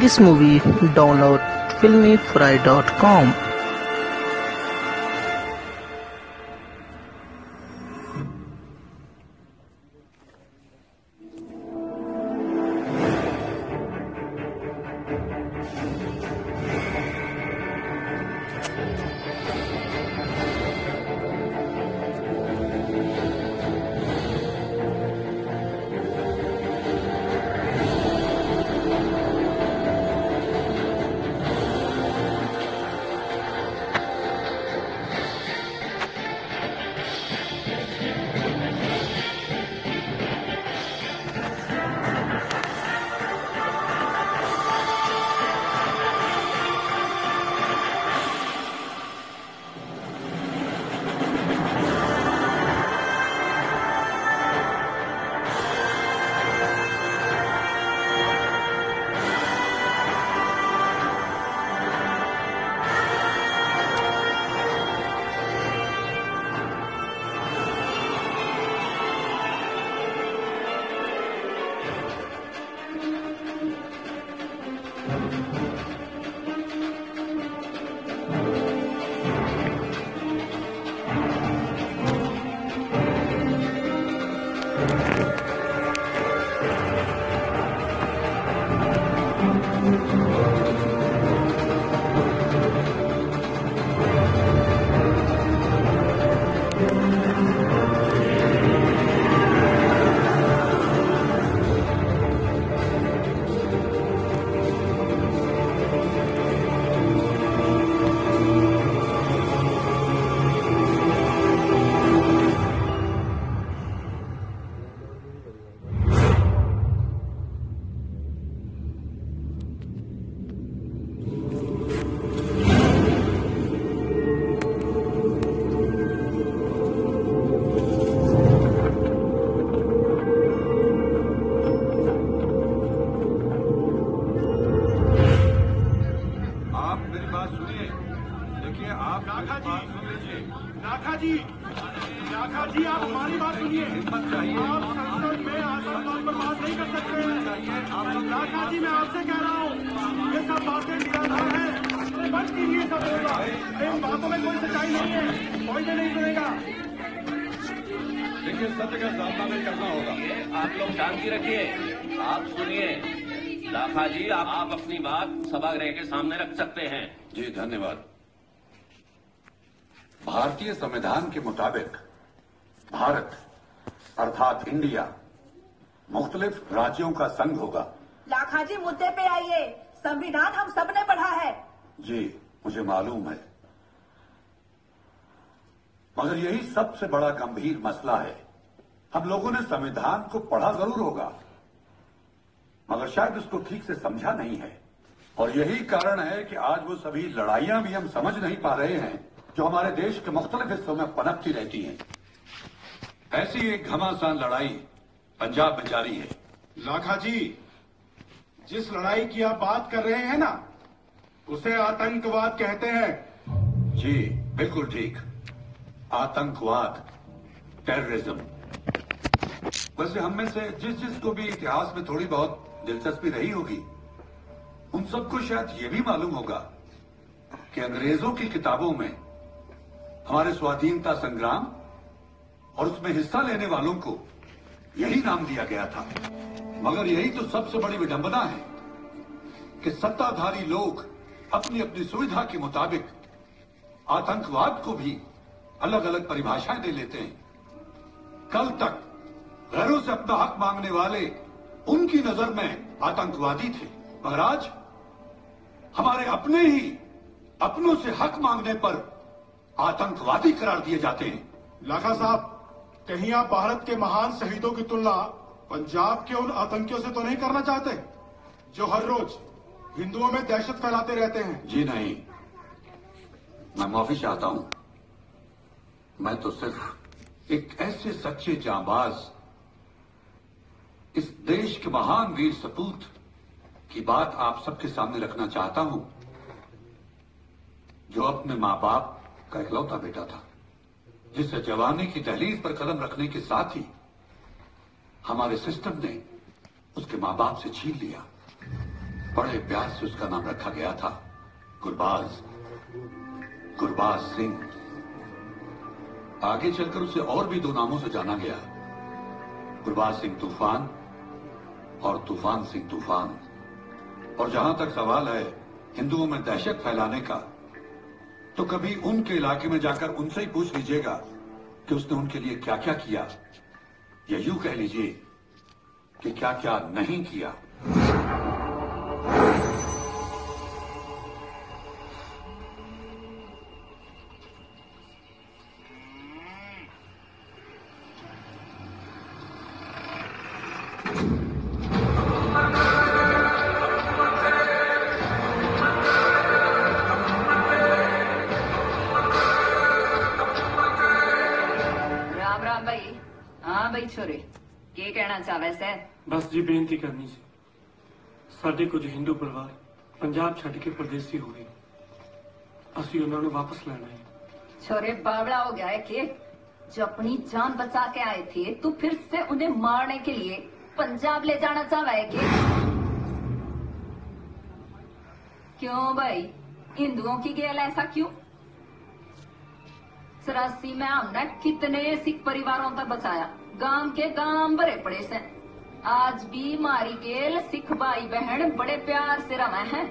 this movie, download filmyfry.com. संघ होगा। लाखा जी मुद्दे पे आइए। संविधान हम सबने पढ़ा है। जी मुझे मालूम है। मगर यही सबसे बड़ा गंभीर मसला है। हम लोगों ने संविधान को पढ़ा ज़रूर होगा। मगर शायद उसको ठीक से समझा नहीं है। और यही कारण है कि आज वो सभी लड़ाइयाँ भी हम समझ नहीं पा रहे हैं जो हमारे देश के मुख्तलिफ़ हिस्सों में पनपती रहती हैं। ऐसी एक घमासान लड़ाई पंजाब में जारी है। लाखा जी, जिस लड़ाई की आप बात कर रहे हैं ना, उसे आतंकवाद कहते हैं। जी, बिल्कुल ठीक। आतंकवाद टेररिज्म वैसे हम में से जिस जिस को भी इतिहास में थोड़ी बहुत दिलचस्पी रही होगी, उन सबको शायद ये भी मालूम होगा कि अंग्रेज़ों की किताबों में हमारे स्वाधीनता संग्राम और उसमें हिस्सा लेने वालों को यही नाम दिया गया था। मगर यही तो सबसे बड़ी विडंबना है कि सत्ताधारी लोग अपनी अपनी सुविधा के मुताबिक आतंकवाद को भी अलग अलग परिभाषाएँ दे लेते हैं। कल तक घरों से अपना हक मांगने वाले उनकी नज़र में आतंकवादी थे। मगर आज हमारे अपने ही अपनों से हक मांगने पर आतंकवादी करार दिए जाते हैं। लाखा साहब, कहीं आप भारत के महान शहीदों की तुलना पंजाब के उन आतंकियों से तो नहीं करना चाहते, जो हर रोज हिंदुओं में दहशत फैलाते रहते हैं। जी नहीं। मैं माफ़ी चाहता हूँ। मैं तो सिर्फ़ एक ऐसे सच्चे जांबाज, इस देश के महान वीर सपूत की बात आप सबके सामने रखना चाहता हूँ, जो अपने माँ बाप का इकलौता बेटा था, जिसे जवानी की दहलीज पर कदम रखने के साथ ही हमारे सिस्टम ने उसके माँ बाप से छीन लिया। बड़े प्यार से उसका नाम रखा गया था। गुरबाज। गुरबाज सिंह। आगे चलकर उसे और भी दो नामों से जाना गया। गुरबाज सिंह तूफ़ान और तूफ़ान सिंह तूफ़ान। और जहाँ तक सवाल है हिंदुओं में दहशत फैलाने का तो कभी उनके इलाके में जाकर उनसे ही पूछ लीजिएगा कि उसने उनके लिए क्या क्या किया। या यूं कह लीजिए कि क्या क्या नहीं किया ਸਾਡੇ ਕੁਝ ਹਿੰਦੂ ਪਰਿਵਾਰ ਪੰਜਾਬ ਛੱਡ ਕੇ ਪਰਦੇਸੀ ਹੋ ਗਏ ਅਸੀਂ ਉਹਨਾਂ ਨੂੰ ਵਾਪਸ ਲੈਣਾ ਹੈ छोरे बावड़ा हो गया है कि जो अपनी जान बचा के आए थे तू फिर से उन्हें मारने के लिए पंजाब ले जाना चाह है कि क्यों भाई हिंदुओं की गेल ऐसा क्यों सरासी में हमने कितने सिख परिवारों तक बचाया गांव के गांव भरे पड़े से आज भी मारी गेल सिख भाई बहन बड़े प्यार से रवे हैं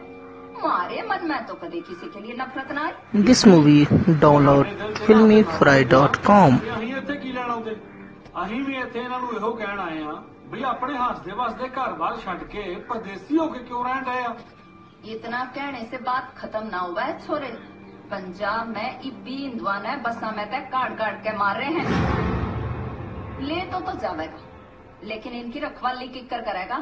हमारे मन में तो कभी किसी के लिए नफरत ना आई This movie download filmyfry.com ਤੇ ਅਸੀਂ ਇੱਥੇ ਕੀ ਲੈਣ ਆਉਂਦੇ ਅਸੀਂ ਵੀ ਇੱਥੇ ਇਹਨਾਂ ਨੂੰ ਇਹੋ ਕਹਿਣ ਆਏ ਆ ਵੀ ਆਪਣੇ ਹੱਸਦੇ ਵਸਦੇ ਘਰ-ਬਾਰ ਛੱਡ ਕੇ ਪਰਦੇਸੀ ਹੋ ਕੇ ਕਿਉਂ ਰਹਿਣ ਡਏ ਆ इतना कहने से बात खत्म ना हुआ है छोरे पंजाब में इब्बी हिंदुआ ने बसा में तक काट काट के मार रहे हैं ले तो तो जावेगा लेकिन इनकी रखवाली किक कर करेगा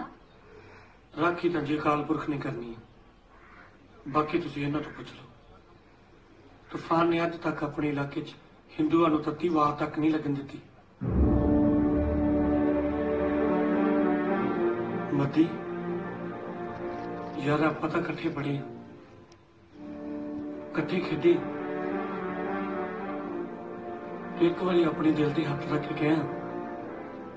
ਰਾਖੀ ਤਾਂ ਜੀ ਅਕਾਲ ਪੁਰਖ ਨੇ ਕਰਨੀ ਹੈ ਬਾਕੀ ਤੁਸੀਂ ਇਹਨਾਂ ਤੋਂ ਪੁੱਛ ਲਓ ਤੂਫਾਨ ਨੇ ਅੱਜ ਤੱਕ ਆਪਣੇ ਇਲਾਕੇ 'ਚ ਹਿੰਦੂਆਂ ਨੂੰ ਤੱਤੀ ਵਾਰ ਤੱਕ ਨਹੀਂ ਲੱਗਣ ਦਿੱਤੀ ਮਤੀ ਯਾਰ ਆਪਾਂ ਤਾਂ ਇਕੱਠੇ ਪੜੇ ਆ ਇਕੱਠੇ ਖੇਡੇ ਇੱਕ ਵਾਰੀ ਆਪਣੇ ਦਿਲ ਤੇ ਹੱਥ ਰੱਖ ਕੇ ਕਹਿਆ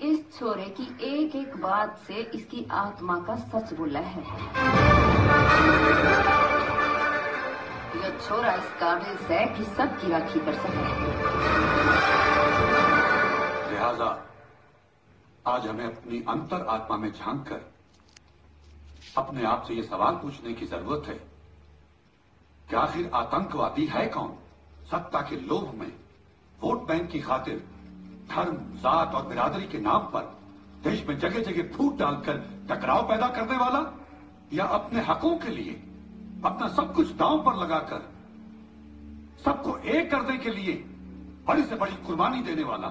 इस छोरे की एक एक बात से इसकी आत्मा का सच बोला है। यह छोरा इस काबिल है कि सबकी राखी कर सके। लिहाजा, आज हमें अपनी अंतर आत्मा में झाँक कर अपने आप से ये सवाल पूछने की ज़रूरत है, कि आखिर आतंकवादी है कौन? सत्ता के लोभ में, वोट बैंक की खातिर धर्म, जात और बिरादरी के नाम पर देश में जगह जगह फूट डालकर टकराव पैदा करने वाला या अपने हकों के लिए अपना सब कुछ दांव पर लगाकर सबको एक करने के लिए बड़ी से बड़ी कुर्बानी देने वाला,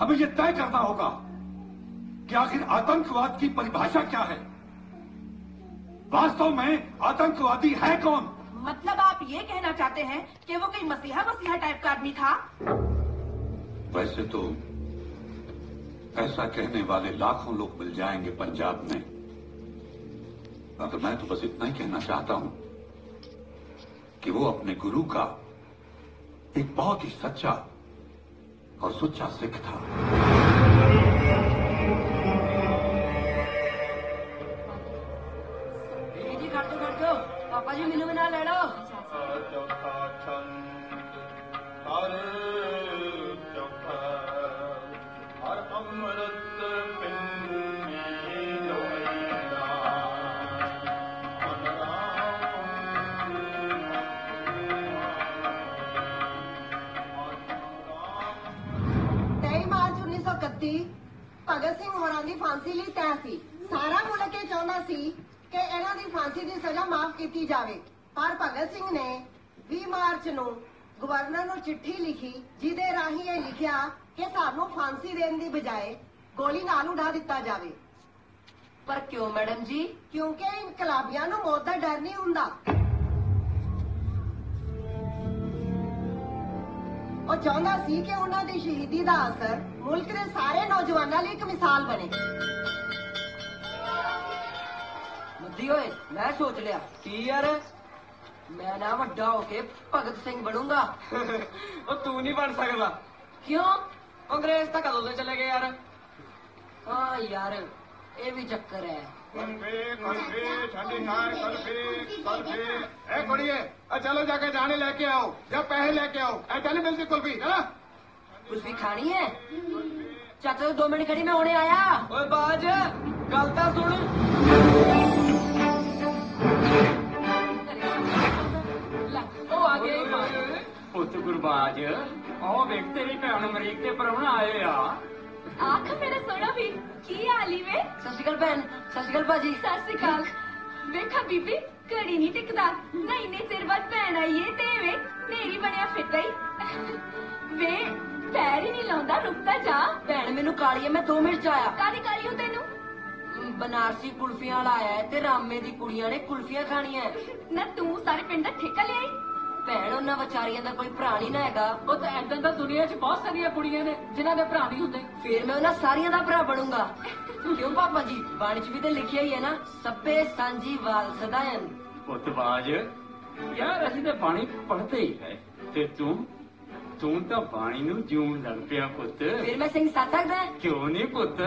हमें यह तय करना होगा कि आखिर आतंकवाद की परिभाषा क्या है। वास्तव में आतंकवादी है कौन? मतलब आप ये कहना चाहते हैं कि वो कोई मसीहा मसीहा टाइप का आदमी था? वैसे तो ऐसा कहने वाले लाखों लोग मिल जाएँगे पंजाब में। मगर मैं तो बस इतना ही कहना चाहता हूँ कि वो अपने गुरु का एक बहुत ही सच्चा और सुच्चा सिख था। ਇਹਨਾਂ ਦੀ ਫਾਂਸੀ ਦੀ ਸਜ਼ਾ ਮਾਫ ਕੀਤੀ ਜਾਵੇ। ਪਰ ਭਗਤ ਸਿੰਘ ਨੇ 20 ਮਾਰਚ ਨੂੰ ਗਵਰਨਰ ਨੂੰ ਚਿੱਠੀ ਲਿਖੀ ਜਿਹਦੇ ਰਾਹੀਂ ਇਹ ਲਿਖਿਆ ਕਿ ਸਾਨੂੰ ਫਾਂਸੀ ਦੇਣ ਦੀ ਬਜਾਏ ਗੋਲੀ ਨਾਲ ਉਡਾ ਦਿੱਤਾ ਜਾਵੇ। ਪਰ ਕਿਉਂ ਮੈਡਮ ਜੀ? ਕਿਉਂਕਿ ਇਨਕਲਾਬੀਆਂ ਨੂੰ ਮੌਤ ਦਾ ਡਰ ਨਹੀਂ ਹੁੰਦਾ। ਉਹ ਚਾਹੁੰਦਾ ਸੀ ਕਿ ਉਹਨਾਂ ਦੀ ਸ਼ਹੀਦੀ ਦਾ ਅਸਰ ਮੁਲਕ ਦੇ ਸਾਰੇ ਨੌਜਵਾਨਾਂ ਲਈ ਇੱਕ ਮਿਸਾਲ ਬਣੇ। ਮੱਦੀ ਓਏ ਮੈਂ ਸੋਚ ਲਿਆ। ਕੀ ਯਾਰ? ਮੈਂ ਨਾ ਵੱਡਾ ਹੋ ਕੇ ਭਗਤ ਸਿੰਘ ਬਣੂਗਾ। ਉਹ ਤੂੰ ਨਹੀਂ ਬਣ ਸਕਦਾ। ਕਿਉਂ? ਅੰਗਰੇਜ਼ ਤਾਂ ਕਦੋਂ ਦੇ ਚਲੇ ਗਏ ਯਾਰ? ਹਾਂ ਯਾਰ ਇਹ ਵੀ ਚੱਕਰ ਹੈ। ਕਲਫੇ ਕਲਫੇ ਛੱਡੀ ਯਾਰ ਕਲਫੇ ਕਲਫੇ ਐ ਕੁੜੀਏ ਆ ਚਲੋ ਜਾ ਕੇ ਜਾਣੇ ਲੈ ਕੇ ਆਓ ਜਾਂ ਪੈਸੇ ਲੈ ਕੇ ਆਓ। ਐ ਚੱਲ ਮਿਲਦੀ ਕੁਲਫੀ ਚਲਾ ਕੁਲਫੀ ਖਾਣੀ ਹੈ? ਚਾਚਾ ਦੋ ਮਿੰਟ ਖੜੀ ਮੈਂ ਹੁਣੇ ਆਇਆ। ਓਏ ਬਾਜ ਗੱਲ ਤਾਂ ਸੁਣ। ਪੁੱਤ ਗੁਰਬਾਜ ਉਹ ਵੇਖ ਤੇਰੀ ਭੈਣ ਅਮਰੀਕ ਤੇ ਪਰਵਣਾ ਆਏ ਆ। ਆਖ ਮੇਰਾ ਸੋਹਣਾ ਵੀ ਕੀ ਹਾਲੀ ਵੇ? ਸਤਿ ਸ਼੍ਰੀ ਅਕਾਲ ਭੈਣ ਸਤਿ ਸ਼੍ਰੀ ਅਕਾਲ ਭਾਜੀ। ਸਤਿ ਸ਼੍ਰੀ ਅਕਾਲ। ਵੇਖਾ ਬੀਬੀ ਘੜੀ ਨਹੀਂ ਟਿਕਦਾ। ਨਾ ਇੰਨੇ ਚਿਰ ਬਾਅਦ ਭੈਣ ਆਈ ਏ ਤੇ ਵੇ ਨੇਰੀ ਬਣਿਆ ਫਿੱਟਾ ਹੀ ਵੇ ਪੈਰ ਹੀ ਨਹੀਂ ਲਾਉਂਦਾ ਰੁਕਦਾ ਜਾ। ਭੈਣ ਮੈਨੂੰ ਕਾਲੀ ਹੈ ਮੈਂ 2 ਮਿੰਟ ਚ ਆਇਆ। ਕਾਦੀ ਕਾਲੀ ਹੋ ਤੈਨੂੰ? ਬਨਾਰਸੀ ਕੁਲਫੀਆਂ ਵਾਲਾ ਆਇਆ ਹੈ ਤੇ ਰਾਮੇ ਦੀ ਕੁੜੀਆਂ ਨੇ ਕੁਲਫੀਆਂ ਖਾਣੀਆਂ ਹੈ। ਨਾ ਤੂੰ ਸਾਰੇ ਪਿੰਡ ਦਾ ਠੇਕਾ ਲਿਆਈ? ਭੈਣ ਉਹਨਾਂ ਵਿਚਾਰੀਆਂ ਦਾ ਕੋਈ ਭਰਾ ਨਹੀਂ ਨਾ ਹੈਗਾ। ਉਹ ਤਾਂ ਐਦਾਂ ਤਾਂ ਦੁਨੀਆ 'ਚ ਬਹੁਤ ਸਾਰੀਆਂ ਕੁੜੀਆਂ ਨੇ ਜਿਨ੍ਹਾਂ ਦੇ ਭਰਾ ਨਹੀਂ ਹੁੰਦੇ। ਫਿਰ ਮੈਂ ਉਹਨਾਂ ਸਾਰੀਆਂ ਦਾ ਭਰਾ ਬਣੂੰਗਾ। ਕਿਉਂ ਪਾਪਾ ਜੀ? ਬਾਣੀ ਚ ਵੀ ਤੇ ਲਿਖਿਆ ਹੀ ਹੈ ਨਾ ਸੱਬੇ ਸਾਂਝੀ ਵਾਲ ਸਦਾਇਨ। ਪੁੱਤ ਬਾਜ ਯਾਰ ਅਸੀਂ ਤਾਂ ਬਾਣੀ ਪੜ੍ਹਦੇ ਹੀ ਹੈ। ਤੇ ਤੂੰ ਤੂੰ ਤਾਂ ਬਾਣੀ ਨੂੰ ਜਿਉਣ ਲੱਗ ਪਿਆ ਪੁੱਤ। ਫਿਰ ਮੈਂ ਸਿੰਘ ਸੱਜ ਸਕਦਾ? ਕਿਉਂ ਨਹੀਂ ਪੁੱਤ?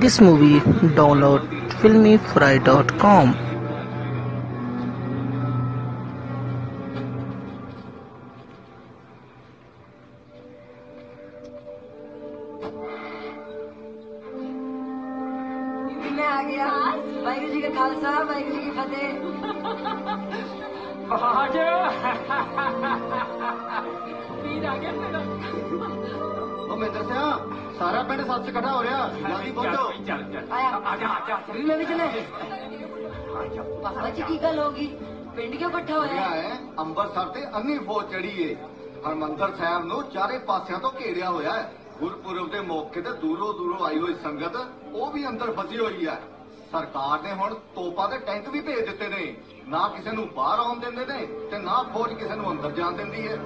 This movie download filmyfry.com. ਪਿੰਡ ਕਿਉਂ ਇਕੱਠਾ ਹੋਇਆ? ਹੈ ਅੰਮ੍ਰਿਤਸਰ ਤੇ ਅੰਨੀ ਫੌਜ ਚੜੀ ਏ। ਹਰਮੰਦਰ ਸਾਹਿਬ ਨੂੰ ਚਾਰੇ ਪਾਸਿਆਂ ਤੋਂ ਘੇਰਿਆ ਹੋਇਆ ਹੈ। ਗੁਰਪੁਰਬ ਦੇ ਮੌਕੇ ਤੇ ਦੂਰੋਂ ਦੂਰੋਂ ਆਈ ਹੋਈ ਸੰਗਤ ਉਹ ਵੀ ਅੰਦਰ ਫਸੀ ਹੋਈ ਹੈ। ਸਰਕਾਰ ਨੇ ਹੁਣ ਤੋਪਾਂ ਦੇ ਟੈਂਕ ਵੀ ਭੇਜ ਦਿੱਤੇ ਨੇ। ਨਾ ਕਿਸੇ ਨੂੰ ਬਾਹਰ ਆਉਣ ਦਿੰਦੇ ਨੇ ਤੇ ਨਾ ਫੌਜ ਕਿਸੇ ਨੂੰ ਅੰਦਰ ਜਾਣ ਦਿੰਦੀ ਹੈ।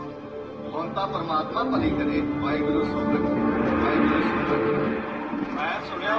ਹੁਣ ਤਾਂ ਪਰਮਾਤਮਾ ਭਲੀ ਕਰੇ। ਵਾਹਿਗੁਰੂ ਸੁਖ ਵਾਹਿਗੁਰੂ ਸੁਖ ਮੈਂ ਸੁਣਿਆ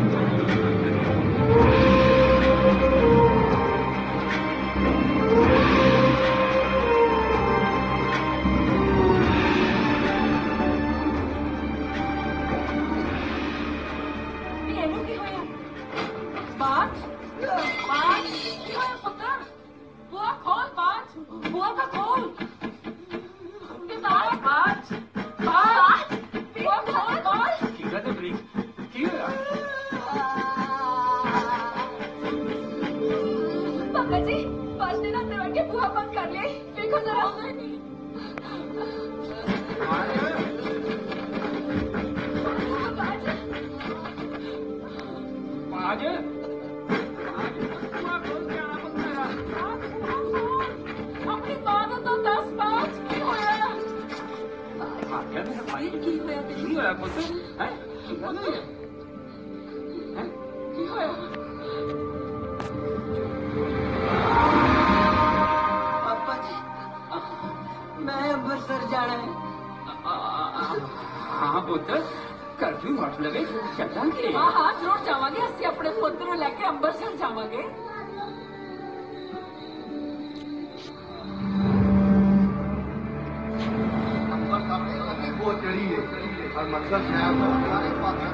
ਹੋਇਆ ਪੁੱਤ ਹੈ? ਕੀ ਗੱਲ ਹੋਈ ਹੈ? ਕੀ ਹੋਇਆ? ਪਾਪਾ ਜੀ ਮੈਂ ਅੰਮ੍ਰਿਤਸਰ ਜਾਣਾ ਹੈ। ਹਾਂ ਪੁੱਤ ਕਰਫਿਊ ਹਟ ਲਵੇ ਚੱਲਾਂਗੇ। ਹਾਂ ਹਾਂ ਜ਼ਰੂਰ ਜਾਵਾਂਗੇ। ਹਰਮੰਦਰ ਸਾਹਿਬ ਨੂੰ ਚਾਰੇ ਪਾਸਿਆਂ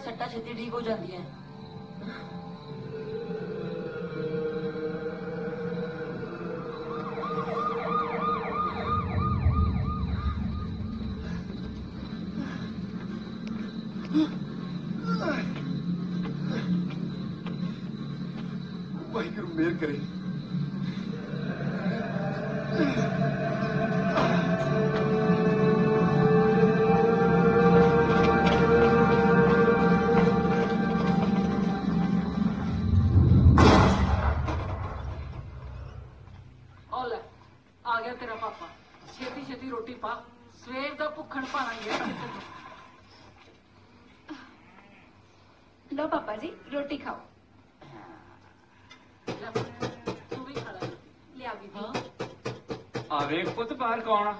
ਸੱਟਾਂ ਛੇਤੀ ਠੀਕ ਹੋ ਜਾਂਦੀਆਂ। ਕੌਣ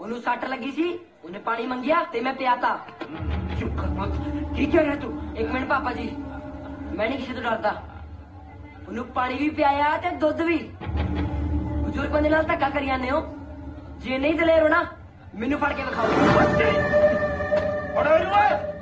ਉਹਨੂੰ ਸੱਟ ਲੱਗੀ ਸੀ, ਉਹਨੇ ਪਾਣੀ ਮੰਗਿਆ ਤੇ ਮੈਂ ਪਿਆਤਾ। ਚੁੱਪ ਕਰ ਮਤ ਕੀ ਕਹਿ ਰਿਹਾ ਤੂੰ। ਇੱਕ ਮਿੰਟ ਪਾਪਾ ਜੀ। ਮੈਂ ਨਹੀਂ ਕਿਸੇ ਤੋਂ ਡਰਦਾ। ਉਹਨੂੰ ਪਾਣੀ ਵੀ ਪਿਆਇਆ ਤੇ ਦੁੱਧ ਵੀ। ਬਜ਼ੁਰਗ ਬੰਦੇ ਨਾਲ ਧੱਕਾ ਕਰੀ ਜਾਂਦੇ ਹੋ। ਜੇ ਨਹੀਂ ਦਲੇਰ ਹੋਣਾ, ਮੈਨੂੰ ਫੜ ਕੇ ਵਿਖਾਓ। ਓਏ।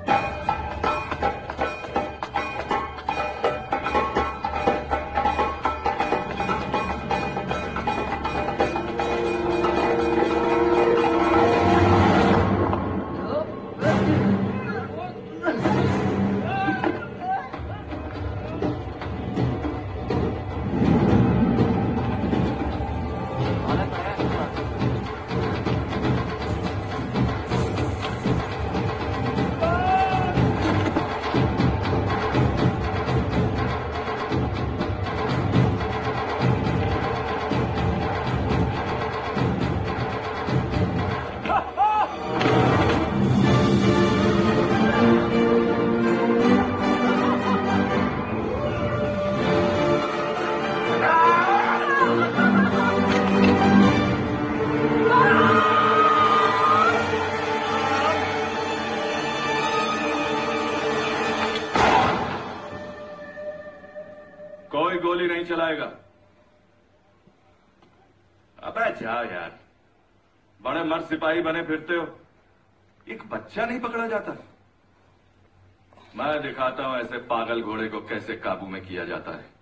बने फिरते हो एक बच्चा नहीं पकड़ा जाता मैं दिखाता हूं ऐसे पागल घोड़े को कैसे काबू में किया जाता है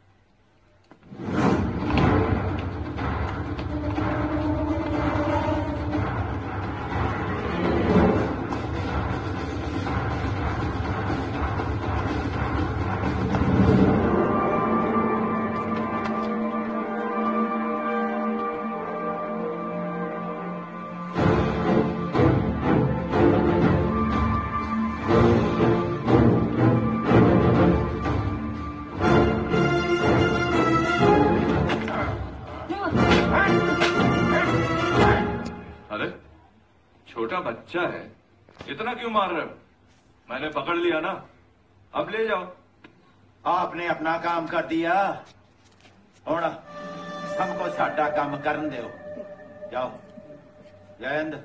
ले जाओ ਆਪਨੇ ਆਪਣਾ ਕੰਮ ਕਰ ਦਿਆ ਹੁਣ ਹਮਕੋ ਸਾਡਾ ਕੰਮ ਕਰਨ ਦਿਓ ਜਾਓ ਜੈੰਦ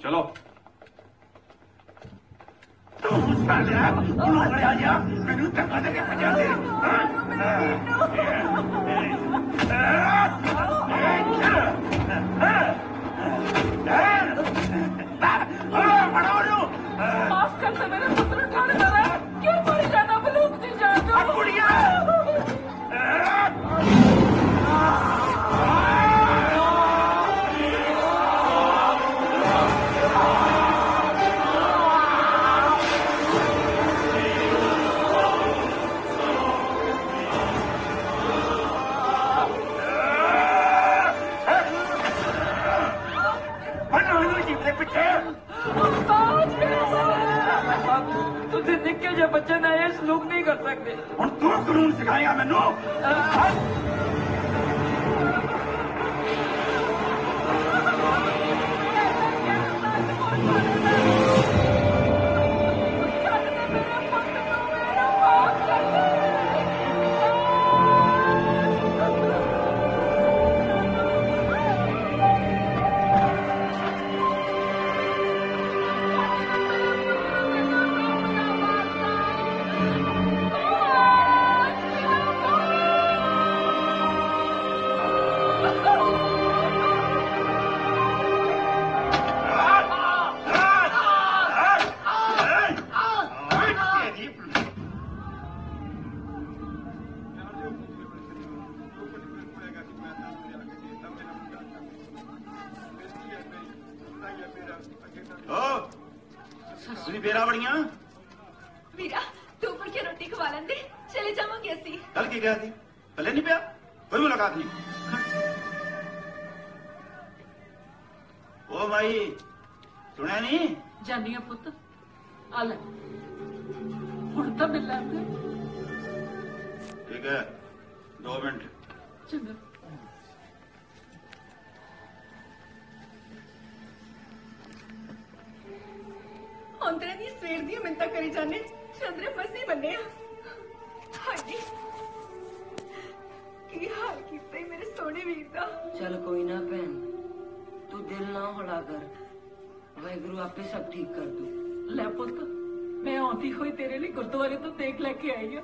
चलो ਤੂੰ ਸਾਲਿਆ ਉਹਨੂੰ ਫੜਿਆ ਜਾ ਮੈਨੂੰ ਧੱਕਾ ਦੇ ਕੇ ਭਜਾ ਦੇ ਮਾਫ ਕਰ ਦੇ ਮੇਰੇ ਪੁੱਤ ਨੂੰ ਠਾਣੇ ਮਾਰਾ ਕਿਉਂ ਮਾਰੀ ਜਾਂਦਾ? ਬਲੂਕ ਜੀ ਜਾਨ ਦੋ ਕੁੜੀਆਂ। ਜਿਹੇ ਬੱਚੇ ਨਾਲ ਇਹ ਸਲੂਕ ਨਹੀਂ ਕਰ ਸਕਦੇ। ਹੁਣ ਤੂੰ ਕਾਨੂੰਨ ਸਿਖਾਏਗਾ ਮੈਨੂੰ? ਆਵਣੀਆਂ ਵੀਰਾ ਤੂੰ ਉੱਪਰ ਕੇ ਰੋਟੀ ਖਵਾ ਲੈਂਦੇ ਚਲੇ ਜਾਵਾਂਗੇ ਅਸੀਂ। ਕੱਲ ਕੀ ਗਿਆ ਸੀ? ਪੱਲੇ ਨਹੀਂ ਪਿਆ? ਕੋਈ ਮੁਲਾਕਾਤ ਨਹੀਂ। ਉਹ ਭਾਈ ਸੁਣਿਆ ਨਹੀਂ? ਜਾਨੀ ਆ ਪੁੱਤ ਆ ਲੈ। ਹੁਣ ਤਾਂ ਮਿਲ ਲੈਂਦੇ ਠੀਕ ਹੈ 2 ਮਿੰਟ। ਚੰਗਾ। ਅੰਤਰੇ ਦੀ ਸਵੇਰ ਦੀਆਂ ਮਿੰਤਾ ਕਰੀ ਜਾਣੇ ਚੰਦਰੇ ਮਸੀ ਬੰਨੇ ਆ। ਹਾਂਜੀ ਕੀ ਹਾਲ ਕੀਤਾ ਈ ਮੇਰੇ ਸੋਹਣੇ ਵੀਰ ਦਾ। ਚੱਲ ਕੋਈ ਨਾ ਭੈਣ ਤੂੰ ਦਿਲ ਨਾ ਹੌਲਾ ਕਰ। ਵਾਹਿਗੁਰੂ ਆਪੇ ਸਭ ਠੀਕ ਕਰ ਦੂ। ਲੈ ਪੁੱਤ ਮੈਂ ਆਉਂਦੀ ਹੋਈ ਤੇਰੇ ਲਈ ਗੁਰਦੁਆਰੇ ਤੋਂ ਦੇਖ ਲੈ ਕੇ ਆਈ ਆ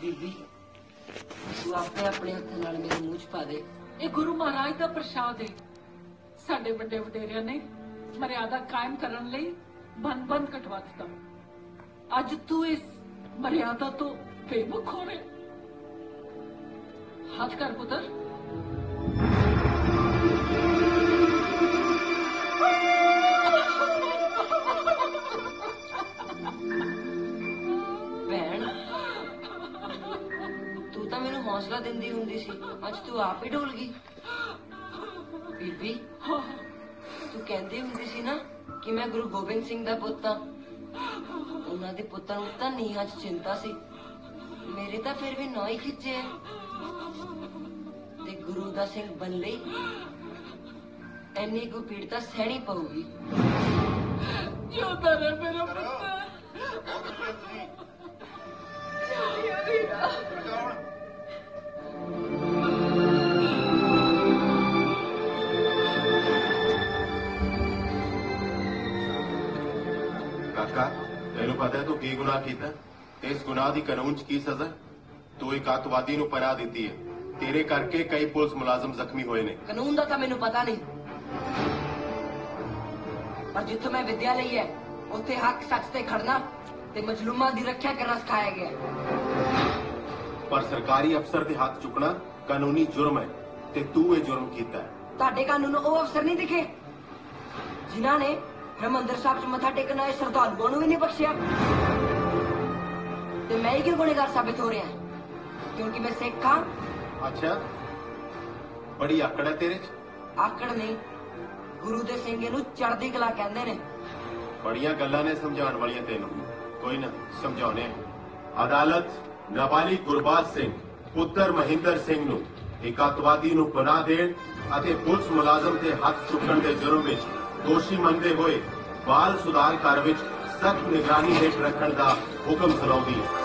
ਬੀਬੀ ਤੂੰ ਆਪੇ ਆਪਣੇ ਹੱਥ ਨਾਲ ਮੇਰੇ ਮੂੰਹ 'ਚ ਪਾ ਦੇ। ਇਹ ਗੁਰੂ ਮਹਾਰਾਜ ਦਾ ਪ੍ਰਸ਼ਾਦ ਹੈ ਸਾਡੇ ਵੱਡੇ ਵਡੇਰਿਆਂ ਨੇ ਮਰਿਆਦਾ ਕਾਇਮ ਕਰਨ ਲਈ ਬੰਦ ਬੰਦ ਕਟਵਾ ਦਿੱਤਾ। ਅੱਜ ਤੂੰ ਇਸ ਮਰਿਆਦਾ ਤੋਂ ਬੇਮੁਖ ਹੋ ਰਿਹਾ। ਹੱਥ ਕਰ ਪੁੱਤਰ। ਭੈਣ, ਤੂੰ ਤਾਂ ਮੈਨੂੰ ਹੌਸਲਾ ਦਿੰਦੀ ਹੁੰਦੀ ਸੀ। ਅੱਜ ਤੂੰ ਆਪ ਹੀ ਡੋਲ ਗਈ। ਬੀਬੀ, ਤੂੰ ਕਹਿੰਦੀ ਹੁੰਦੀ ਸੀ ਨਾ ਕਿ ਮੈਂ ਗੁਰੂ ਗੋਬਿੰਦ ਸਿੰਘ ਦਾ ਪੁੱਤ ਹਾਂ। ਉਹਨਾਂ ਦੇ ਪੁੱਤਾਂ ਨੂੰ ਤਾਂ ਨੀਹਾਂ 'ਚ ਚਿੰਤਾ ਸੀ। ਮੇਰੇ ਤਾਂ ਫਿਰ ਵੀ ਨਾਂ ਹੀ ਖਿੱਚੇ। ਤੇ ਗੁਰੂ ਦਾ ਸਿੰਘ ਬਣ ਲਈ ਐਨੀ ਕੋ ਪੀੜ ਤਾਂ ਸਹਿਣੀ ਪਊਗੀ। ਜਿਉਂਦਾ ਰਹਿ ਮੇਰਾ ਪੁੱਤ ਚਲਿਆ ਵੀਰਾ ਕਾਕਾ ਤੈਨੂੰ ਪਤਾ ਹੈ ਤੂੰ ਕੀ ਗੁਨਾਹ ਕੀਤਾ? ਤੇ ਇਸ ਗੁਨਾਹ ਦੀ ਕਾਨੂੰਨ 'ਚ ਕੀ ਸਜ਼ਾ? ਤੂੰ ਇੱਕ ਅੱਤਵਾਦੀ ਨੂੰ ਪਨਾਹ ਦਿੱਤੀ ਹੈ। ਤੇਰੇ ਕਰਕੇ ਕਈ ਪੁਲਿਸ ਮੁਲਾਜ਼ਮ ਜ਼ਖਮੀ ਹੋਏ ਨੇ। ਕਾਨੂੰਨ ਦਾ ਤਾਂ ਮੈਨੂੰ ਪਤਾ ਨਹੀਂ। ਪਰ ਜਿੱਥੋਂ ਮੈਂ ਵਿਦਿਆ ਲਈ ਹੈ ਉੱਥੇ ਹੱਕ ਸੱਚ ਤੇ ਖੜਨਾ ਤੇ ਮਜਲੂਮਾਂ ਦੀ ਰੱਖਿਆ ਕਰਨਾ ਸਿਖਾਇਆ ਗਿਆ ਹੈ। ਪਰ ਸਰਕਾਰੀ ਅਫਸਰ ਦੇ ਹੱਥ ਚੁੱਕਣਾ ਕਾਨੂੰਨੀ ਜੁਰਮ ਹੈ ਤੇ ਤੂੰ ਇਹ ਜੁਰਮ ਕੀਤਾ ਹੈ। ਤੁਹਾਡੇ ਕਾਨੂੰਨ ਨੂੰ ਉਹ ਅਫਸਰ ਨਹੀਂ ਦਿਖੇ ਜਿਨ੍ਹਾਂ ਨੇ ਹਰਮੰਦਰ ਸਾਹਿਬ 'ਚ ਮੱਥਾ ਟੇਕਣ ਆਏ ਸ਼ਰਧਾਲੂਆਂ ਨੂੰ ਵੀ ਨਹੀਂ ਬਖਸ਼ਿਆ। ਤੇ ਮੈਂ ਹੀ ਕਿਉਂ ਗੁਨੇਗਾਰ ਸਾਬਿਤ ਹੋ ਰਿਹਾ? ਕਿਉਂਕਿ ਮੈਂ ਸਿੱਖ ਹਾਂ। ਅੱਛਾ। ਬੜੀ ਆਕੜ ਹੈ ਤੇਰੇ 'ਚ। ਆਕੜ ਨਹੀਂ। ਗੁਰੂ ਦੇ ਸਿੰਘ ਇਹਨੂੰ ਚੜ੍ਹਦੀ ਕਲਾ ਕਹਿੰਦੇ ਨੇ। ਬੜੀਆਂ ਗੱਲਾਂ ਨੇ ਸਮਝਾਉਣ ਵਾਲੀਆਂ ਤੈਨੂੰ। ਕੋਈ ਨਾ ਸਮਝਾਉਣੇ। ਅਦਾਲਤ ਨਾਬਾਲਿਗ ਗੁਰਬਾਜ ਸਿੰਘ ਪੁੱਤਰ ਮਹਿੰਦਰ ਸਿੰਘ ਨੂੰ ਇੱਕ ਅੱਤਵਾਦੀ ਨੂੰ ਪਨਾਹ ਦੇਣ ਅਤੇ ਪੁਲਿਸ ਮੁਲਾਜ਼ਮ ਦੇ ਹੱਥ ਚੁੱਕਣ ਦੇ ਜੁਰਮ ਵਿੱਚ ਦੋਸ਼ੀ ਮੰਨਦੇ ਹੋਏ ਬਾਲ ਸੁਧਾਰ ਘਰ ਵਿੱਚ ਸਖਤ ਨਿਗਰਾਨੀ ਹੇਠ ਰੱਖਣ ਦਾ ਹੁਕਮ ਸੁਣਾਉਂਦੀ ਹੈ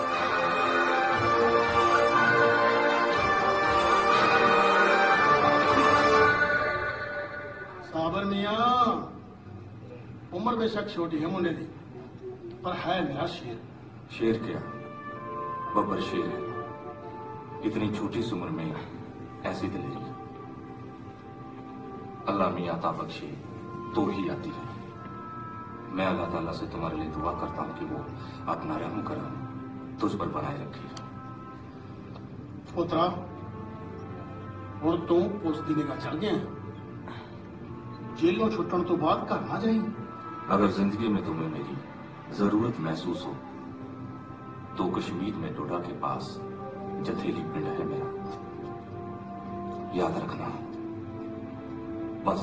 साबर मियाँ उम्र बेशक छोटी है मुंडे दी पर है मेरा शेर शेर क्या बब्बर शेर है इतनी छोटी सी उम्र में ऐसी दिलेरी अल्लाह मियाँ अता बख्शे तो ही आती है। मैं अल्लाह ताला से तुम्हारे लिए दुआ करता हूँ कि वो अपना रहम करम तुझ पर बनाए रखे। पोतरा और तू उस दिन का चढ़ गए? जेलों छुट्टन तो बाद घर ना जाए अगर ज़िंदगी में तुम्हें मेरी ज़रूरत महसूस हो तो कश्मीर में डोडा के पास जथेली पिंड है मेरा। याद रखना बस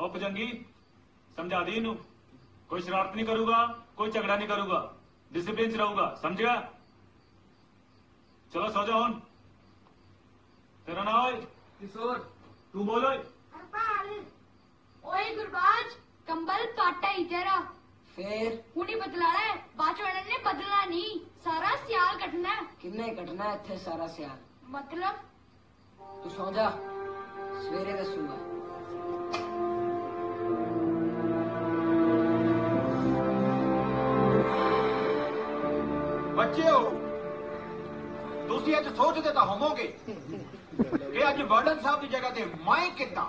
ਉਹ ਭਜੰਗੀ ਸਮਝਾ ਦੇ ਇਹਨੂੰ। ਕੋਈ ਸ਼ਰਾਰਤ ਨਹੀਂ ਕਰੂਗਾ ਕੋਈ ਝਗੜਾ ਨਹੀਂ ਕਰੂਗਾ। ਡਿਸਪਲਿਨ ਚ ਰਹੂਗਾ ਸਮਝਿਆ? ਚਲੋ ਸੋ ਜਾ ਹੁਣ। ਤੇਰਾ ਨਾਮ ਓਏ। ਕਿਸੋਰ ਤੂੰ ਬੋਲ ਓਏ। ਗੁਰਬਾਜ ਕੰਬਲ ਪਾਟਾ ਹੀ ਤੇਰਾ। ਫੇਰ? ਹੁਣੀ ਬਦਲਾਣਾ ਹੈ ਬਾਅਦ ਵਾਲੇ ਨੇ ਬਦਲਣਾ ਨਹੀਂ। ਸਾਰਾ ਸਿਆਲ ਕੱਟਣਾ। ਕਿੰਨੇ ਕੱਟਣਾ ਇੱਥੇ ਸਾਰਾ ਸਿਆਲ? ਮਤਲਬ? ਤੂੰ ਸੌ ਜਾ ਸਵੇਰੇ ਦੱਸੂਗਾ। ਬੱਚਿਓ, ਤੁਸੀਂ ਅੱਜ ਸੋਚਦੇ ਤਾਂ ਹੋਵੋਗੇ ਕਿ ਅੱਜ ਵਾਰਡਨ ਸਾਹਿਬ ਦੀ ਜਗ੍ਹਾ ਤੇ ਮੈਂ ਕਿੱਦਾਂ?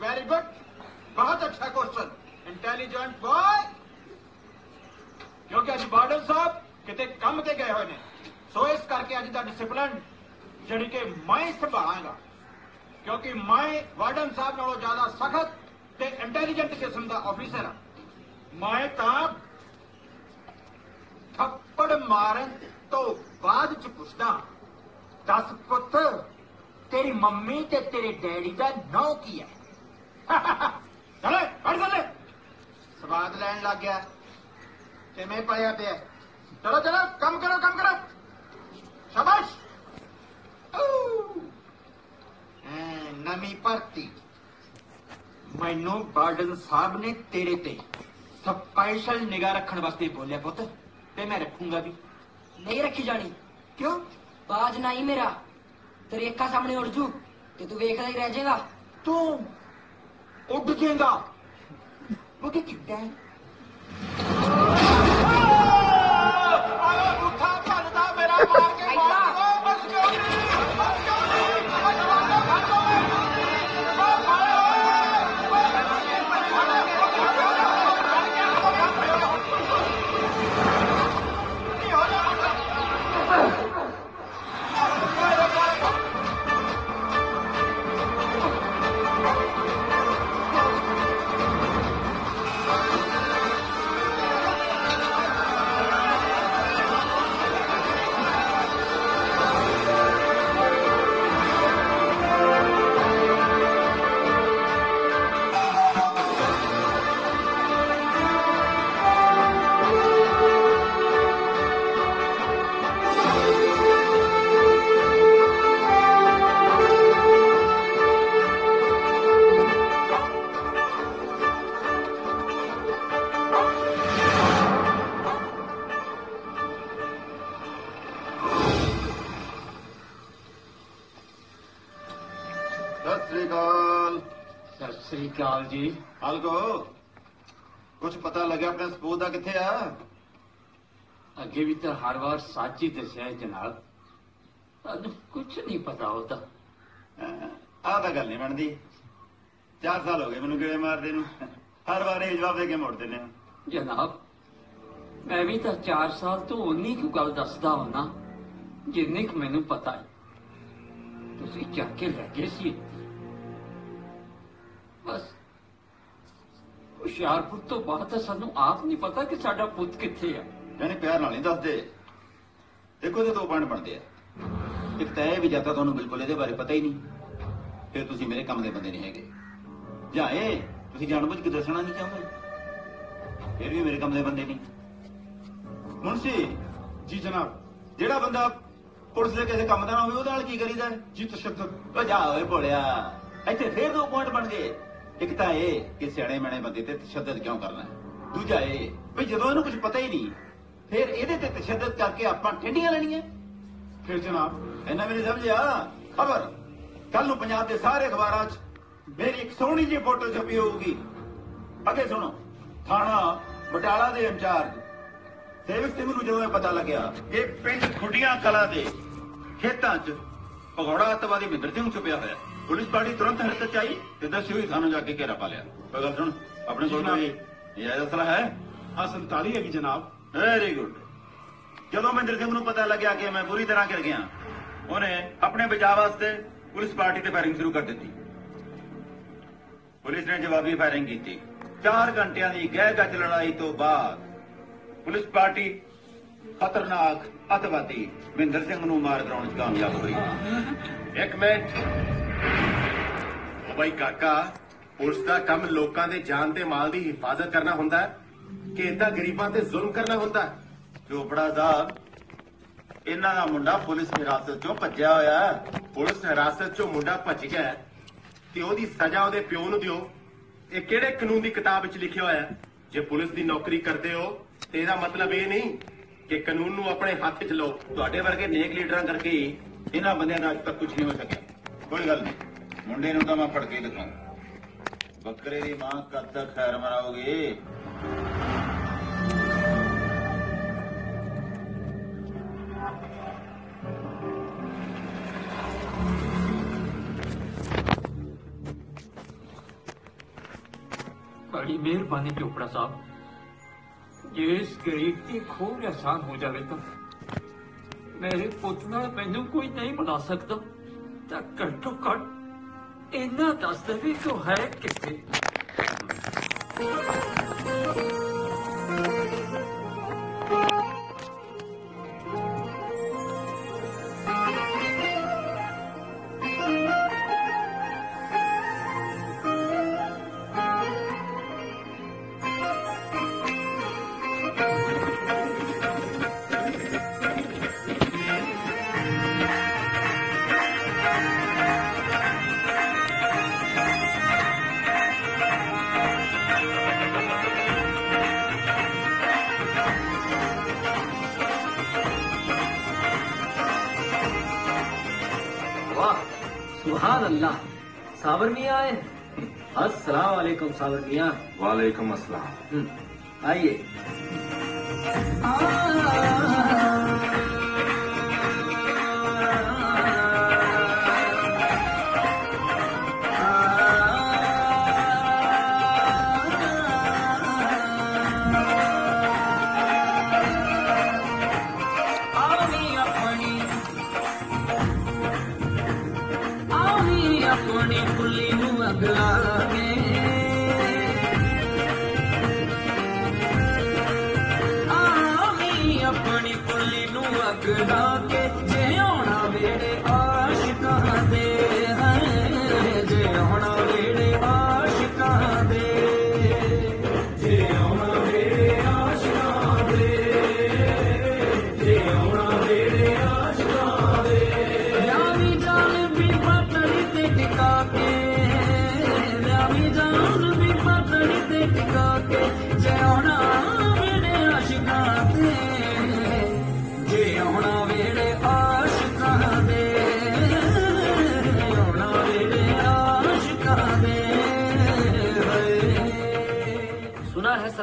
ਵੈਰੀ ਗੁੱਡ ਬਹੁਤ ਅੱਛਾ ਕੁਐਸਚਨ ਇੰਟੈਲੀਜੈਂਟ ਬॉय ਕਿਉਂਕਿ ਅੱਜ ਵਾਰਡਨ ਸਾਹਿਬ ਕਿਤੇ ਕੰਮ ਤੇ ਗਏ ਹੋਏ ਨੇ। ਸੋ ਇਸ ਕਰਕੇ ਅੱਜ ਦਾ ਡਿਸਪਲਿਨ ਜਿਹੜੀ ਕਿ ਮੈਂ ਸੰਭਾਲਾਂਗਾ। ਕਿਉਂਕਿ ਮੈਂ ਵਾਰਡਨ ਸਾਹਿਬ ਨਾਲੋਂ ਜ਼ਿਆਦਾ ਸਖਤ ਤੇ ਇੰਟੈਲੀਜੈਂਟ ਕਿਸਮ ਦਾ ਆਫੀਸਰ ਹਾਂ। ਮੈਂ ਤਾਂ ਥੱਪੜ ਮਾਰਨ ਤੋਂ ਬਾਅਦ ਚ ਪੁੱਛਦਾ, ਦੱਸ ਪੁੱਤ, ਤੇਰੀ ਮੰਮੀ ਤੇ ਤੇਰੇ ਡੈਡੀ ਦਾ ਨਾਂ ਕੀ ਹੈ? ਚਲੇ ਬੈਠ ਚੱਲੇ ਸਵਾਦ ਲੈਣ ਲੱਗ ਗਿਆ। ਤੇ ਮੈਂ ਪਾਇਆ ਪਿਆ? ਚਲੋ ਚਲੋ, ਕੰਮ ਕਰੋ ਕੰਮ ਕਰੋ। ਸ਼ਾਬਾਸ਼। ਊ। ਨਵੀਂ ਭਰਤੀ। ਮੈਨੂੰ ਬਾਰਡਨ ਸਾਹਿਬ ਨੇ ਤੇਰੇ ਤੇ ਸਪੈਸ਼ਲ ਨਿਗਾਹ ਰੱਖਣ ਵਾਸਤੇ ਬੋਲਿਆ ਪੁੱਤ। ਤੇ ਮੈਂ ਰੱਖੂੰਗਾ ਵੀ। ਨਹੀਂ ਰੱਖੀ ਜਾਣੀ। ਕਿਉਂ? ਬਾਜ ਨਹੀਂ ਮੇਰਾ। ਤੇਰੀ ਅੱਖਾਂ ਸਾਹਮਣੇ ਉੜ ਜੂ ਤੇ ਤੂੰ ਵੇਖਦਾ ਹੀ ਰਹਿ ਜਾਏਗਾ। ਤੂੰ ਉੱਡ ਜਾਏਗਾ। ਉਹ ਕੀ ਕੀਤਾ ਜੀ ਹਲਕੋ ਕੁਝ ਪਤਾ ਲੱਗਿਆ ਆਪਣੇ ਸਪੂਤ ਦਾ ਕਿੱਥੇ ਆ ਅੱਗੇ ਵੀ ਤਾਂ ਹਰ ਵਾਰ ਸੱਚ ਹੀ ਦੱਸਿਆ ਹੈ ਜਨਾਬ ਤੁਹਾਨੂੰ ਕੁਝ ਨਹੀਂ ਪਤਾ ਹੁੰਦਾ ਆਹ ਤਾਂ ਗੱਲ ਨਹੀਂ ਬਣਦੀ 4 ਸਾਲ ਹੋ ਗਏ ਮੈਨੂੰ ਕਿਵੇਂ ਮਾਰਦੇ ਨੂੰ ਹਰ ਵਾਰ ਇਹ ਜਵਾਬ ਦੇ ਕੇ ਮੋੜ ਦਿੰਦੇ ਆ ਜਨਾਬ ਮੈਂ ਵੀ ਤਾਂ 4 ਸਾਲ ਤੋਂ ਉਨੀ ਕੁ ਗੱਲ ਦੱਸਦਾ ਹਾਂ ਜਿੰਨੀ ਕੁ ਮੈਨੂੰ ਪਤਾ ਹੈ ਤੁਸੀਂ ਚੱਕ ਕੇ ਲੈ ਗਏ ਸੀ ਬਸ ਹੁਸ਼ਿਆਰਪੁਰ ਤੋਂ ਬਾਅਦ ਤਾਂ ਸਾਨੂੰ ਆਪ ਨਹੀਂ ਪਤਾ ਕਿ ਸਾਡਾ ਪੁੱਤ ਕਿੱਥੇ ਹੈ ਮੈਨੇ ਪਿਆਰ ਨਾਲ ਨਹੀਂ ਦੱਸਦੇ। ਦੇਖੋ ਇਹਦੇ ਦੋ ਪੁਆਇੰਟ ਬਣਦੇ ਆ। ਇੱਕ ਤਾਂ ਇਹ ਵੀ ਜਾਂ ਤਾਂ ਤੁਹਾਨੂੰ ਬਿਲਕੁਲ ਇਹਦੇ ਬਾਰੇ ਪਤਾ ਹੀ ਨਹੀਂ। ਫਿਰ ਤੁਸੀਂ ਮੇਰੇ ਕੰਮ ਦੇ ਬੰਦੇ ਨਹੀਂ ਹੈਗੇ। ਜਾਂ ਇਹ ਤੁਸੀਂ ਜਾਣਬੁੱਝ ਕੇ ਦੱਸਣਾ ਨਹੀਂ ਚਾਹੁੰਦੇ। ਫਿਰ ਵੀ ਮੇਰੇ ਕੰਮ ਦੇ ਬੰਦੇ ਨਹੀਂ। ਮੁਨਸੀ ਜੀ ਜਨਾਬ ਜਿਹੜਾ ਬੰਦਾ ਪੁਲਿਸ ਦੇ ਕਿਸੇ ਕੰਮ ਦਾ ਨਾ ਹੋਵੇ ਉਹਦੇ ਨਾਲ ਕੀ ਕਰੀਦਾ? ਜੀ ਤਸ਼ੱਦਦ। ਉਹ ਜਾ ਓਏ ਭੋਲਿਆ। ਇੱਥੇ ਫੇਰ ਦੋ ਪੁਆਇੰਟ ਬਣ ਗਏ। ਇੱਕ ਤਾਂ ਇਹ ਕਿ ਸਿਆਣੇ ਮੈਣੇ ਬੰਦੇ ਤੇ ਤਸ਼ੱਦਦ ਕਿਉਂ ਕਰਨਾ ਦੂਜਾ ਇਹ ਵੀ ਜਦੋਂ ਇਹਨੂੰ ਕੁਝ ਪਤਾ ਹੀ ਨਹੀਂ, ਫਿਰ ਇਹਦੇ ਤੇ ਤਸ਼ੱਦਦ ਕਰਕੇ ਆਪਾਂ ਠੰਡੀਆਂ ਲੈਣੀਆਂ। ਫਿਰ ਜਨਾਬ ਇਹਨਾਂ ਵੀ ਨਹੀਂ ਸਮਝਿਆ? ਖਬਰ ਕੱਲ ਨੂੰ ਪੰਜਾਬ ਦੇ ਸਾਰੇ ਅਖਬਾਰਾਂ 'ਚ ਮੇਰੀ ਇੱਕ ਸੋਹਣੀ ਜਿਹੀ ਫੋਟੋ ਛਪੀ ਹੋਊਗੀ। ਅੱਗੇ ਸੁਣੋ, ਥਾਣਾ ਬਟਾਲਾ ਦੇ ਇੰਚਾਰਜ। ਸੇਵਕ ਸਿੰਘ ਨੂੰ ਜਦੋਂ ਇਹ ਪਤਾ ਲੱਗਿਆ ਕਿ ਪਿੰਡ ਖੁੱਡੀਆਂ ਕਲਾ ਦੇ ਖੇਤਾਂ 'ਚ ਭਗੌੜਾ ਅੱਤਵਾਦੀ ਮਹਿੰਦਰ ਸਿੰਘ ਛੁਪਿਆ ਹੋਇਆ ਪੁਲਿਸ ਪਾਰਟੀ ਤੁਰੰਤ ਹਰਕਤ 'ਚ ਆਈ ਤੇ ਦੱਸਿਓ ਹੀ ਸਾਨੂੰ ਜਾ ਕੇ ਘੇਰਾ ਪਾ ਲਿਆ। ਕੋਈ ਗੱਲ ਸੁਣ ਆਪਣੇ ਕੋਲ ਕੋਈ ਇਹ ਅਸਲਾ ਹੈ? ਆ 47 ਹੈਗੀ ਜਨਾਬ। ਵੈਰੀ ਗੁੱਡ ਜਦੋਂ ਮਹਿੰਦਰ ਸਿੰਘ ਨੂੰ ਪਤਾ ਲੱਗਿਆ ਕਿ ਮੈਂ ਪੂਰੀ ਤਰ੍ਹਾਂ ਗਿਰ ਗਿਆ ਉਹਨੇ ਆਪਣੇ ਬਚਾਅ ਵਾਸਤੇ ਪੁਲਿਸ ਪਾਰਟੀ ਤੇ ਫਾਇਰਿੰਗ ਸ਼ੁਰੂ ਕਰ ਦਿੱਤੀ। ਪੁਲਿਸ ਨੇ ਜਵਾਬੀ ਫਾਇਰਿੰਗ ਕੀਤੀ। 4 ਘੰਟਿਆਂ ਦੀ ਗਹਿ ਗੱਜ ਲੜਾਈ ਤੋਂ ਬਾਅਦ ਪੁਲਿਸ ਪਾਰਟੀ ਖਤਰਨਾਕ ਅਤਵਾਦੀ ਮਹਿੰਦਰ ਸਿੰਘ ਨੂੰ ਮਾਰ ਕਰਾਉਣ 'ਚ ਕਾਮਯਾਬ ਹੋਈ। ਇੱਕ ਮਿੰਟ। ਬਾਈ ਕਾਕਾ, ਪੁਲਿਸ ਦਾ ਕੰਮ ਲੋਕਾਂ ਦੇ ਜਾਨ ਤੇ ਮਾਲ ਦੀ ਹਿਫਾਜ਼ਤ ਕਰਨਾ ਹੁੰਦਾ ਕਿ ਇਦਾਂ ਗਰੀਬਾਂ ਤੇ ਜ਼ੁਲਮ ਕਰਨਾ ਹੁੰਦਾ ਚੋਪੜਾ ਸਾਹਿਬ, ਇਹਨਾਂ ਦਾ ਮੁੰਡਾ ਪੁਲਿਸ ਹਿਰਾਸਤ 'ਚੋਂ ਭੱਜਿਆ ਹੋਇਆ ਹੈ। ਪੁਲਿਸ ਹਿਰਾਸਤ ਚੋਂ ਮੁੰਡਾ ਭੱਜ ਗਿਆ ਹੈ। ਤੇ ਉਹਦੀ ਸਜ਼ਾ ਉਹਦੇ ਪਿਓ ਨੂੰ ਦਿਓ। ਇਹ ਕਿਹੜੇ ਕਾਨੂੰਨ ਦੀ ਕਿਤਾਬ ਵਿੱਚ ਲਿਖਿਆ ਹੋਇਆ ਹੈ? ਜੇ ਪੁਲਿਸ ਦੀ ਨੌਕਰੀ ਕਰਦੇ ਹੋ, ਤੇ ਇਹਦਾ ਮਤਲਬ ਇਹ ਨਹੀਂ ਕਿ ਕਾਨੂੰਨ ਨੂੰ ਆਪਣੇ ਹੱਥ 'ਚ ਲਓ। ਤੁਹਾਡੇ ਵਰਗੇ ਨੇਕ ਲੀਡਰਾਂ ਕਰਕੇ ਹੀ ਇਹਨਾਂ ਬੰਦਿਆਂ ਦਾ ਅੱਜ ਤੱਕ ਕੁਝ ਨਹੀਂ ਹੋ ਸਕਿਆ। ਕੋਈ ਗੱਲ ਨਹੀਂ। ਮੁੰਡੇ ਨੂੰ ਤਾਂ ਮੈਂ ਫੜ ਕੇ ਦਿਖਾਉਂ। ਬੱਕਰੇ ਦੀ ਮਾਂ ਕਦ ਤੱਕ ਖੈਰ ਮਨਾਓਗੇ? ਬੜੀ ਮਿਹਰਬਾਨੀ ਚੋਪੜਾ ਸਾਹਿਬ। ਜੇ ਇਸ ਗਰੀਬ ਦੀ ਖੋਜ ਆਸਾਨ ਹੋ ਜਾਵੇ ਤਾਂ ਮੇਰੇ ਪੁੱਤ ਨਾਲ ਮੈਨੂੰ ਕੋਈ ਨਹੀਂ ਬਣਾ ਸਕਦਾ। ਤਾਂ ਘੱਟੋ ਘੱਟ ਇੰਨਾ ਦੱਸ ਦੇਵੇ ਕਿ ਉਹ ਹੈ ਕਿੱਥੇ? सुभान अल्लाह सावर मियाँ आए अस्सलाम वालेकुम सावर मियाँ वालेकुम अस्सलाम आइए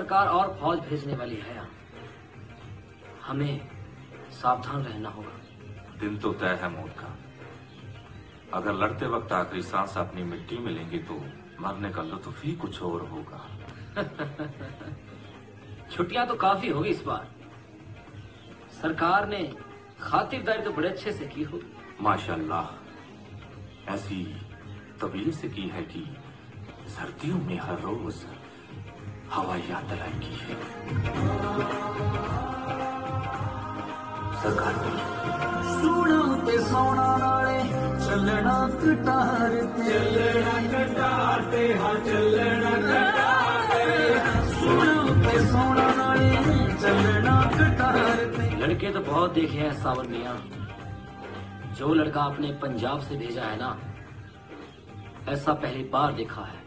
सरकार और फौज भेजने वाली है। हमें सावधान रहना होगा। दिन तो तय है मौत का। अगर लड़ते वक्त आखिरी सांस अपनी मिट्टी में लेंगे तो मरने का लुत्फ ही कुछ और होगा। छुट्टियाँ तो काफ़ी होगी इस बार। सरकार ने खातिरदारी तो बड़े अच्छे से की होगी माशाल्लाह ऐसी तबीयत से की है कि सर्दियों में हर रोज हवाई यात्रा की है। सरकार सोना नाले चलना चलना हाँ चलना सोना नाले चलना लड़के तो बहुत देखे हैं सावन मिया। जो लड़का आपने पंजाब से भेजा है ना ऐसा पहली बार देखा है।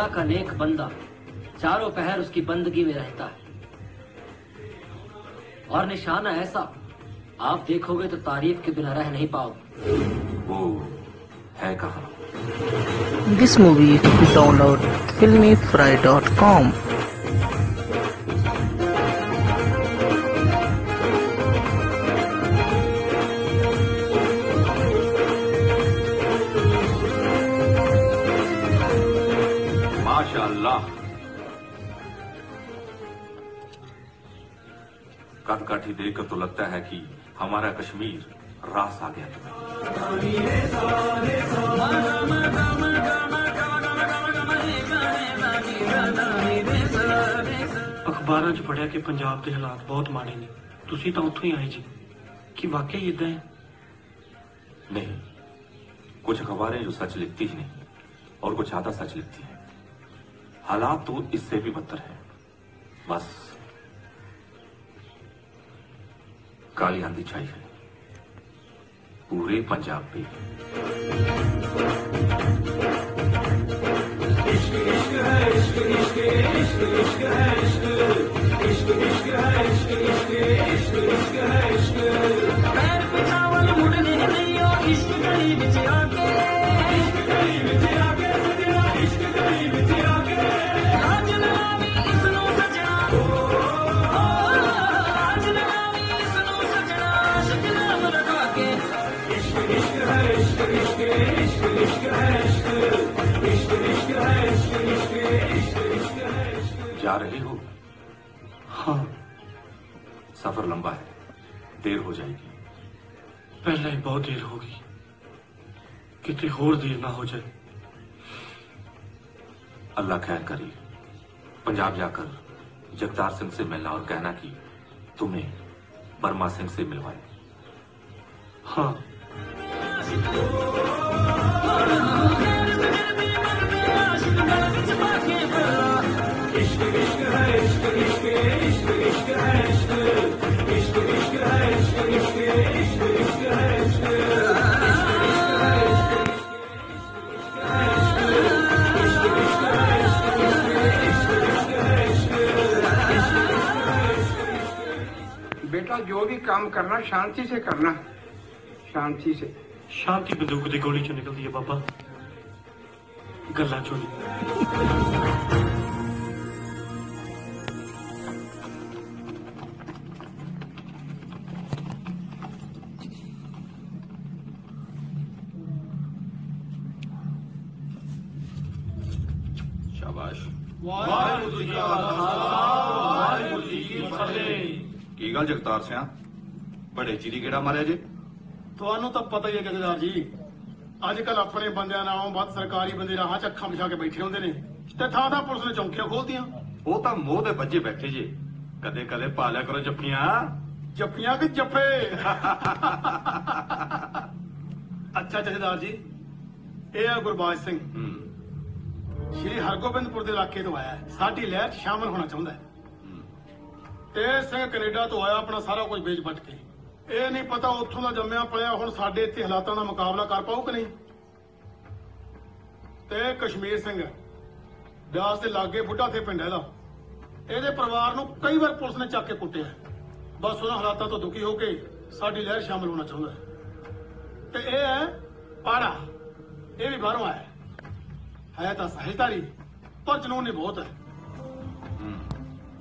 खुदा का नेक बंदा चारों पहर उसकी बंदगी में रहता है। और निशाना ऐसा आप देखोगे तो तारीफ़ के बिना रह नहीं पाओगे। वो है कहाँ? This movie फ्राई डॉट माशाल्लाह कद काठी देखकर तो लगता है कि हमारा कश्मीर रास आ गया तुम्हें ਅਖਬਾਰਾਂ 'ਚ ਪੜਿਆ ਕਿ ਪੰਜਾਬ ਦੇ ਹਾਲਾਤ ਬਹੁਤ ਮਾੜੇ ਨੇ ਤੁਸੀਂ ਤਾਂ ਉੱਥੋਂ ਹੀ ਆਏ ਜੀ ਕਿ ਵਾਕਈ ਇਦਾਂ ਹੈ नहीं कुछ अखबारें जो सच लिखती ही नहीं और कुछ आधा सच लिखती है हालात तो इससे भी बदतर है बस काली आंधी छाई है। पूरे पंजाब पे। इश्क इश्क है इश्क इश्क इश्क है इश्क। इश्क इश्क है इश्क इश्क इश्क इश्क है इश्क। पैर पिछावल मुड़ने नहीं इश्क गली बिच आके इश्क गली जा रहे हो? हाँ। सफ़र लंबा है। देर हो जाएगी। पहले ही बहुत देर होगी। कितनी और देर ना हो जाए। अल्लाह खैर करी। पंजाब जाकर जगतार सिंह से मिलना और कहना कि तुम्हें बर्मा सिंह से मिलवाए। हाँ। बेटा जो भी काम करना शांति से करना। शांति से। शांति बंदूक की गोली चो निकलती है बाबा? गल्ला चो शाबाश। वाह ਕੀ ਗੱਲ ਜਗਤਾਰ ਸਿਆ? ਬੜੇ ਚਿਰੀ ਕਿਹੜਾ ਮਾਰਿਆ ਜੇ? ਤੁਹਾਨੂੰ ਤਾਂ ਪਤਾ ਹੀ ਹੈ ਜਥੇਦਾਰ ਜੀ ਅੱਜ ਕੱਲ ਆਪਣੇ ਬੰਦਿਆਂ ਨਾਲੋਂ ਵੱਧ ਸਰਕਾਰੀ ਬੰਦੇ ਰਾਹਾਂ 'ਚ ਅੱਖਾਂ ਵਿਛਾ ਕੇ ਬੈਠੇ ਹੁੰਦੇ ਨੇ ਤੇ ਥਾਂ ਥਾਂ ਪੁਲਿਸ ਨੇ ਚੌਂਕੀਆਂ ਖੋਲਤੀਆਂ ਉਹ ਤਾਂ ਮੋਹ ਦੇ ਬੱਜੇ ਬੈਠੇ ਜੇ। ਕਦੇ ਕਦੇ ਪਾ ਲਿਆ ਕਰੋ ਜੱਫੀਆਂ। ਜੱਫੀਆਂ ਕਿ ਜੱਫੇ? ਅੱਛਾ ਜਥੇਦਾਰ ਜੀ ਇਹ ਆ ਗੁਰਬਾਜ ਸਿੰਘ। ਸ਼੍ਰੀ ਹਰਗੋਬਿੰਦਪੁਰ ਦੇ ਇਲਾਕੇ ਤੋਂ ਆਇਆ ਹੈ। ਸਾਡੀ ਲਹਿਰ 'ਚ ਸ਼ਾਮਲ ਹੋਣਾ ਚਾਹੁੰਦਾ ਹੈ। ਤੇ ਸਿੰਘ ਕੈਨੇਡਾ ਤੋਂ ਆਇਆ ਆਪਣਾ ਸਾਰਾ ਕੁਝ ਵੇਚ ਵੱਟ ਕੇ। ਇਹ ਨਹੀਂ ਪਤਾ ਉੱਥੋਂ ਦਾ ਜੰਮਿਆ ਪਲਿਆ ਹੁਣ ਸਾਡੇ ਇੱਥੇ ਹਾਲਾਤਾਂ ਦਾ ਮੁਕਾਬਲਾ ਕਰ ਪਾਊ ਕਿ ਨਹੀਂ। ਤੇ ਕਸ਼ਮੀਰ ਸਿੰਘ ਬਿਆਸ ਦੇ ਲਾਗੇ ਬੁੱਢਾ ਤੇ ਪਿੰਡ ਹੈ ਇਹਦਾ। ਇਹਦੇ ਪਰਿਵਾਰ ਨੂੰ ਕਈ ਵਾਰ ਪੁਲਿਸ ਨੇ ਚੱਕ ਕੇ ਕੁੱਟਿਆ ਬਸ ਉਹਨਾਂ ਹਾਲਾਤਾਂ ਤੋਂ ਦੁਖੀ ਹੋ ਕੇ ਸਾਡੀ ਲਹਿਰ ਸ਼ਾਮਲ ਹੋਣਾ ਚਾਹੁੰਦਾ ਤੇ ਇਹ ਹੈ ਪਾੜਾ। ਇਹ ਵੀ ਬਾਹਰੋਂ ਆਇਆ ਹੈ। ਤਾਂ ਸਹਿਜਧਾਰੀ ਪਰ ਜਨੂਨ ਬਹੁਤ ਹੈ।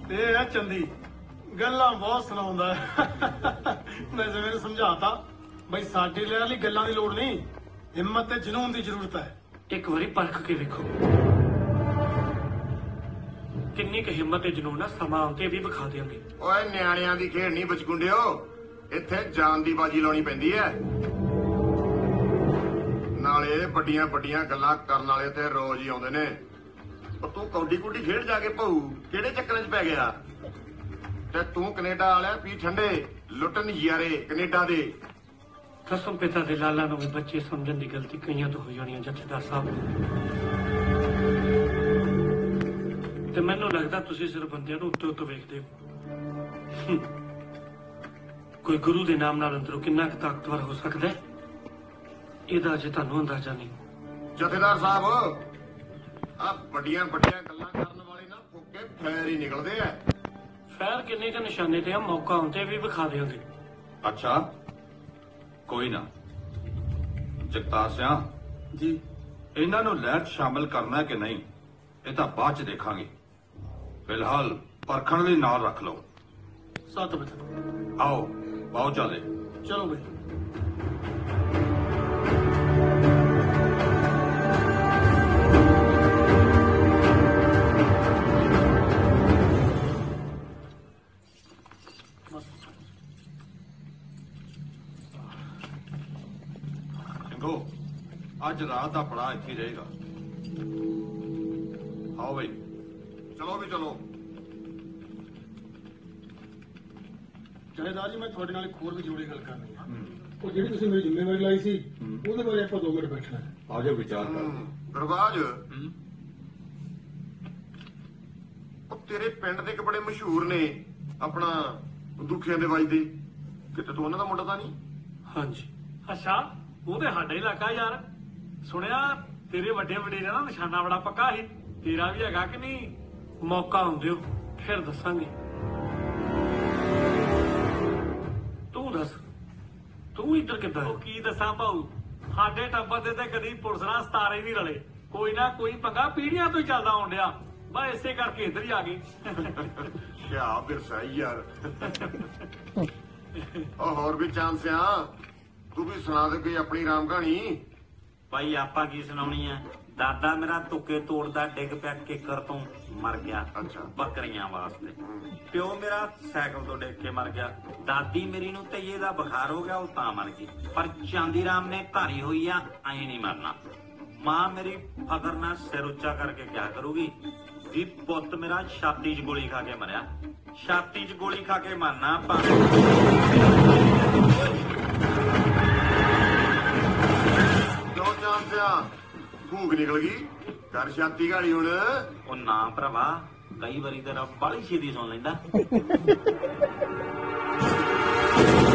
ਤੇ ਇਹ ਹੈ ਚੰਦੀ। ਗੱਲਾਂ ਬਹੁਤ ਸੁਣਾਉਂਦਾ ਹੈ। ਮੈਂ ਜਿਵੇਂ ਸਮਝਾਤਾ ਬਈ ਸਾਡੇ ਲਈ ਗੱਲਾਂ ਦੀ ਲੋੜ ਨਹੀਂ ਹਿੰਮਤ ਤੇ ਜਨੂਨ ਦੀ ਜ਼ਰੂਰਤ ਹੈ। ਇੱਕ ਵਾਰੀ ਪਰਖ ਕੇ ਵੇਖੋ। ਕਿੰਨੀ ਕੁ ਹਿੰਮਤ ਤੇ ਜਨੂਨ ਆ ਸਮਾਂ ਆਉਂਦੇ ਵੀ ਵਿਖਾ ਦਿਆਂਗੇ। ਓਏ ਨਿਆਣਿਆਂ ਦੀ ਖੇਡ ਨਹੀਂ ਬਚਕੁੰਡਿਓ ਇੱਥੇ ਜਾਨ ਦੀ ਬਾਜੀ ਲਾਉਣੀ ਪੈਂਦੀ ਐ ਨਾਲੇ ਵੱਡੀਆਂ ਵੱਡੀਆਂ ਗੱਲਾਂ ਕਰਨ ਵਾਲੇ ਤੇ ਰੋਜ਼ ਹੀ ਆਉਂਦੇ ਨੇ। ਉਹ ਤੂੰ ਕੌਡੀ ਕੁੱਡੀ ਖੇਡ ਜਾ ਕੇ ਭਾਊ ਕਿਹੜੇ ਚੱਕਰਾਂ 'ਚ ਪੈ ਗਿਆ? ਤੇ ਤੂੰ ਕੈਨੇਡਾ ਵਾਲਿਆ ਪੀ ਠੰਡੇ ਲੁੱਟਣ ਯਾਰੇ ਕੈਨੇਡਾ ਦੇ। ਕਸਮ ਪਿਤਾ ਦੇ ਲਾਲਾ ਨੂੰ ਵੀ ਬੱਚੇ ਸਮਝਣ ਦੀ ਗਲਤੀ ਕਈਆਂ ਤੋਂ ਹੋਈ ਹੋਣੀ ਹੈ ਜਥੇਦਾਰ ਸਾਹਿਬ। ਤੇ ਮੈਨੂੰ ਲੱਗਦਾ ਤੁਸੀਂ ਸਿਰਫ ਬੰਦਿਆਂ ਨੂੰ ਉੱਤੋਂ ਉੱਤੋਂ ਵੇਖਦੇ ਹੋ। ਕੋਈ ਗੁਰੂ ਦੇ ਨਾਮ ਨਾਲ ਅੰਦਰੋਂ ਕਿੰਨਾ ਕੁ ਤਾਕਤਵਰ ਹੋ ਸਕਦਾ ਹੈ? ਇਹਦਾ ਅਜੇ ਤੁਹਾਨੂੰ ਅੰਦਾਜ਼ਾ ਨਹੀਂ। ਜਥੇਦਾਰ ਸਾਹਿਬ ਆ ਵੱਡੀਆਂ ਵੱਡੀਆਂ ਗੱਲਾਂ ਕਰਨ ਵਾਲੇ ਨਾ ਫੁੱਕੇ ਫੈਰ ਹੀ ਨਿਕਲਦੇ ਆ। ਫੈਰ ਕਿੰਨੇ ਕੁ ਨਿਸ਼ਾਨੇ ਤੇ ਆ ਮੌਕਾ ਹੁੰਦੇ ਵੀ ਵਿਖਾ ਦਿਓਗੇ ਅੱਛਾ ਕੋਈ ਨਾ। ਜਗਤਾਰ ਸਿਆ ਜੀ। ਇਹਨਾਂ ਨੂੰ ਲਹਿਰ 'ਚ ਸ਼ਾਮਲ ਕਰਨਾ ਹੈ ਕਿ ਨਹੀਂ ਇਹ ਤਾਂ ਬਾਅਦ ਚ ਦੇਖਾਂਗੇ। ਫਿਲਹਾਲ ਪਰਖਣ ਲਈ ਨਾਲ ਰੱਖ ਲਓ। ਸੱਤ ਵਜੇ। ਆਓ ਬਹੁਤ ਚਾਲੇ ਚਲੋ ਬਈ। ਅੱਜ ਰਾਤ ਦਾ ਪੜਾ ਇੱਥੇ ਰਹੇਗਾ। ਆਓ ਬਈ। ਚਲੋ ਵੀ ਚਲੋ। ਜਥੇਦਾਰ ਜੀ ਮੈਂ ਤੁਹਾਡੇ ਨਾਲ ਇੱਕ ਹੋਰ ਵੀ ਜੋੜੀ ਗੱਲ ਕਰਨੀ ਹੈ। ਉਹ ਜਿਹੜੀ ਤੁਸੀਂ ਮੇਰੀ ਜ਼ਿੰਮੇਵਾਰੀ ਲਾਈ ਸੀ ਉਹਦੇ ਬਾਰੇ ਆਪਾਂ ਦੋ ਮਿੰਟ ਬੈਠਣਾ ਆ ਜਾਓ ਵਿਚਾਰ ਗੁਰਬਾਜ ਉਹ ਤੇਰੇ ਪਿੰਡ ਦੇ ਇੱਕ ਬੜੇ ਮਸ਼ਹੂਰ ਨੇ ਆਪਣਾ ਦੁਖੀਆਂ ਦੇ ਵੱਜਦੇ ਕਿਤੇ ਤੂੰ ਉਹਨਾਂ ਦਾ ਮੁੰਡਾ ਤਾਂ ਨਹੀਂ? ਹਾਂਜੀ। ਅੱਛਾ ਉਹ ਤੇ ਸਾਡਾ ਇਲਾਕਾ ਯਾਰ। ਸੁਣਿਆ ਤੇਰੇ ਵੱਡੇ ਵਡੇਰਿਆਂ ਦਾ ਨਿਸ਼ਾਨਾ ਬੜਾ ਪੱਕਾ ਸੀ। ਤੇਰਾ ਵੀ ਹੈਗਾ ਕਿ ਨਹੀਂ ਮੌਕਾ ਹੁੰਦੇ ਫਿਰ ਦੱਸਾਂਗੇ। ਤੂੰ ਦੱਸ ਤੂੰ ਇੱਧਰ ਕਿੱਦਾਂ ਉਹ ਕੀ ਦੱਸਾਂ ਭਾਊ? ਸਾਡੇ ਟੱਬਰ ਦੇ ਤੇ ਕਦੀ ਪੁਲਿਸ ਨਾਲ ਸਤਾਰੇ ਨਹੀਂ ਰਲੇ। ਕੋਈ ਨਾ ਕੋਈ ਪੰਗਾ ਪੀੜੀਆਂ ਤੋਂ ਹੀ ਚੱਲਦਾ ਆਉਣ ਡਿਆ। ਬਸ ਇਸੇ ਕਰਕੇ ਇੱਧਰ ਹੀ ਆ ਗਏ। ਕਿਆ ਬਿਰਸਾ ਈ ਯਾਰ। ਉਹ ਹੋਰ ਵੀ ਚਾਂਸ ਆ। ਤੂੰ ਵੀ ਸੁਣਾ ਦੇ ਕੋਈ ਆਪਣੀ ਰਾਮ ਕਹਾਣੀ। ਭਾਈ ਆਪਾਂ ਕੀ ਸੁਣਾਉਣੀ ਆ? ਦਾਦਾ ਮੇਰਾ ਤੁੱਕੇ ਤੋੜਦਾ ਡਿੱਗ ਪਿਆ ਕਿੱਕਰ ਤੋਂ ਮਰ ਗਿਆ। ਅੱਛਾ। ਬੱਕਰੀਆਂ ਵਾਸਤੇ। ਪਿਓ ਮੇਰਾ ਸਾਈਕਲ ਤੋਂ ਡਿੱਗ ਕੇ ਮਰ ਗਿਆ। ਦਾਦੀ ਮੇਰੀ ਨੂੰ ਤਈਏ ਦਾ ਬੁਖਾਰ ਹੋ ਗਿਆ ਉਹ ਤਾਂ ਮਰ ਗਈ। ਪਰ ਚਾਂਦੀ ਰਾਮ ਨੇ ਧਾਰੀ ਹੋਈ ਆ ਐ ਨਹੀਂ ਮਰਨਾ। ਮਾਂ ਮੇਰੀ ਫਕਰ ਨਾਲ ਸਿਰ ਉੱਚਾ ਕਰਕੇ ਕਿਆ ਕਰੂਗੀ? ਵੀ ਪੁੱਤ ਮੇਰਾ ਛਾਤੀ 'ਚ ਗੋਲੀ ਖਾ ਕੇ ਮਰਿਆ। ਛਾਤੀ 'ਚ ਗੋਲੀ ਖਾ ਕੇ ਮਰਨਾ ਕਿਉਂ ਆ ਭੂਖ ਨਿਕਲ ਗਈ। ਕਰ ਸ਼ਾਂਤੀ ਗਾੜੀ ਹੁਣ। ਉਹ ਨਾ ਭਰਾਵਾ ਕਈ ਵਾਰੀ ਤੇਰਾ ਬਾਲੀ ਛੇਦੀ ਸੁਣ ਲੈਂਦਾ।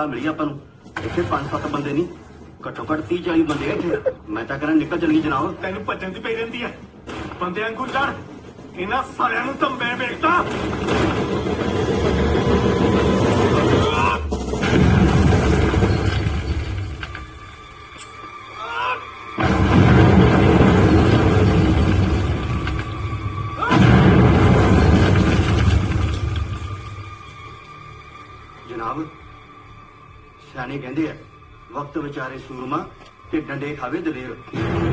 ਲੱਗਦਾ ਮਿਲੀ ਆਪਾਂ ਨੂੰ। ਇੱਥੇ ਪੰਜ ਸੱਤ ਬੰਦੇ ਨਹੀਂ, ਘੱਟੋ ਘੱਟ 30 40 ਬੰਦੇ ਆ ਇੱਥੇ। ਮੈਂ ਤਾਂ ਕਹਿੰਦਾ ਨਿਕਲ ਚੱਲੀਏ ਜਨਾਬ। ਤੈਨੂੰ ਭੱਜਣ ਦੀ ਪਈ ਰਹਿੰਦੀ ਹੈ ਬੰਦਿਆਂ ਨੂੰ ਲੜ ਇਹਨਾਂ ਸਾਰਿਆਂ ਨੂੰ ਤਾਂ ਮੈਂ ਵਕਤ ਵਿਚਾਰੇ ਸੂਰਮਾ ਤੇ ਡੰਡੇ ਖਾਵੇ ਦਲੇਰ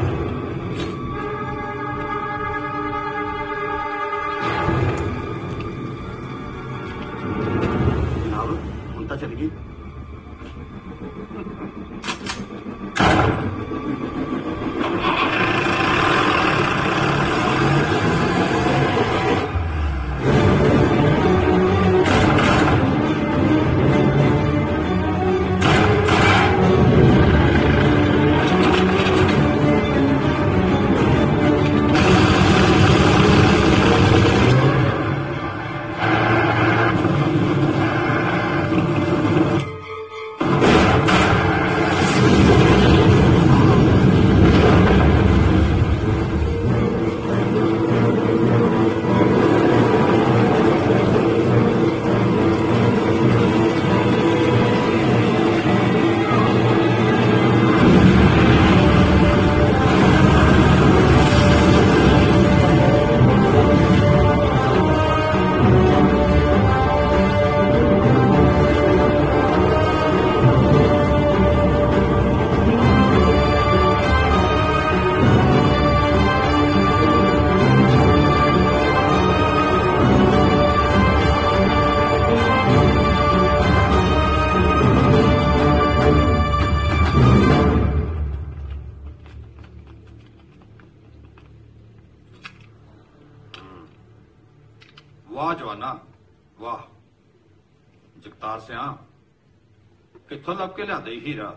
ਲਿਆਂਦੇ ਹੀਰਾ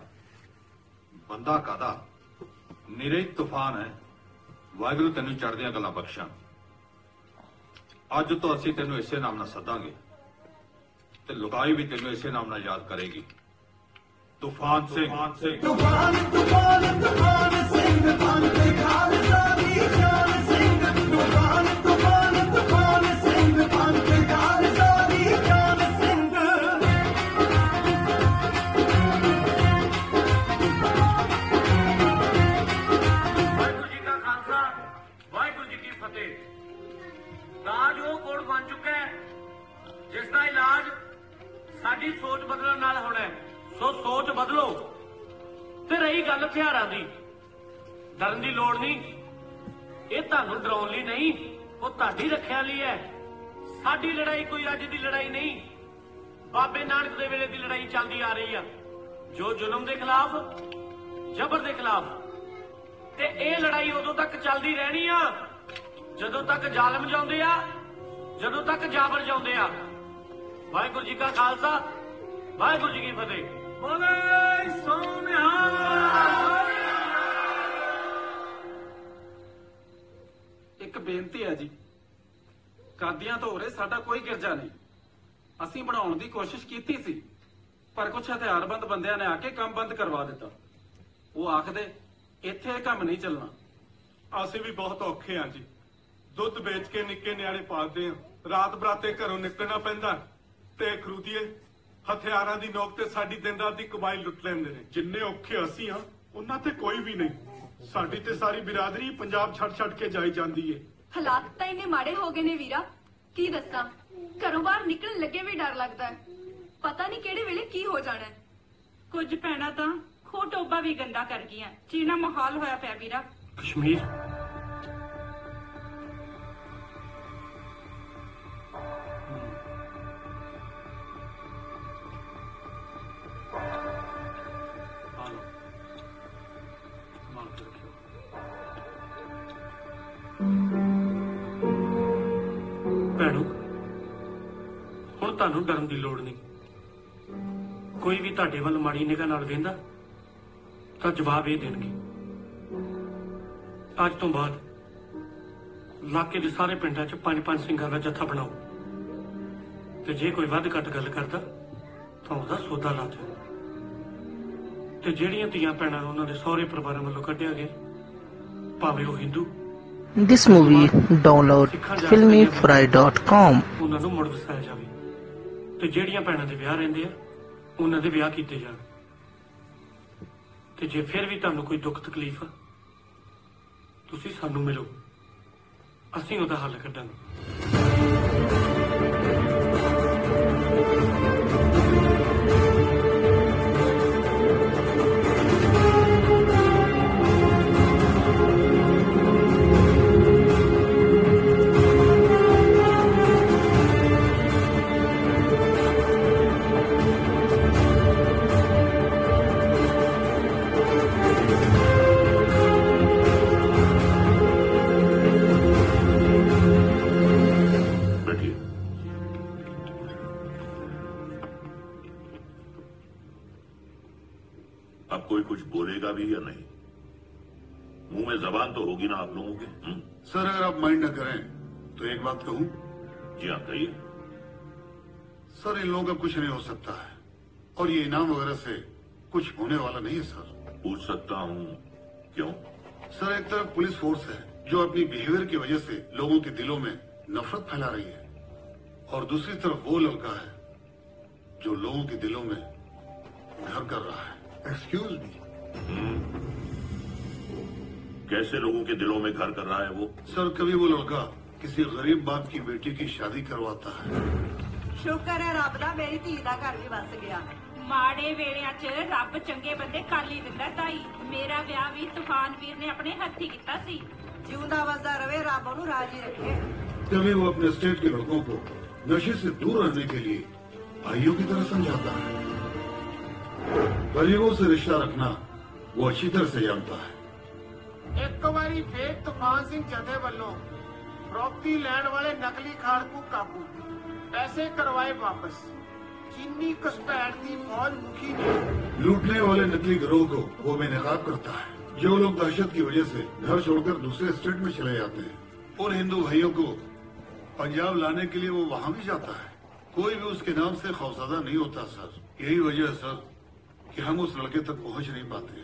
ਬੰਦਾ ਕਾਦਾ ਨਿਰੇ ਤੂਫਾਨ ਹੈ। ਵਾਹਿਗੁਰੂ ਤੈਨੂੰ ਚੜ੍ਹਦੀਆਂ ਗੱਲਾਂ ਬਖਸ਼ਾਂ। ਅੱਜ ਤੋਂ ਅਸੀਂ ਤੈਨੂੰ ਇਸੇ ਨਾਮ ਨਾਲ ਸੱਦਾਂਗੇ ਤੇ ਲੁਗਾਈ ਵੀ ਤੈਨੂੰ ਇਸੇ ਨਾਮ ਨਾਲ ਯਾਦ ਕਰੇਗੀ। ਤੂਫਾਨ ਸਿੰਘ। ਤੂਫਾਨ ਸਿੰਘ। ਤੂਫਾਨ ਤੂਫਾਨ ਤੂਫਾਨ ਸਿੰਘ। ਪੰਥ ਖਾਲਸਾ ਦੀ ਸ਼ਾਨ ਸਿੰਘ। ਤੂਫਾਨ ਤੂਫਾਨ ਲੜਾਈ ਆ ਰਹੀ ਆ। ਜੋ ਜ਼ੁਲਮ ਦੇ ਖਿਲਾਫ, ਜ਼ਬਰ ਦੇ ਖਿਲਾਫ। ਤੇ ਇਹ ਲੜਾਈ ਉਦੋਂ ਤੱਕ ਚੱਲਦੀ ਰਹਿਣੀ ਆ, ਜਦੋਂ ਤੱਕ ਜ਼ਾਲਮ ਜਾਉਂਦੇ ਆ, ਜਦੋਂ ਤੱਕ ਜਾਬਰ ਜਾਉਂਦੇ ਆ। ਵਾਹਿਗੁਰੂ ਜੀ ਕਾ ਖਾਲਸਾ, ਵਾਹਿਗੁਰੂ ਜੀ ਕੀ ਫਤਿਹ। ਬੋਲੇ ਸੋਨਿਹਾਲ ਇੱਕ ਬੇਨਤੀ ਹੈ ਜੀ। ਕਾਦੀਆਂ ਤੋਂ ਉਰੇ ਸਾਡਾ ਕੋਈ ਗਿਰਜਾ ਨਹੀਂ। ਅਸੀਂ ਬਣਾਉਣ ਦੀ ਕੋਸ਼ਿਸ਼ ਕੀਤੀ ਸੀ। ਪਰ ਕੁਝ ਹਥਿਆਰਬੰਦ ਬੰਦਿਆਂ ਨੇ ਆ ਕੇ ਕੰਮ ਬੰਦ ਕਰਵਾ ਦਿੱਤਾ। ਉਹ ਆਖਦੇ ਇੱਥੇ ਇਹ ਕੰਮ ਨਹੀਂ ਚੱਲਣਾ। ਅਸੀਂ ਵੀ ਬਹੁਤ ਔਖੇ ਆ ਜੀ। ਦੁੱਧ ਵੇਚ ਕੇ ਨਿੱਕੇ ਨਿਆਣੇ ਪਾਲਦੇ ਆ ਰਾਤ ਬਰਾਤੇ ਘਰੋਂ ਨਿਕਲਣਾ ਪੈਂਦਾ। ਤੇ ਖਰੂਦੀਏ ਹਥਿਆਰਾਂ ਦੀ ਨੋਕ ਤੇ ਸਾਡੀ ਦਿਨ ਰਾਤ ਦੀ ਕਮਾਈ ਲੁੱਟ ਲੈਂਦੇ ਨੇ। ਜਿੰਨੇ ਔਖੇ ਅਸੀਂ ਆ ਉਹਨਾਂ ਤੇ ਕੋਈ ਵੀ ਨਹੀਂ। ਸਾਡੀ ਤੇ ਸਾਰੀ ਬਿਰਾਦਰੀ ਪੰਜਾਬ ਛੱਡ ਛੱਡ ਕੇ ਜਾਈ ਜਾਂਦੀ ਏ। ਹਾਲਾਤ ਤਾਂ ਇੰਨੇ ਮਾੜੇ ਹੋ ਗਏ ਨੇ ਵੀਰਾ। ਕੀ ਦੱਸਾਂ? ਘਰੋਂ ਬਾਹਰ ਨਿਕਲਣ ਲੱਗੇ ਵੀ ਡਰ ਲੱਗਦਾ ਹੈ। ਪਤਾ ਨਹੀਂ ਕਿਹੜੇ ਵੇਲੇ ਕੀ ਹੋ ਜਾਣਾ ਹੈ। ਕੁਝ ਪੈਣਾ ਤਾਂ ਖੋ ਟੋਬਾ ਵੀ ਗੰਦਾ ਕਰ ਗਈਆਂ ਚੀਨਾ ਮਹਾਲ ਹੋਇਆ ਪਿਆ ਵੀਰਾ। ਕਸ਼ਮੀਰ। ਭੈਣੋ, ਹੁਣ ਤੁਹਾਨੂੰ ਡਰਨ ਦੀ ਲੋੜ ਨਹੀਂ। ਕੋਈ ਵੀ ਤੁਹਾਡੇ ਵੱਲ ਮਾੜੀ ਨਿਗਾਹ ਨਾਲ ਵੇਂਦਾ ਤਾਂ ਜਵਾਬ ਇਹ ਦੇਣਗੇ। ਅੱਜ ਤੋਂ ਬਾਅਦ ਇਲਾਕੇ ਦੇ ਸਾਰੇ ਪਿੰਡਾਂ 'ਚ ਪੰਜ ਪੰਜ ਸਿੰਘਾਂ ਦਾ ਜੱਥਾ ਬਣਾਓ। ਤੇ ਜੇ ਕੋਈ ਵੱਧ ਘੱਟ ਗੱਲ ਕਰਦਾ ਤਾਂ ਉਹਦਾ ਸੌਦਾ ਲਾ ਦਿਓ। ਤੇ ਜਿਹੜੀਆਂ ਧੀਆਂ ਭੈਣਾਂ ਉਹਨਾਂ ਦੇ ਸਹੁਰੇ ਪਰਿਵਾਰਾਂ ਵੱਲੋਂ ਕੱਢਿਆ ਗਿਆ ਭਾਵੇਂ ਉਹ Hindu This movie download filmyfry.com. ਉਹਨਾਂ ਨੂੰ ਮੁੜ ਵਸਾਇਆ ਜਾਵੇ। ਤੇ ਜਿਹੜੀਆਂ ਭੈਣਾਂ ਦੇ ਵਿਆਹ ਰਹਿੰਦੇ ਆ ਉਹਨਾਂ ਦੇ ਵਿਆਹ ਕੀਤੇ ਜਾਣ। ਤੇ ਜੇ ਫਿਰ ਵੀ ਤੁਹਾਨੂੰ ਕੋਈ ਦੁੱਖ ਤਕਲੀਫ ਆ ਤੁਸੀਂ ਸਾਨੂੰ ਮਿਲੋ। ਅਸੀਂ ਉਹਦਾ ਹੱਲ ਕੱਢਾਂਗੇ। भी या नहीं? मुँह में जबान तो होगी ना आप लोगों के हम्म? सर अगर आप माइंड न करें तो एक बात कहूँ। जी हाँ कहिए। सर इन लोगों का कुछ नहीं हो सकता है। और ये इनाम वगैरह से कुछ होने वाला नहीं है सर। पूछ सकता हूँ। क्यों? सर एक तरफ़ पुलिस फोर्स है जो अपनी बिहेवियर की वजह से लोगों के दिलों में नफरत फैला रही है। और दूसरी तरफ़ वो लड़का है जो लोगों के दिलों में घर कर रहा है। Excuse me कैसे लोगों के दिलों में घर कर रहा है वो सर कभी वो लड़का किसी गरीब बाप की बेटी की शादी करवाता है ਸ਼ੁਕਰ ਹੈ ਰੱਬ ਦਾ ਮੇਰੀ ਧੀ ਦਾ ਘਰ ਵੀ ਵਸ ਗਿਆ ਮਾੜੇ ਵੇਲਿਆਂ 'ਚ ਰੱਬ ਚੰਗੇ ਬੰਦੇ ਕਾਲੀ ਦਿੰਦਾ ਤਾਈ ਮੇਰਾ ਵਿਆਹ ਵੀ ਤੂਫਾਨ ਵੀਰ ਨੇ ਆਪਣੇ ਹੱਥੀ ਕੀਤਾ ਸੀ ਜਿਉਂਦਾ ਵਸਦਾ ਰਵੇ ਰੱਬ ਉਹਨੂੰ ਰਾਜੀ ਰੱਖੇ कभी वो अपने स्टेट के लड़कों को नशे से दूर रहने के लिए भाइयों की तरह समझाता है गरीबों से रिश्ता रखना वो अच्छी तरह से जानता है ਇੱਕ ਵਾਰੀ ਫੇਰ ਤੂਫਾਨ ਸਿੰਘ ਜਥੇ ਵੱਲੋਂ ਫਰੋਤੀ ਲੈਣ ਵਾਲੇ ਨਕਲੀ ਖਾੜਕੂ ਕਾਬੂ ਪੈਸੇ ਕਰਵਾਏ ਵਾਪਸ ਚੀਨੀ ਘੁਸਪੈਠ ਦੀ ਫੌਜ ਮੁਖੀ ਨੇ लूटने वाले नकली गिरोह को वो बेनकाब करता है जो लोग दहशत की वजह से घर छोड़कर दूसरे स्टेट में चले जाते हैं उन हिंदू भाइयों को पंजाब लाने के लिए वो वहां भी जाता है कोई भी उसके नाम से खौफजदा नहीं होता सर यही वजह है सर कि हम उस लड़के तक पहुंच नहीं पाते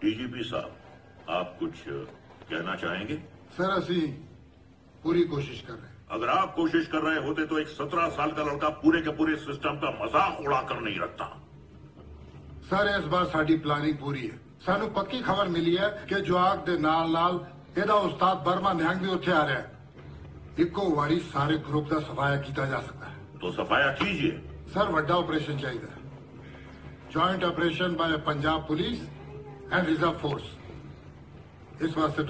डीजीपी साहब आप कुछ कहना चाहेंगे सर ਅਸੀਂ पूरी कोशिश कर रहे हैं अगर आप कोशिश कर रहे होते तो एक सत्रह साल का लड़का पूरे के पूरे सिस्टम का मजाक उड़ाकर नहीं रखता ਸਰ ਇਸ ਵਾਰ ਸਾਡੀ ਪਲਾਨਿੰਗ ਪੂਰੀ ਹੈ ਸਾਨੂੰ ਪੱਕੀ ਖਬਰ ਮਿਲੀ ਹੈ ਕਿ ਜਵਾਕ ਦੇ ਨਾਲ ਨਾਲ ਇਹਦਾ ਉਸਤਾਦ ਬਰਮਾ ਨਿਹੰਗ ਵੀ ਉੱਥੇ ਆ ਰਿਹਾ ਹੈ ਇੱਕੋ ਵਾਰੀ ਸਾਰੇ ਗਰੁੱਪ ਦਾ ਸਫਾਇਆ ਕੀਤਾ ਜਾ ਸਕਦਾ ਹੈ तो सफाया कीजिए ਸਰ ਵੱਡਾ ਆਪਰੇਸ਼ਨ ਚਾਹੀਦਾ ਹੈ joint operation by Punjab Police and Reserve Force. This was the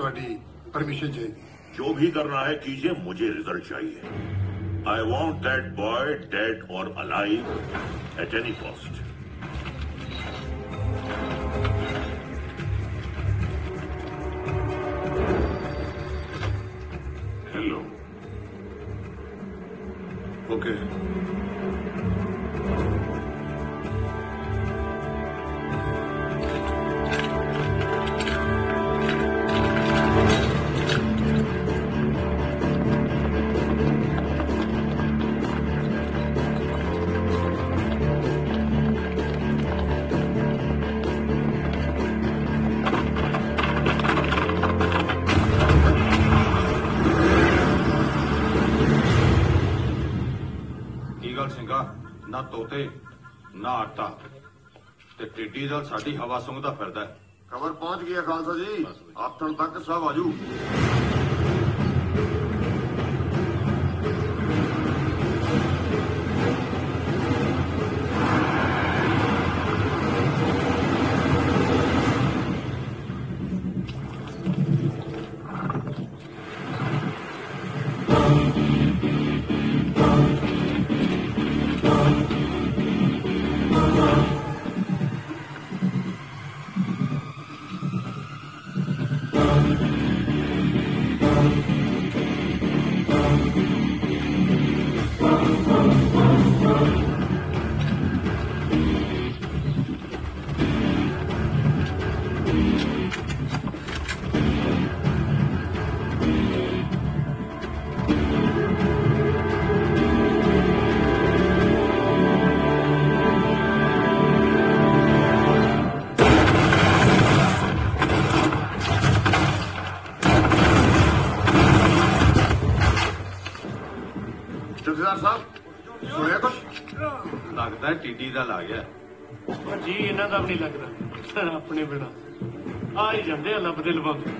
permission, Jay. जो भी करना है कीजिए मुझे result I want that boy dead or alive at any cost. Hello. Okay. ਟਿੱਡੀ ਦਾ ਸਾਡੀ ਹਵਾ ਸੁੰਘਦਾ ਫਿਰਦਾ ਹੈ। ਖਬਰ ਪਹੁੰਚ ਗਈ ਹੈ ਖਾਲਸਾ ਜੀ ਆਥਣ ਤੱਕ ਸਭ ਆਜੂ ਦਾ ਲਾ ਗਿਆ ਜੀ ਇਹਨਾਂ ਦਾ ਵੀ ਨਹੀਂ ਲੱਗਦਾ। ਆਪਣੇ ਬਿਨਾ। ਆ ਹੀ ਜਾਂਦੇ ਆ ਲੱਭਦੇ ਲਵਾਉਂਦੇ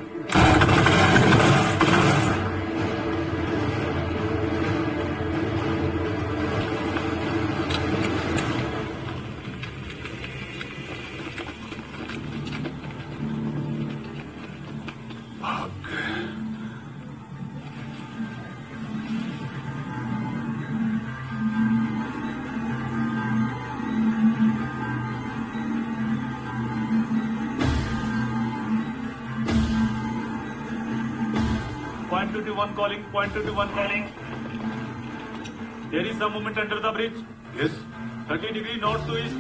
To one calling. There is some movement under the bridge. Yes. 30 degree north to east.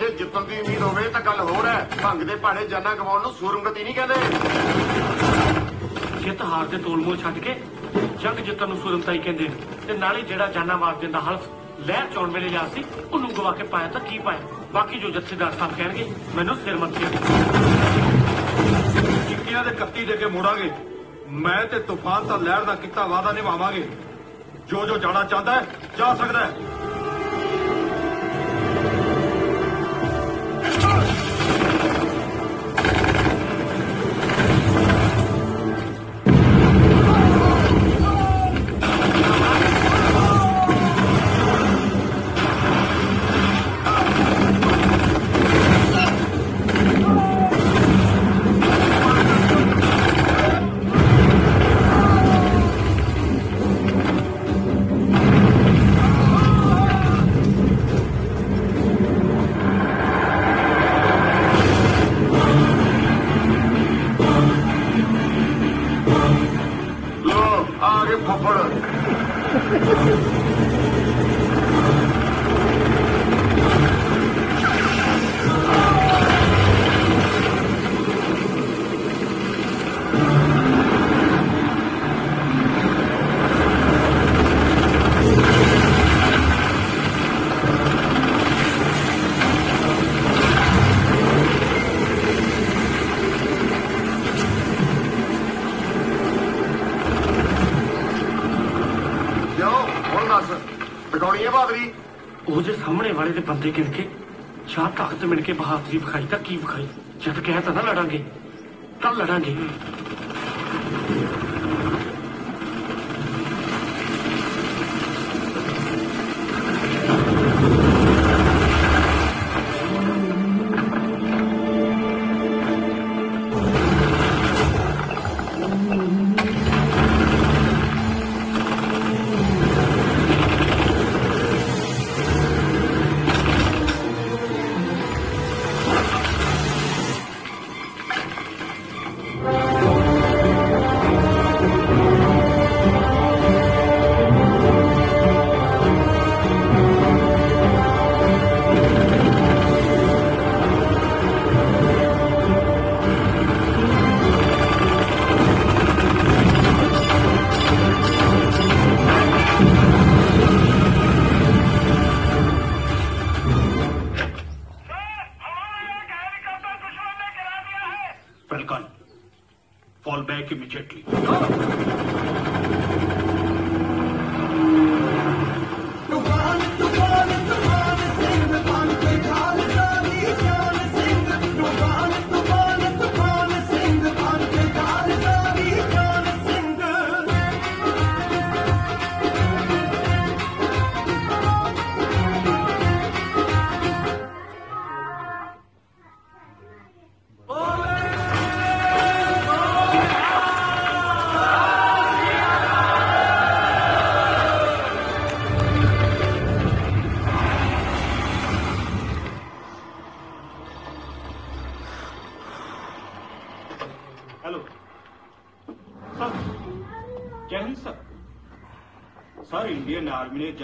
ਜੇ ਜਿੱਤਣ ਦੀ ਉਮੀਦ ਹੋਵੇ ਤਾਂ ਗੱਲ ਹੋਰ ਹੈ। ਭੰਗ ਦੇ ਭਾੜੇ ਜਾਨਾਂ ਗਵਾਉਣ ਨੂੰ ਸੂਰਮਗਤੀ ਨਹੀਂ ਕਹਿੰਦੇ। ਜਿੱਤ ਹਾਰ ਦੇ ਤੋਲਮੋਲ ਛੱਡ ਕੇ ਜੰਗ ਜਿੱਤਣ ਨੂੰ ਸੁਰਮਤਾਈ ਕਹਿੰਦੇ ਤੇ ਨਾਲੇ ਜਿਹੜਾ ਜਾਨਾਂ ਮਾਰ ਦਿੰਦਾ ਹਲਫ ਲਹਿਰ ਚੌਣ ਵੇਲੇ ਲਿਆ ਸੀ ਉਹਨੂੰ ਗਵਾ ਕੇ ਪਾਇਆ ਤਾਂ ਕੀ ਪਾਇਆ? ਬਾਕੀ ਜੋ ਜੱਥੇਦਾਰ ਸਾਹਿਬ ਕਹਿਣਗੇ ਮੈਨੂੰ ਸਿਰ ਮੱਥੇ ਚਿੱਕੀਆਂ ਦੇ ਕੱਤੀ ਦੇ ਕੇ ਮੋੜਾਂਗੇ। ਮੈਂ ਤੇ ਤੂਫਾਨ ਤਾਂ ਲਹਿਰ ਦਾ ਕੀਤਾ ਵਾਦਾ ਨਿਭਾਵਾਂਗੇ। ਜੋ ਜੋ ਜਾਣਾ ਚਾਹੁੰਦਾ ਹੈ ਜਾ ਸਕਦਾ ਹੈ। ਬੰਦੇ ਗਿਣ ਕੇ ਸ਼ਾਹ ਤਾਕਤ ਮਿਣ ਕੇ ਬਹਾਦਰੀ ਵਿਖਾਈ ਤਾਂ ਕੀ ਵਿਖਾਈ? ਜਦ ਕਹਿ ਤਾਂ ਨਾ ਲੜਾਂਗੇ, ਤਾਂ ਲੜਾਂਗੇ।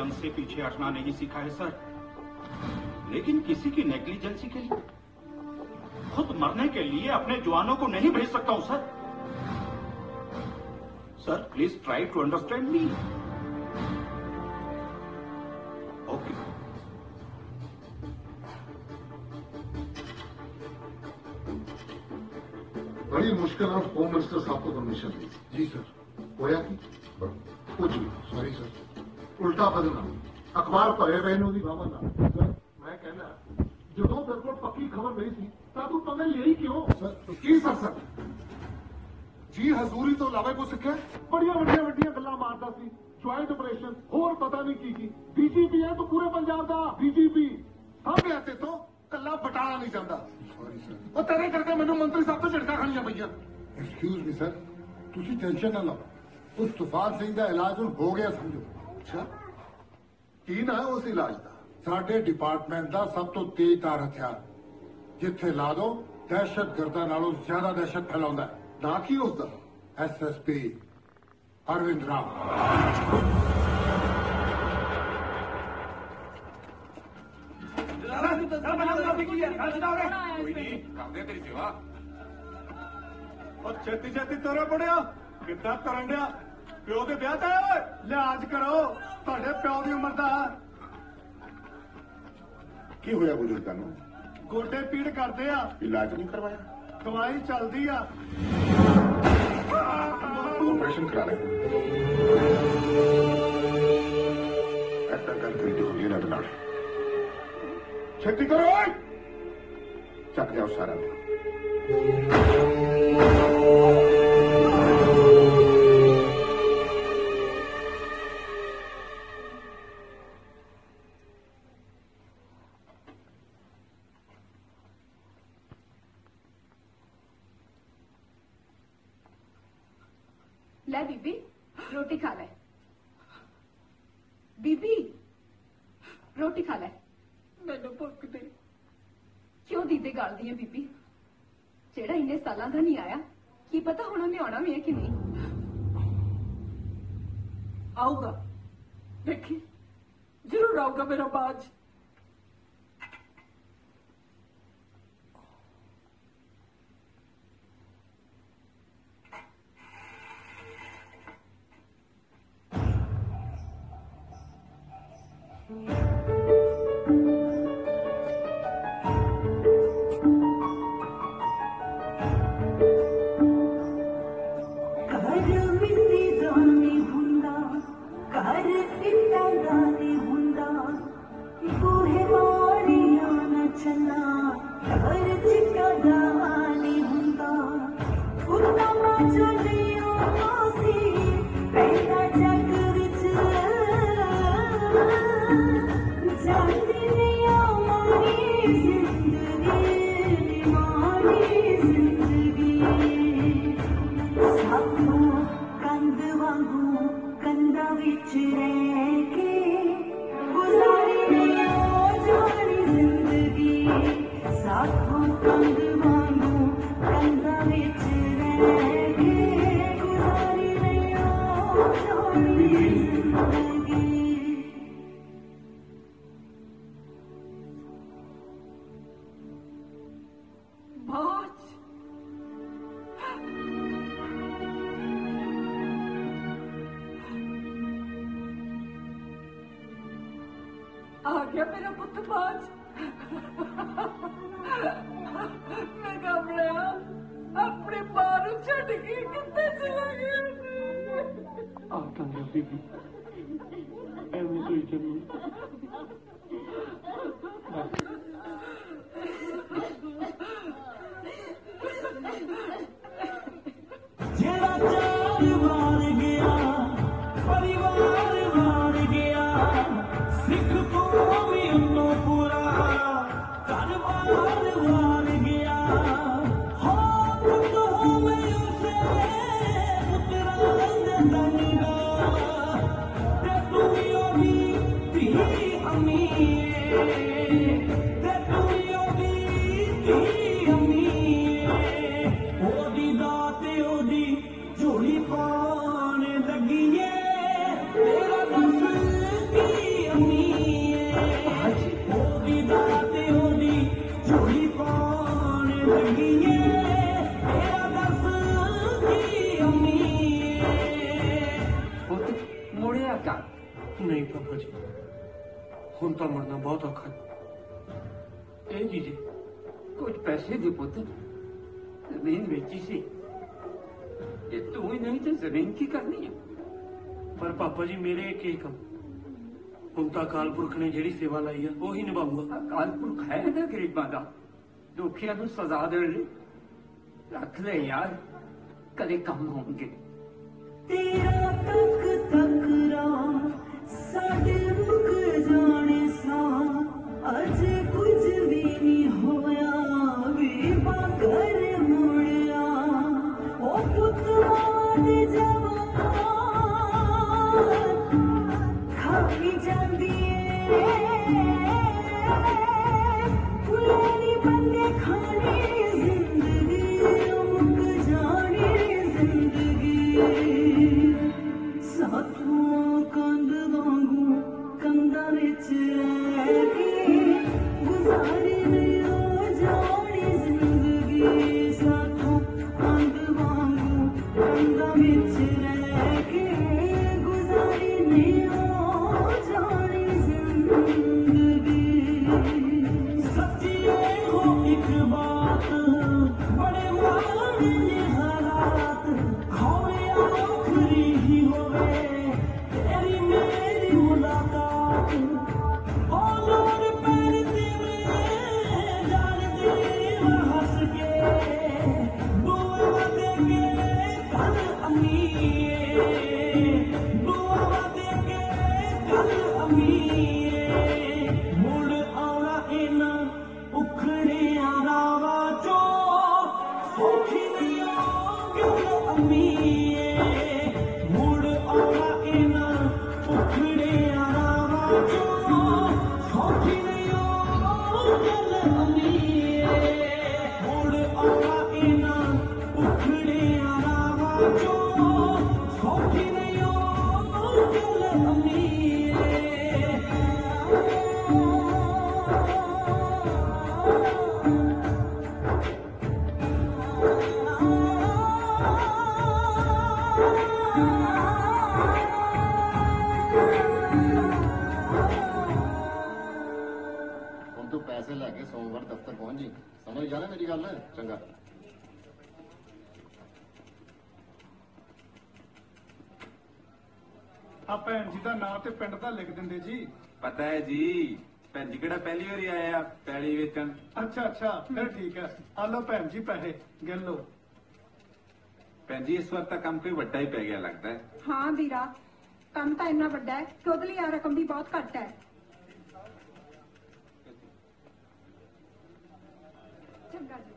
कदम से पीछे हटना नहीं सीखा है सर। लेकिन किसी की नेग्लिजेंसी के लिए खुद मरने के लिए अपने जवानों को नहीं भेज सकता हूँ sir. Sir please try to understand me okay बड़ी मुश्किल और होम मिनिस्टर साहब को परमिशन दी जी सर होया की? कुछ भी। सॉरी सर ਉਲਟਾ ਬਦਲਣਾ ਅਖਬਾਰ ਭਰੇ ਪਏ ਨੇ ਉਹਦੀ ਬਾਬਾ ਨਾਲ ਮੈਂ ਕਹਿੰਦਾ ਜਦੋਂ ਤੇਰੇ ਕੋਲ ਪੱਕੀ ਖਬਰ ਨਹੀਂ ਸੀ ਤਾਂ ਤੂੰ ਪੰਗੇ ਲਈ ਕਿਉਂ? ਕੀ ਸਰ ਸਰ ਜੀ ਹਜ਼ੂਰੀ ਤੋਂ ਇਲਾਵਾ ਕੋਈ ਸਿੱਖਿਆ? ਬੜੀਆਂ ਵੱਡੀਆਂ ਵੱਡੀਆਂ ਗੱਲਾਂ ਮਾਰਦਾ ਸੀ। ਜੁਆਇੰਟ ਆਪਰੇਸ਼ਨ ਹੋਰ ਪਤਾ ਨਹੀਂ ਕੀ ਕੀ। ਡੀਜੀਪੀ ਹੈ ਤੂੰ ਪੂਰੇ ਪੰਜਾਬ ਦਾ ਡੀਜੀਪੀ ਸਾਹਮਣੇ ਤੇ ਤੋਂ ਕੱਲਾ ਬਟਾਲਾ ਨਹੀਂ ਜਾਂਦਾ। ਉਹ ਤੇਰੇ ਕਰਕੇ ਮੈਨੂੰ ਮੰਤਰੀ ਸਾਹਿਬ ਤੋਂ ਝਟਕਾ ਖਾਣੀਆਂ ਪਈਆਂ। ਐਕਸਕਿਊਜ਼ ਮੀ ਸਰ ਤੁਸੀਂ ਟੈਨਸ਼ਨ ਨਾ ਲਓ। ਉਸ ਤੂਫਾਨ ਸਿੰਘ ਦਾ ਇਲਾਜ ਹੋ ਗਿਆ ਸਮਝੋ। ਅੱਛਾ। ਕੀ ਨਾ ਉਸ ਇਲਾਜ ਦਾ? ਸਾਡੇ ਡਿਪਾਰਟਮੈਂਟ ਦਾ ਸਭ ਤੋਂ ਤੇਜ਼ ਤਾਰ ਹਥਿਆਰ। ਜਿੱਥੇ ਲਾ ਦੋ ਦਹਿਸ਼ਤਗਰਦਾਂ ਨਾਲੋਂ ਜ਼ਿਆਦਾ ਦਹਿਸ਼ਤ ਫੈਲਾਉਂਦਾ ਨਾ ਕਿ ਉਸ ਦਾ ਐਸਐਸਪੀ ਅਰਵਿੰਦ ਰਾਮ। ਛੇਤੀ ਛੇਤੀ ਤੁਰੇ ਪੜਿਆ। ਕਿੱਦਾਂ ਪਿਓ ਦੇ ਵਿਆਹ ਤੇ ਓਏ ਕਰੋ ਤੁਹਾਡੇ ਪਿਓ ਦੀ ਉਮਰ ਦਾ। ਕੀ ਹੋਇਆ ਬਜ਼ੁਰਗਾਂ ਨੂੰ ਗੋਡੇ ਪੀੜ ਕਰਦੇ ਆ। ਇਲਾਜ ਨਹੀਂ ਕਰਵਾਇਆ? ਦਵਾਈ ਚੱਲਦੀ ਆ। ਆਪਰੇਸ਼ਨ ਕਰਾ ਲੈ। ਐਦਾਂ ਗੱਲ ਕਰੀ ਜੋ ਇਹਨਾਂ ਦੇ ਨਾਲ। ਛੇਤੀ ਕਰੋ ਓਏ! ਚੱਕ ਜਾਓ ਸਾਰਾ ਲੈ ਰੋਟੀ ਖਾ ਲੈ। ਮੈਨੂੰ ਭੁੱਖ ਦੇ ਕਿਉਂ ਦੀਦੇ ਗਾਲਦੀ ਹੈ ਬੀਬੀ? ਜਿਹੜਾ ਇੰਨੇ ਸਾਲਾਂ ਦਾ ਨਹੀਂ ਆਇਆ ਕੀ ਪਤਾ ਹੁਣ ਉਹਨੇ ਆਉਣਾ ਵੀ ਹੈ ਕਿ ਨਹੀਂ? ਆਊਗਾ। ਦੇਖੀ ਜ਼ਰੂਰ ਆਊਗਾ ਮੇਰਾ ਬਾਜ। ਧੀ ਹੁਣ ਤਾਂ ਮਰਨਾ ਬਹੁਤ ਔਖਾ ਹੈ ਇਹ ਜੀ ਜੀ ਕੁਝ ਪੈਸੇ ਦੇ ਪੁੱਤ ਜ਼ਮੀਨ ਵੇਚੀ ਸੀ ਜੇ ਤੂੰ ਹੀ ਨਹੀਂ ਤੇ ਜ਼ਮੀਨ ਕੀ ਕਰਨੀ ਹੈ ਪਰ ਪਾਪਾ ਜੀ ਮੇਰੇ ਕੀ ਕੰਮ ਹੁਣ ਤਾਂ ਅਕਾਲ ਪੁਰਖ ਨੇ ਜਿਹੜੀ ਸੇਵਾ ਲਾਈ ਆ ਉਹੀ ਨਿਭਾਉਂਗਾ ਅਕਾਲ ਪੁਰਖ ਹੈ ਨਾ ਗਰੀਬਾਂ ਦਾ ਦੁਖੀਆਂ ਨੂੰ ਸਜ਼ਾ ਦੇਣ ਲਈ ਰੱਖ ਲੈ ਯਾਰ ਕਦੇ ਕੰਮ ਹੋਣਗੇ ਤੇਰਾ ਤੱਕ ਤਕਰਾ ਸਾਡੇ ਮੁੱਕ ਜਾਣੇ ਸਾਂ ਅੱਜ ਗਿਆ ਨਾ ਮੇਰੀ ਗੱਲ? ਚੰਗਾ। ਆ ਭੈਣ ਜੀ ਦਾ ਨਾਂ ਤੇ ਪਿੰਡ ਦਾ ਲਿਖ ਦਿੰਦੇ ਜੀ। ਪਤਾ ਹੈ ਜੀ ਭੈਣ ਜੀ ਕਿਹੜਾ ਪਹਿਲੀ ਵਾਰੀ ਆਇਆ ਪੈਲੀ ਵੇਚਣ? ਅੱਛਾ ਅੱਛਾ ਫਿਰ ਠੀਕ ਹੈ। ਆ ਲਓ ਭੈਣ ਜੀ ਪੈਸੇ ਗਿਣ ਲਓ। ਭੈਣ ਜੀ ਇਸ ਵਾਰ ਤਾਂ ਕੰਮ ਕੋਈ ਵੱਡਾ ਹੀ ਪੈ ਗਿਆ ਲੱਗਦਾ ਹੈ। ਹਾਂ ਵੀਰਾ ਕੰਮ ਤਾਂ ਇੰਨਾ ਵੱਡਾ ਹੈ ਕਿ ਉਹਦੇ ਲਈ ਆ ਰਕਮ ਵੀ ਬਹੁਤ ਘੱਟ ਹੈ। ਚੰਗਾ ਜੀ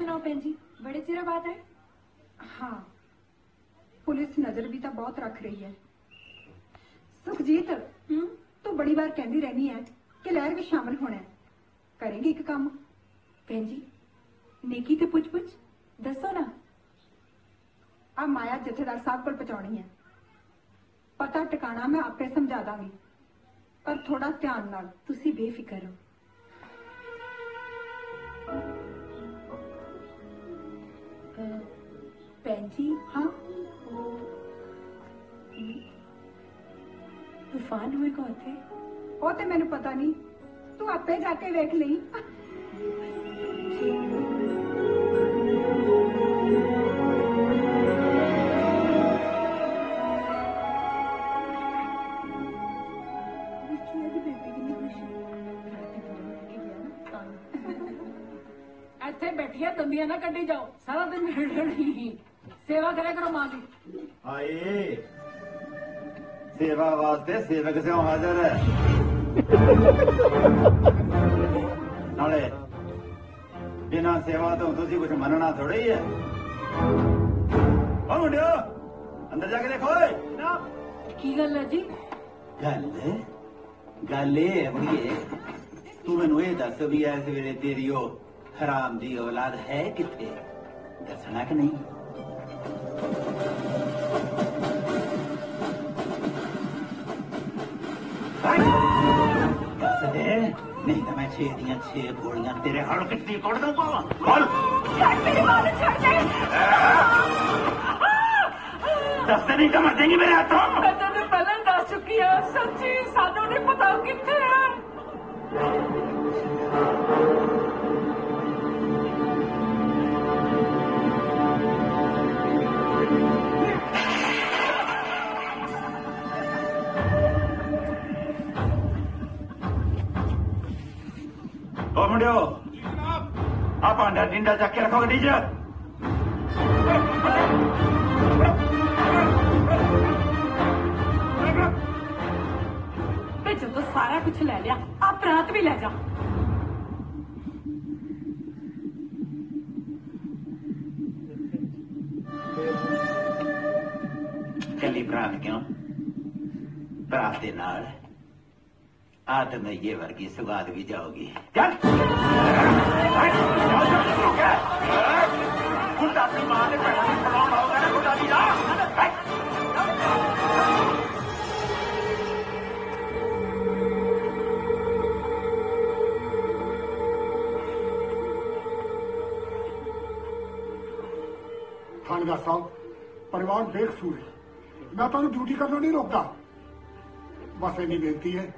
ਸੁਣਾਓ ਭੈਣ ਜੀ ਬੜੇ ਚਿਰ ਬਾਅਦ ਆਏ? ਹਾਂ ਪੁਲਿਸ ਨਜ਼ਰ ਵੀ ਤਾਂ ਬਹੁਤ ਰੱਖ ਰਹੀ ਹੈ। ਸੁਖਜੀਤ ਹੂੰ? ਤੂੰ ਬੜੀ ਵਾਰ ਕਹਿੰਦੀ ਰਹਿਣੀ ਹੈ ਕਿ ਲਹਿਰ ਵੀ ਸ਼ਾਮਲ ਹੋਣਾ ਹੈ। ਕਰੇਂਗੀ ਇੱਕ ਕੰਮ? ਭੈਣ ਜੀ ਨੇਕੀ ਤੇ ਪੁੱਛ ਪੁੱਛ ਦੱਸੋ ਨਾ। ਆ ਮਾਇਆ ਜਥੇਦਾਰ ਸਾਹਿਬ ਕੋਲ ਪਹੁੰਚਾਉਣੀ ਹੈ। ਪਤਾ ਟਿਕਾਣਾ ਮੈਂ ਆਪੇ ਸਮਝਾ ਦਾਂਗੀ ਪਰ ਥੋੜਾ ਧਿਆਨ ਨਾਲ ਤੁਸੀਂ ਬੇਫਿਕਰ ਹੋ ਅਹ, ਭੈਣ ਜੀ ਹਾਂ ਤੂਫਾਨ ਹੋਏਗਾ ਉੱਥੇ ਉਹ ਤੇ ਮੈਨੂੰ ਪਤਾ ਨਹੀਂ ਤੂੰ ਆਪੇ ਜਾ ਕੇ ਦੰਦੀਆਂ ਨਾ ਕੱਢੀ ਜਾਓ ਸਾਰਾ ਦਿਨ ਰੜੜੀ ਸੇਵਾ ਕਰਿਆ ਕਰੋ ਮਾਂ ਦੀ। ਹਾਏ ਸੇਵਾ ਵਾਸਤੇ ਸੇਵਕ ਸਿਓ ਹਾਜ਼ਰ ਹੈ। ਨਾਲੇ ਬਿਨਾਂ ਸੇਵਾ ਤੋਂ ਤੁਸੀਂ ਕੁਝ ਮੰਨਣਾ ਥੋੜਾ ਹੀ। ਹੈ ਮੁੰਡਿਓ ਅੰਦਰ ਜਾ ਕੇ ਦੇਖੋ ਓਏ। ਕੀ ਗੱਲ ਹੈ ਜੀ? ਗੱਲ ਗੱਲ ਇਹ ਹੈ ਬੁੜੀਏ ਤੂੰ ਮੈਨੂੰ ਇਹ ਦੱਸ ਵੀ ਐਸ ਵੇਲੇ ਤੇਰੀ ਉਹ ਹਰਾਮ ਦੀ ਔਲਾਦ ਹੈ ਕਿੱਥੇ ਦੱਸਣਾ ਕਿ ਨਹੀਂ ਦੱਸ ਦੇ ਨਹੀਂ ਤਾਂ ਮੈਂ ਛੇ ਦੀਆਂ ਛੇ ਗੋਲੀਆਂ ਤੇਰੇ ਹੜ ਕਿੱਤੀ ਕੱਢ ਦੂੰਗਾ ਬੋਲ ਛੱਡ ਮੇਰੀ ਮਾਂ ਨੂੰ ਛੱਡ ਦੇ ਦੱਸ ਦੇ ਨਹੀਂ ਤਾਂ ਮਰ ਜਾਏਂਗੀ ਮੇਰੇ ਹੱਥੋਂ ਮੈਂ ਤੈਨੂੰ ਪਹਿਲਾਂ ਹੀ ਦੱਸ ਚੁੱਕੀ ਓ ਮੁੰਡਿਓ। ਆ ਭਾਂਡਾ ਡਿੰਡਾ ਚੱਕ ਕੇ ਰੱਖੋ ਗੱਡੀ 'ਚ। ਤੇ ਜਦੋਂ ਸਾਰਾ ਕੁਝ ਲੈ ਲਿਆ ਆ ਪ੍ਰਾਤ ਵੀ ਲੈ ਜਾ। ਕੱਲੀ ਭਰਾਤ ਕਿਉਂ? ਭਰਾਤ ਦੇ ਨਾਲ। ਆਤਮਈਏ ਵਰਗੀ ਸੁਗਾਦ ਵੀ ਜਾਓਗੀ ਚੱਲ। ਗੁੱਡਾ ਆਪਣੀ ਮਾਂ ਦੇ ਪੈਰਾਂ ਤੇ ਖੜਾਉਣਾ ਹੋਗਾ ਨਾ ਗੁੱਡਾ ਦੀ ਲਾ ਥਾਣੇਦਾਰ ਸਾਹਿਬ, ਪਰਿਵਾਰ ਬੇਕਸੂਰ ਹੈ। ਮੈਂ ਤੁਹਾਨੂੰ ਡਿਊਟੀ ਕਰਨੋਂ ਨਹੀਂ ਰੋਕਦਾ। ਬਸ ਇੰਨੀ ਬੇਨਤੀ ਹੈ।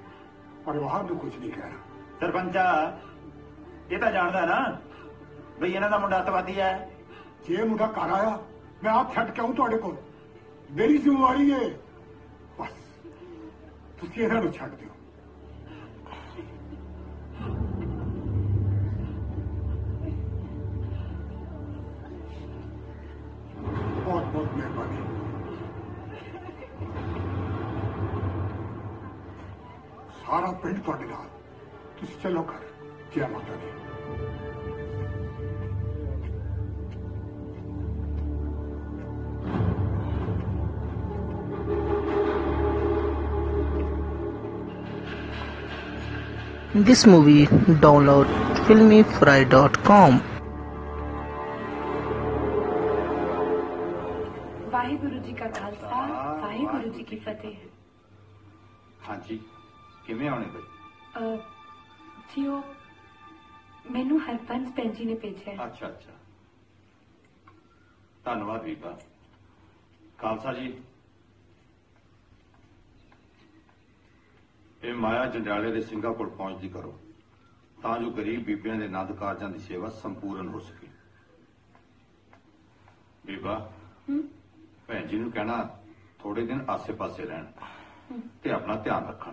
ਪਰਿਵਾਰ ਨੂੰ ਕੁਝ ਨਹੀਂ ਕਹਿਣਾ। ਸਰਪੰਚਾ ਇਹ ਤਾਂ ਜਾਣਦਾ ਨਾ ਬਈ ਇਹਨਾਂ ਦਾ ਮੁੰਡਾ ਅੱਤਵਾਦੀ ਹੈ। ਜੇ ਮੁੰਡਾ ਘਰ ਆਇਆ ਮੈਂ ਆਪ ਛੱਡ ਕੇ ਆਉਂ ਤੁਹਾਡੇ ਕੋਲ। ਮੇਰੀ ਜ਼ਿੰਮੇਵਾਰੀ ਹੈ ਬਸ ਤੁਸੀਂ ਇਹਨਾਂ ਨੂੰ ਛੱਡ ਦਿਓ। ਬਹੁਤ ਬਹੁਤ ਮਿਹਰਬਾਨੀ। ਸਾਰਾ ਪਿੰਡ ਤੁਹਾਡੇ ਨਾਲ ਤੁਸੀਂ ਚੱਲੋ ਘਰ ਜੈ ਮਾਤਾ ਦੀ This movie download filmyfry.com. Waheguru ji ਕਾ ਖਾਲਸਾ ਵਾਹਿਗੁਰੂ ਜੀ ਕੀ ਫਤਿਹ ਹਾਂਜੀ ਕਿਵੇਂ ਆਉਣੇ ਬਈ ਅਹ, ਜੀ ਉਹ ਮੈਨੂੰ ਹਰਪੰਜ ਭੈਣ ਜੀ ਨੇ ਭੇਜਿਆ ਹੈ। ਅੱਛਾ ਅੱਛਾ। ਧੰਨਵਾਦ ਬੀਬਾ। ਖਾਲਸਾ ਜੀ। ਇਹ ਮਾਇਆ ਜੰਡਿਆਲੇ ਦੇ ਸਿੰਘਾਂ ਕੋਲ ਪਹੁੰਚਦੀ ਕਰੋ। ਤਾਂ ਜੋ ਗਰੀਬ ਬੀਬੀਆਂ ਦੇ ਨੰਦ ਕਾਰਜਾਂ ਦੀ ਸੇਵਾ ਸੰਪੂਰਨ ਹੋ ਸਕੇ। ਬੀਬਾ ਭੈਣ ਜੀ ਨੂੰ ਕਹਿਣਾ ਥੋੜੇ ਦਿਨ ਆਸੇ-ਪਾਸੇ ਰਹਿਣ ਤੇ ਆਪਣਾ ਧਿਆਨ ਰੱਖਣ।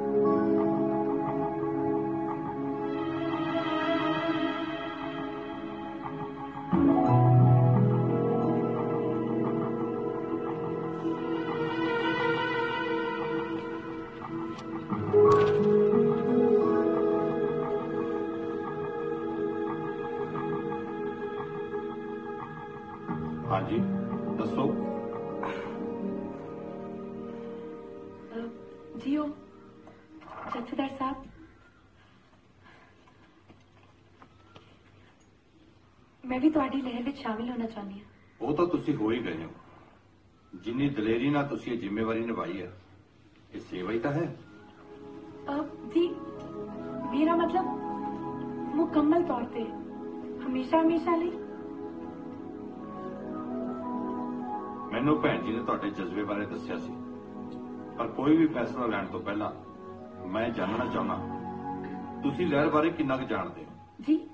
ਵੀ ਤੁਹਾਡੀ ਲਹਿਰ ਵਿੱਚ ਸ਼ਾਮਿਲ ਹੋਣਾ ਚਾਹੁੰਦੀ ਹਾਂ। ਉਹ ਤਾਂ ਤੁਸੀਂ ਹੋ ਹੀ ਗਏ ਹੋ। ਜਿੰਨੀ ਦਲੇਰੀ ਨਾਲ ਤੁਸੀਂ ਇਹ ਜ਼ਿੰਮੇਵਾਰੀ ਨਿਭਾਈ ਹੈ ਇਹ ਸੇਵਾ ਹੀ ਤਾਂ ਹੈ। ਅਹ, ਜੀ ਮੇਰਾ ਮਤਲਬ ਮੁਕੰਮਲ ਤੌਰ ਤੇ ਹਮੇਸ਼ਾ ਹਮੇਸ਼ਾ ਲਈ। ਮੈਨੂੰ ਭੈਣ ਜੀ ਨੇ ਤੁਹਾਡੇ ਜਜ਼ਬੇ ਬਾਰੇ ਦੱਸਿਆ ਸੀ। ਪਰ ਕੋਈ ਵੀ ਫੈਸਲਾ ਲੈਣ ਤੋਂ ਪਹਿਲਾਂ ਮੈਂ ਜਾਣਨਾ ਚਾਹੁੰਦਾ ਤੁਸੀਂ ਲਹਿਰ ਬਾਰੇ ਕਿੰਨਾ ਕੁ ਜਾਣਦੇ ਹੋ? ਜੀ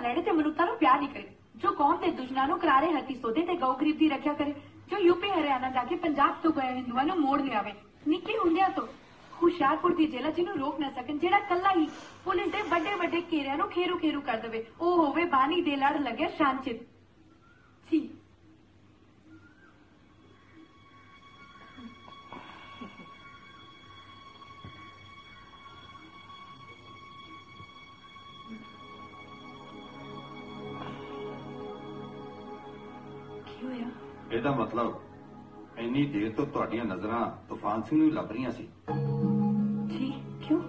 ਲੜੇ ਤੇ ਮਨੁੱਖਤਾ ਨੂੰ ਪਿਆਰ ਨਹੀਂ ਕਰੇ। ਜੋ ਕੌਮ ਦੇ ਦੁਸ਼ਮਣਾਂ ਨੂੰ ਕਰਾਰੇ ਹੱਥੀ ਸੋਧੇ ਤੇ ਗਊ ਗਰੀਬ ਦੀ ਰੱਖਿਆ ਕਰੇ, ਜੋ ਯੂਪੀ ਹਰਿਆਣਾ ਜਾ ਕੇ ਪੰਜਾਬ ਤੋਂ ਗਏ ਹਿੰਦੂਆਂ ਨੂੰ ਮੋੜ ਲਿਆਵੇ। ਨਿੱਕੇ ਹੁੰਦਿਆਂ ਤੋਂ ਹੁਸ਼ਿਆਰਪੁਰ ਦੀ ਜੇਲ੍ਹ ਜਿਹਨੂੰ ਰੋਕ ਨਾ ਸਕਣ, ਜਿਹੜਾ ਕੱਲਾ ਹੀ ਪੁਲਿਸ ਦੇ ਵੱਡੇ ਵੱਡੇ ਘੇਰਿਆਂ ਨੂੰ ਖੇਰੂ ਖੇਰੂ ਕਰ ਦੇਵੇ। ਉਹ ਹੋਵੇ ਬਾਣੀ ਦੇ ਲੜ ਲੱਗਿਆ ਸ਼ਾਂਚਿਤ ਮਤਲਬ ਇੰਨੀ ਦੇਰ ਤੋਂ ਤੁਹਾਡੀਆਂ ਨਜ਼ਰਾਂ ਤੂਫਾਨ ਸਿੰਘ ਨੂੰ ਹੀ ਲੱਭ ਰਹੀਆਂ ਸੀ। ਜੀ ਕਿਉਂ?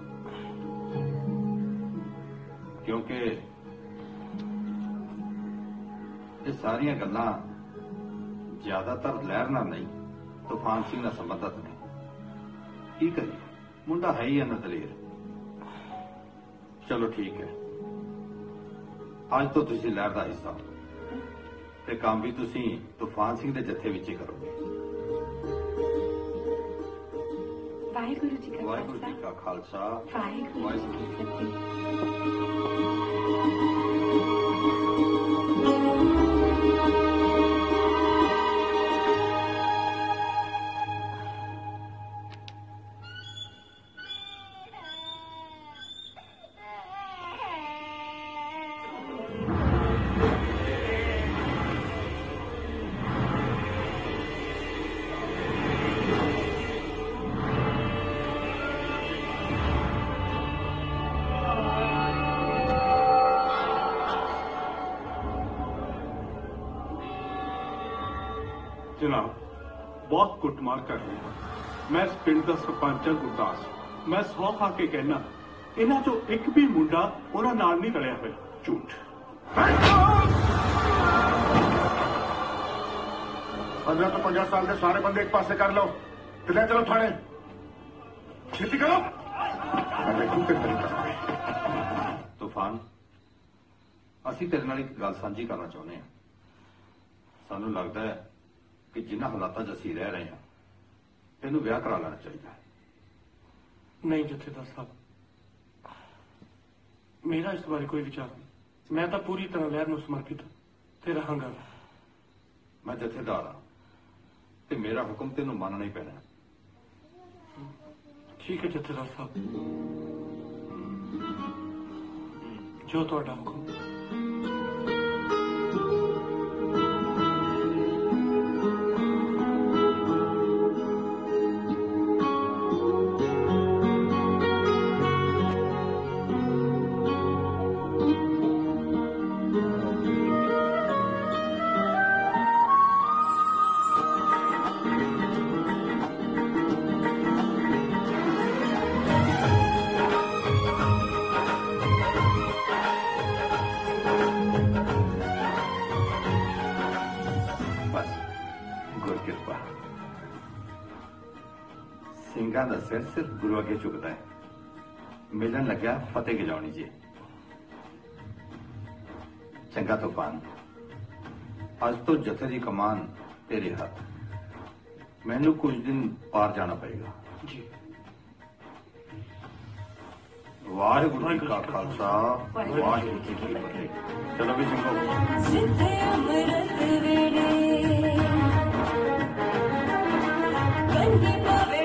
ਕਿਉਂਕਿ ਇਹ ਸਾਰੀਆਂ ਗੱਲਾਂ ਜ਼ਿਆਦਾਤਰ ਲਹਿਰ ਨਾਲ ਨਹੀਂ ਤੂਫਾਨ ਸਿੰਘ ਨਾਲ ਸੰਬੰਧਤ ਨੇ। ਕੀ ਕਰੀਏ? ਮੁੰਡਾ ਹੈ ਹੀ ਅਨਦਲੇਰ ਚਲੋ ਠੀਕ ਹੈ। ਅੱਜ ਤੋਂ ਤੁਸੀਂ ਲਹਿਰ ਦਾ ਹਿੱਸਾ ਹੋ। ਤੇ ਕੰਮ ਵੀ ਤੁਸੀਂ ਤੂਫਾਨ ਸਿੰਘ ਦੇ ਜੱਥੇ ਵਿੱਚ ਹੀ ਕਰੋਗੇ। ਵਾਹਿਗੁਰੂ ਜੀ ਕਾ ਵਾਹਿਗੁਰੂ ਜੀ ਕਾ ਖਾਲਸਾ। ਵਾਹਿਗੁਰੂ ਜੀ ਕੀ ਫਤਿਹ। ਬਹੁਤ ਕੁੱਟਮਾਰ ਕਰਦੀ ਹਾਂ। ਮੈਂ ਇਸ ਪਿੰਡ ਦਾ ਸਰਪੰਚ ਹਾਂ ਗੁਰਦਾਸ। ਮੈਂ ਸੌ ਖਾ ਕੇ ਕਹਿਣਾ ਇਹਨਾਂ ਚੋਂ ਇੱਕ ਵੀ ਮੁੰਡਾ ਉਹਨਾਂ ਨਾਲ ਨਹੀਂ ਰਲਿਆ ਹੋਇਆ। ਝੂਠ। ਪੰਦਰਾਂ ਤੋਂ 50 ਸਾਲ ਦੇ ਸਾਰੇ ਬੰਦੇ ਇੱਕ ਪਾਸੇ ਕਰ ਲਓ ਤੇ ਲੈ ਚਲੋ ਥਾਣੇ। ਛੇਤੀ ਕਰੋ। ਤੂਫਾਨ ਅਸੀਂ ਤੇਰੇ ਨਾਲ ਇੱਕ ਗੱਲ ਸਾਂਝੀ ਕਰਨਾ ਚਾਹੁੰਦੇ ਹਾਂ। ਸਾਨੂੰ ਲੱਗਦਾ ਹੈ ਕਿ ਜਿਨ੍ਹਾਂ ਹਾਲਾਤਾਂ 'ਚ ਅਸੀਂ ਰਹਿ ਰਹੇ ਹਾਂ ਇਹਨੂੰ ਵਿਆਹ ਕਰਾ ਲੈਣਾ ਚਾਹੀਦਾ ਹੈ। ਨਹੀਂ ਜਥੇਦਾਰ ਸਾਹਿਬ ਮੇਰਾ ਇਸ ਬਾਰੇ ਕੋਈ ਵਿਚਾਰ ਨਹੀਂ। ਮੈਂ ਤਾਂ ਪੂਰੀ ਤਰ੍ਹਾਂ ਲਹਿਰ ਨੂੰ ਸਮਰਪਿਤ ਤੇ ਰਹਾਂਗਾ। ਮੈਂ ਜਥੇਦਾਰ ਹਾਂ ਤੇ ਮੇਰਾ ਹੁਕਮ ਤੈਨੂੰ ਮੰਨਣਾ ਹੀ ਪੈਣਾ। ਠੀਕ ਹੈ ਜਥੇਦਾਰ ਸਾਹਿਬ। ਜੋ ਤੁਹਾਡਾ ਹੁਕਮ। ਸਿੰਘਾਂ ਦਾ ਸਿਰ ਸਿਰਫ ਗੁਰੂ ਅੱਗੇ ਝੁਕਦਾ ਹੈ। ਮਿਲਣ ਲੱਗਿਆ ਫਤਿਹ ਗਜਾਉਣੀ ਜੀ। ਚੰਗਾ ਤੂਫਾਨ ਅੱਜ ਤੋਂ ਜਥੇ ਦੀ ਕਮਾਨ ਤੇਰੇ ਹੱਥ। ਮੈਨੂੰ ਕੁਝ ਦਿਨ ਪਾਰ ਜਾਣਾ ਪਏਗਾ। ਜੀ। ਵਾਹਿਗੁਰੂ ਜੀ ਕਾ ਖਾਲਸਾ ਵਾਹਿਗੁਰੂ ਜੀ ਕੀ ਫਤਿਹ। ਚਲੋ ਵੀ ਸਿੰਘੋ ਜਿੱਥੇ ਅੰਮ੍ਰਿਤ ਵੇਲੇ। ਕੰਨੀ ਪਵੇ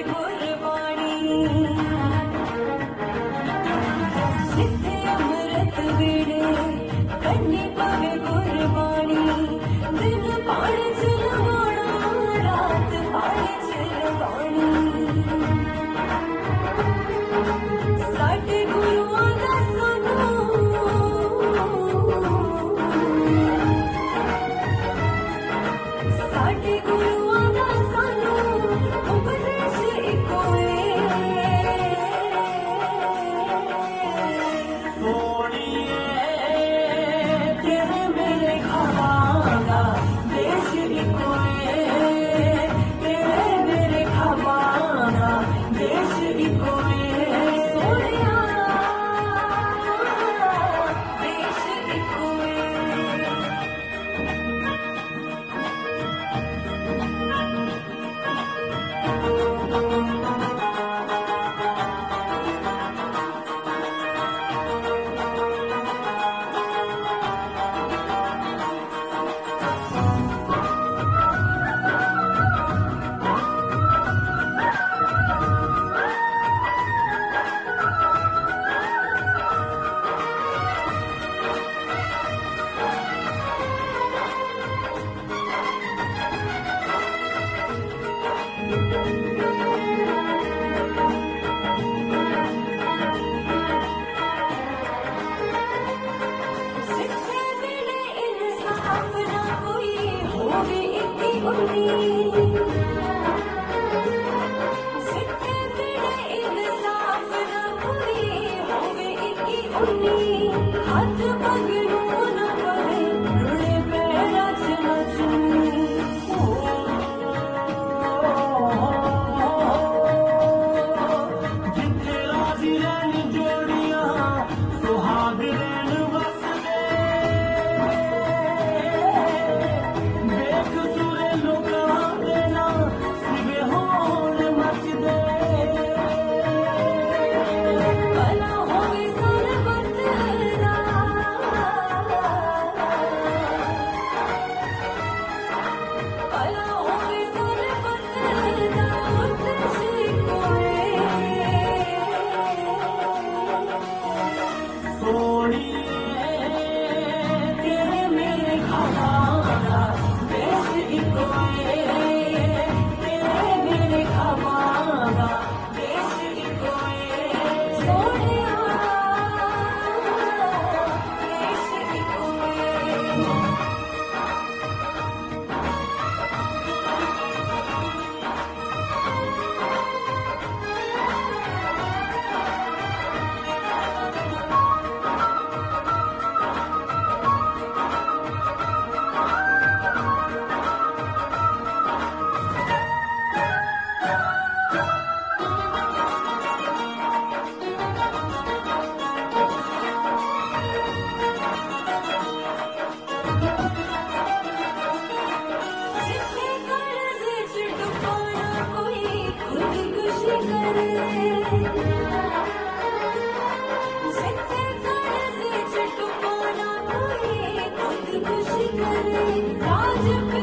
राज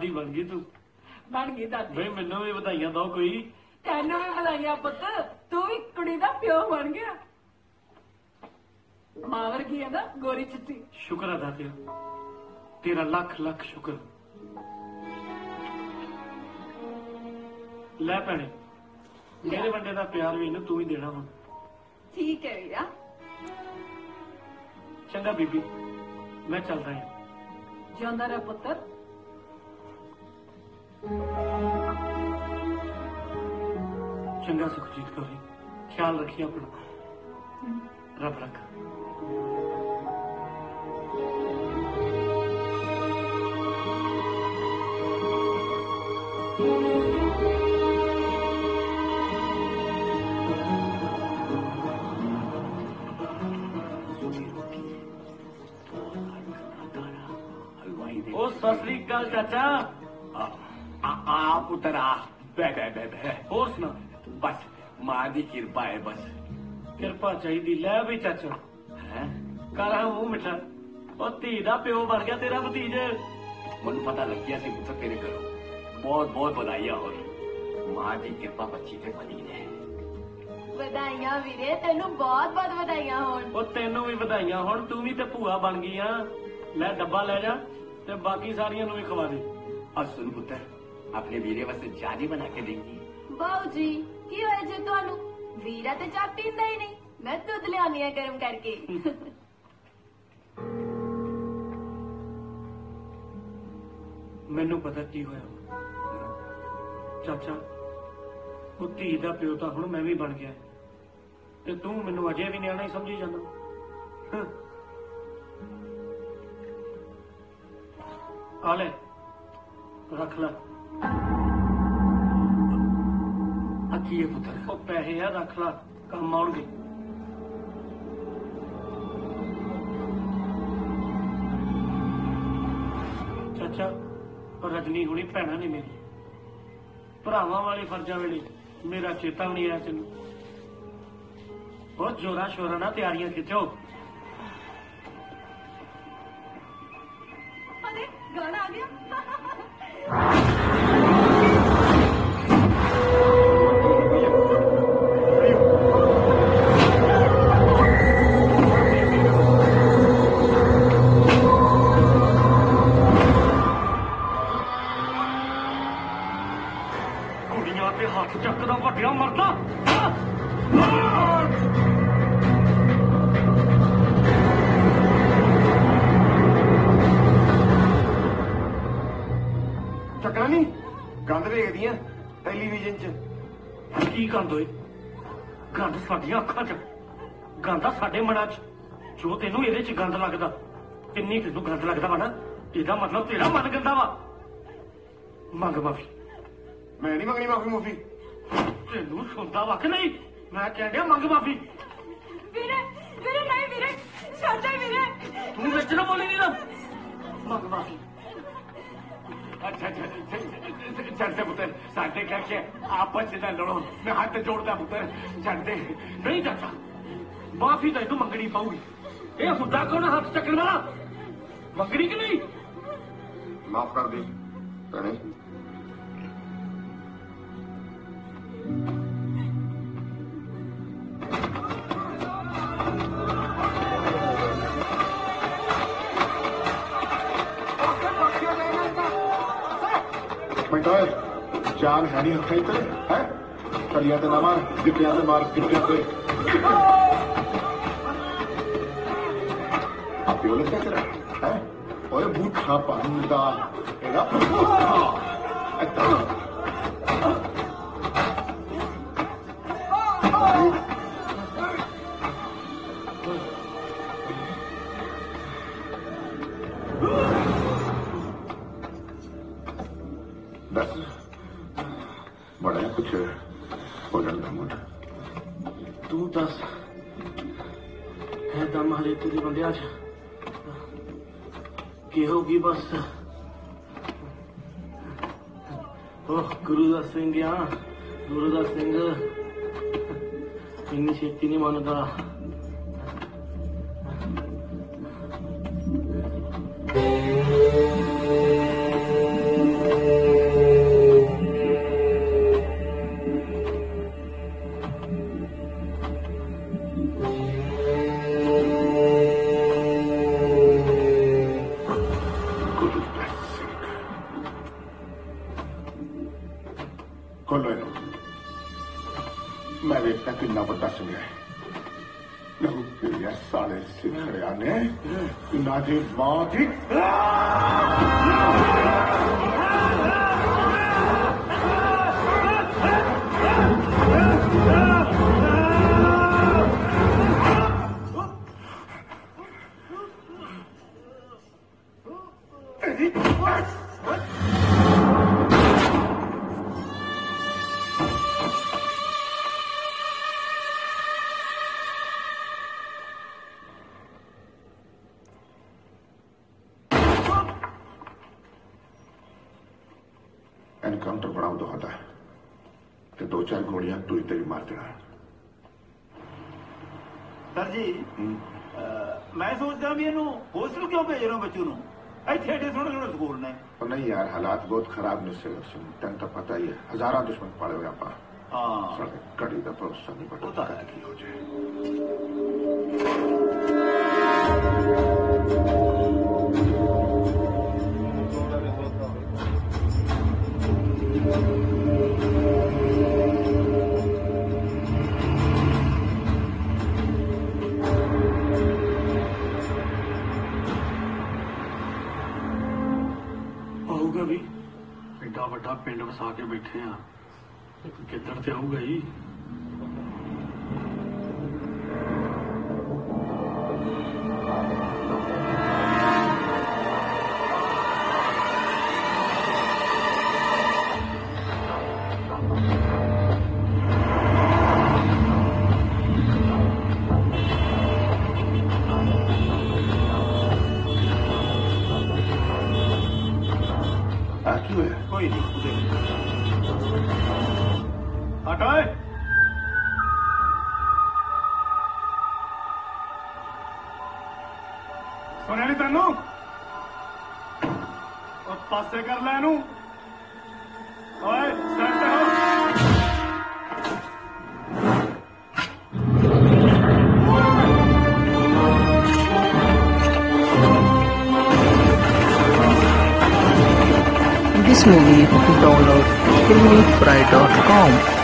ਦਾਦੀ ਬਣ ਗਈ ਤੂੰ। ਬਣ ਗਈ ਦਾਦੀ। ਬਈ ਮੈਨੂੰ ਵੀ ਵਧਾਈਆਂ ਦੋ ਕੋਈ। ਤੈਨੂੰ ਵੀ ਵਧਾਈਆਂ ਪੁੱਤ। ਤੂੰ ਵੀ ਕੁੜੀ ਦਾ ਪਿਓ ਬਣ ਗਿਆ। ਮਾਂ ਵਰਗੀ ਹੈ ਨਾ ਗੋਰੀ ਚਿੱਟੀ। ਸ਼ੁਕਰ ਅਦਾ ਤੇਰਾ ਤੇਰਾ ਲੱਖ ਲੱਖ ਸ਼ੁਕਰ। ਲੈ ਭੈਣੇ ਮੇਰੇ ਬੰਦੇ ਦਾ ਪਿਆਰ ਵੀ ਇਹਨੂੰ ਤੂੰ ਹੀ ਦੇਣਾ ਹੁਣ ਠੀਕ ਹੈ ਵੀਰਾ। ਚੰਗਾ ਬੀਬੀ ਮੈਂ ਚੱਲਦਾ ਹਾਂ। ਜਿਉਂਦਾ ਰਹਿ ਪੁੱਤਰ ਚੰਗਾ ਸੁਖਜੀਤ ਕੌਰੀ ਖਿਆਲ ਰੱਖੀ ਆਪਣਾ। ਰੱਬ ਰੱਖ। ਉਹ ਸਤਿ ਸ੍ਰੀ ਅਕਾਲ ਚਾਚਾ ਆ। ਪੁੱਤਰਾ ਬੈ ਬੈ ਬੈ ਬੈ ਹੋਰ ਸੁਣਾ। ਬਸ ਮਾਂ ਦੀ ਕਿਰਪਾ ਹੈ ਬਸ। ਕਿਰਪਾ ਚਾਹੀਦੀ। ਲੈ ਵੀ ਚਾਚਾ। ਹੈ? ਕਰਾਂ ਮੂੰਹ ਮਿੱਠਾ। ਉਹ ਧੀ ਦਾ ਪਿਓ ਬਣ ਗਿਆ ਤੇਰਾ ਭਤੀਜ। ਮੈਨੂੰ ਪਤਾ ਲੱਗ ਗਿਆ ਸੀ ਪੁੱਤਰ ਤੇਰੇ ਘਰੋਂ। ਬਹੁਤ ਬਹੁਤ ਵਧਾਈਆਂ ਹੋਣ ਮਾਂ ਦੀ ਕਿਰਪਾ ਬੱਚੀ ਤੇ ਬਣੀ ਰਹੇ। ਵਧਾਈਆਂ ਵੀਰੇ ਤੈਨੂੰ ਬਹੁਤ ਬਹੁਤ ਵਧਾਈਆਂ ਹੋਣ। ਉਹ ਤੈਨੂੰ ਵੀ ਵਧਾਈਆਂ ਹੁਣ। ਤੂੰ ਵੀ ਤੇ ਭੂਆ ਬਣ ਗਈ ਆ। ਲੈ ਡੱਬਾ ਲੈ ਜਾ ਤੇ ਬਾਕੀ ਸਾਰੀਆਂ ਨੂੰ ਵੀ ਖਵਾ ਦੇ। ਆ ਸੁਣ ਪੁੱਤਰ ਆਪਣੇ ਵੀਰੇ ਵਾਸਤੇ ਜਾਨੀ ਬਣਾ ਕੇ ਦੇਂਗੀ। ਬਾਊ ਜੀ ਕੀ ਹੋਇਆ ਜੇ ਤੁਹਾਨੂੰ? ਵੀਰਾ ਤੇ ਚਾਹ ਪੀਂਦਾ ਹੀ ਨਹੀਂ। ਮੈਂ ਦੁੱਧ ਲਿਆਉਣੀ ਆ ਗਰਮ ਕਰਕੇ। ਮੈਨੂੰ ਪਤਾ ਕੀ ਹੋਇਆ। ਚਾਚਾ ਉਹ ਧੀ ਦਾ ਪਿਓ ਤਾਂ ਹੁਣ ਮੈਂ ਵੀ ਬਣ ਗਿਆ। ਤੇ ਤੂੰ ਮੈਨੂੰ ਅਜੇ ਵੀ ਨਿਆਣਾ ਹੀ ਸਮਝੀ ਜਾਂਦਾ। ਹੰ। ਆ ਲੈ ਰੱਖ ਲੈ। ਆ ਕੀ ਹੈ ਪੁੱਤਰ? ਉਹ ਪੈਸੇ ਆ ਰੱਖ ਲੈ ਕੰਮ ਆਉਣਗੇ। ਚਾਚਾ ਪਰ ਰਜਨੀ ਹੁਣੀ ਭੈਣਾ ਨਹੀਂ ਮੇਰੀ। ਭਰਾਵਾਂ ਵਾਲੇ ਫਰਜ਼ਾਂ ਵੇਲੇ ਮੇਰਾ ਚੇਤਾ ਵੀ ਨਹੀਂ ਆਇਆ ਤੈਨੂੰ। ਬਹੁਤ ਜੋਰਾ ਸ਼ੋਰਾ ਨਾਲ ਤਿਆਰੀਆਂ ਖਿੱਚੋ ਅਰੇ ਗਾਣਾ ਆ ਗਿਆ। ਗੰਦ ਵੇਖਦੀਆਂ ਟੈਲੀਵਿਜ਼ਨ 'ਚ। ਕੀ ਗੰਦ ਓਏ? ਗੰਦ ਸਾਡੀਆਂ ਅੱਖਾਂ 'ਚ। ਗੰਦਾ ਸਾਡੇ ਮਨਾਂ 'ਚ। ਜੋ ਤੈਨੂੰ ਇਹਦੇ 'ਚ ਗੰਦ ਲੱਗਦਾ ਕਿੰਨੀ ਤੈਨੂੰ ਗੰਦ ਲੱਗਦਾ ਵਾ ਨਾ ਇਹਦਾ ਮਤਲਬ ਤੇਰਾ ਮਨ ਗੰਦਾ ਵਾ। ਮੰਗ ਮਾਫੀ। ਮੈਂ ਨਹੀਂ ਮੰਗਣੀ ਮਾਫੀ ਮੁਫੀ। ਤੈਨੂੰ ਸੁਣਦਾ ਵਾ ਕਿ ਨਹੀਂ? ਮੈਂ ਕਹਿ ਗਿਆ ਮੰਗ ਮਾਫੀ। ਵੀਰੇ ਵੀਰੇ ਨਹੀਂ ਵੀਰੇ ਛੱਡ ਦੇ ਵੀਰੇ। ਤੂੰ ਵਿੱਚ ਨਾ ਬੋਲੀ ਨਹੀਂ ਨਾ। ਮੰਗ ਮਾਫੀ। ਅੱਛਾ ਅੱਛਾ ਛੱਡ ਪੁੱਤਰ ਸਾਡੇ ਕਰਕੇ ਆਪਸ 'ਚ ਨਾ ਲੜੋ ਮੈਂ ਹੱਥ ਜੋੜਦਾ ਪੁੱਤਰ ਛੱਡਦੇ ਨਹੀਂ ਚਾਚਾ ਮਾਫੀ ਤਾਂ ਇਹਨੂੰ ਮੰਗਣੀ ਪਊਗੀ ਇਹ ਹੁੰਦਾ ਕੌਣ ਹੱਥ ਚੱਕਣ ਵਾਲਾ ਮੰਗਣੀ ਕਿ ਨਹੀਂ ਮਾਫ ਕਰ ਦੇ ਭੈਣੇ। ਜਾਨ ਹੈ ਨਹੀਂ ਹੱਥਾਂ ਤੇ ਹੈ? ਕਲੀਆਂ ਤੇ ਨਾ ਮਾਰ ਗਿੱਟਿਆਂ ਤੇ ਮਾਰ, ਗਿੱਟਿਆਂ ਤੇ। ਆਪੇ ਉਹ ਲੱਗਦਾ ਤੇਰਾ, ਹੈ? ਓਏ ਬੂਠਾ ਪਾਣੀ ਦਾ ਇਹਦਾ ਬੂਠਾ ਇੱਦਾਂ ਛੇਤੀ ਨਹੀਂ ਹਾਲਾਤ ਬਹੁਤ ਖਰਾਬ ਨੇ ਸਿਵਰ ਸਿੰਘ ਤੈਨੂੰ ਤਾਂ ਪਤਾ ਹੀ ਹੈ ਹਜ਼ਾਰਾਂ ਦੁਸ਼ਮਣ ਪਾਲੇ ਹੋਏ ਆਪਾਂ ਹਾਂ ਸਾਡੇ ਕੜੀ ਦਾ ਭਰੋਸਾ ਨਹੀਂ ਬਟਾ ਤਾਂ ਹੈ। ਕੀ ਹੋ ਜਾਏ ਪਿੰਡ ਵਸਾ ਕੇ ਬੈਠੇ ਆ। ਕਿੱਧਰ ਤੇ ਆਊਗਾ ਜੀ? ਪਾਸੇ ਕਰ ਲੈ ਇਹਨੂੰ ਓਏ ਸੈਂਟ ਹੋ This movie download filmyfry.com.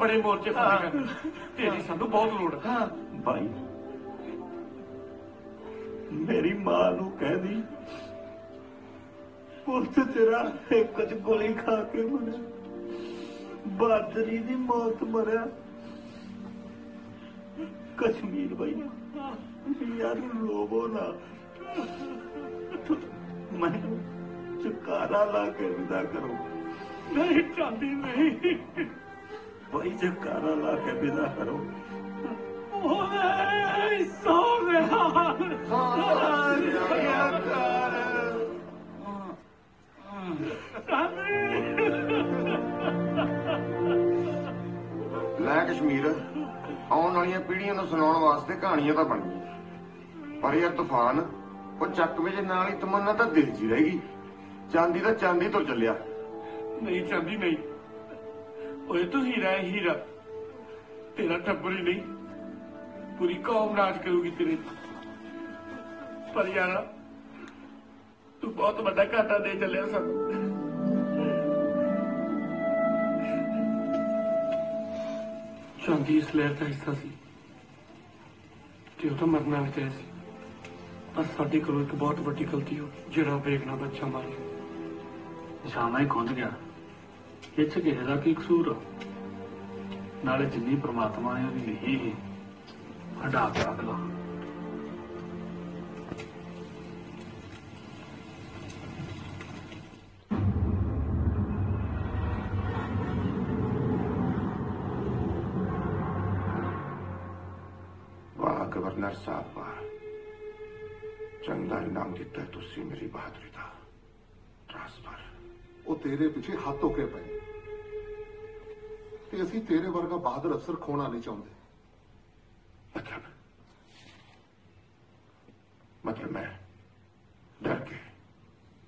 ਬੜੇ ਮੋਰਚੇ ਫੜਾਂਗੇ ਤੇਰੀ ਸਾਨੂੰ ਬਹੁਤ ਲੋੜ ਹੈ। ਬਾਈ ਮੇਰੀ ਮਾਂ ਨੂੰ ਕਹਿ ਦੀ ਪੁੱਤ ਤੇਰਾ ਇੱਕ ਚ ਗੋਲੀ ਖਾ ਕੇ ਮਰਿਆ। ਬਾਦਰੀ ਦੀ ਮੌਤ ਮਰਿਆ। ਕਸ਼ਮੀਰ ਬਾਈ ਯਾਰ ਲੋਬੋ ਨਾ। ਮੈਨੂੰ ਚੁਕਾਰਾ ਲਾ ਕੇ ਵਿਦਾ ਕਰੋ ਨਹੀਂ ਚਾਂਦੀ ਨਹੀਂ। ਬਾਈ ਚੁਕਾਰਾ ਲਾ ਕੇ ਵਿਦਾ ਕਰੋ। ਓਏ ਸੋਹਣਾ ਲੈ ਕਸ਼ਮੀਰ ਆਉਣ ਵਾਲੀਆਂ ਪੀੜ੍ਹੀਆਂ ਨੂੰ ਸੁਣਾਉਣ ਵਾਸਤੇ ਕਹਾਣੀਆਂ ਤਾਂ ਬਣ ਗਈਆਂ। ਪਰ ਇਹ ਤੂਫਾਨ ਉਹ ਚੱਕ ਵਿੱਚ ਨਾਲ ਹੀ ਤਮੰਨਾ ਤਾਂ ਦਿਲ ਹੀ ਰਹਿ ਗਈ। ਚਾਂਦੀ ਤਾਂ ਚਾਂਦੀ ਤੋਂ ਚੱਲਿਆ। ਨਹੀਂ ਚਾਂਦੀ ਨਹੀਂ। ਓਏ ਤੂੰ ਹੀਰਾ ਹੈ ਹੀਰਾ। ਤੇਰਾ ਟੱਬਰ ਹੀ ਨਹੀਂ। ਪੂਰੀ ਕੌਮ ਰਾਜ ਕਰੂਗੀ ਤੇਰੇ ਪਰ ਯਾਰ, ਤੂੰ ਬਹੁਤ ਵੱਡਾ ਘਾਟਾ ਦੇ ਚੱਲਿਆ ਸਾਨੂੰ। ਚਾਂਦੀ ਇਸ ਲਹਿਰ ਦਾ ਹਿੱਸਾ ਸੀ। ਤੇ ਉਹ ਤਾਂ ਮਰਨਾ ਵੀ ਤੈਅ ਸੀ। ਪਰ ਸਾਡੇ ਕੋਲੋਂ ਇੱਕ ਬਹੁਤ ਵੱਡੀ ਗਲਤੀ ਹੋ ਗਈ, ਜਿਹੜਾ ਬੇਗਨਾ ਬੱਚਾ ਮਾਰਿਆ। ਨਿਸ਼ਾਨਾ ਹੀ ਖੁੰਝ ਗਿਆ। ਇਹ ਚ ਕਿਸੇ ਦਾ ਕੀ ਕਸੂਰ? ਆ? ਨਾਲੇ ਜਿੰਨੀ ਪ੍ਰਮਾਤਮਾ ਨੇ ਉਹਦੀ ਲਿਖੀ ਸੀ ਹਟਾ ਕੇ ਅਗਲਾ ਵਾਹ ਗਵਰਨਰ ਸਾਹਿਬ ਵਾਹ। ਚੰਗਾ ਇਨਾਮ ਦਿੱਤਾ ਤੁਸੀਂ ਮੇਰੀ ਬਹਾਦਰੀ ਦਾ। ਟ੍ਰਾਂਸਫਰ ਉਹ ਤੇਰੇ ਪਿੱਛੇ ਹੱਥ ਧੋ ਕੇ ਪਏ। ਤੇ ਅਸੀਂ ਤੇਰੇ ਵਰਗਾ ਬਹਾਦਰ ਅਫਸਰ ਖੋਣਾ ਨਹੀਂ ਚਾਹੁੰਦੇ ਮਤਲਬ ਮਤਲਬ ਮੈਂ ਡਰ ਕੇ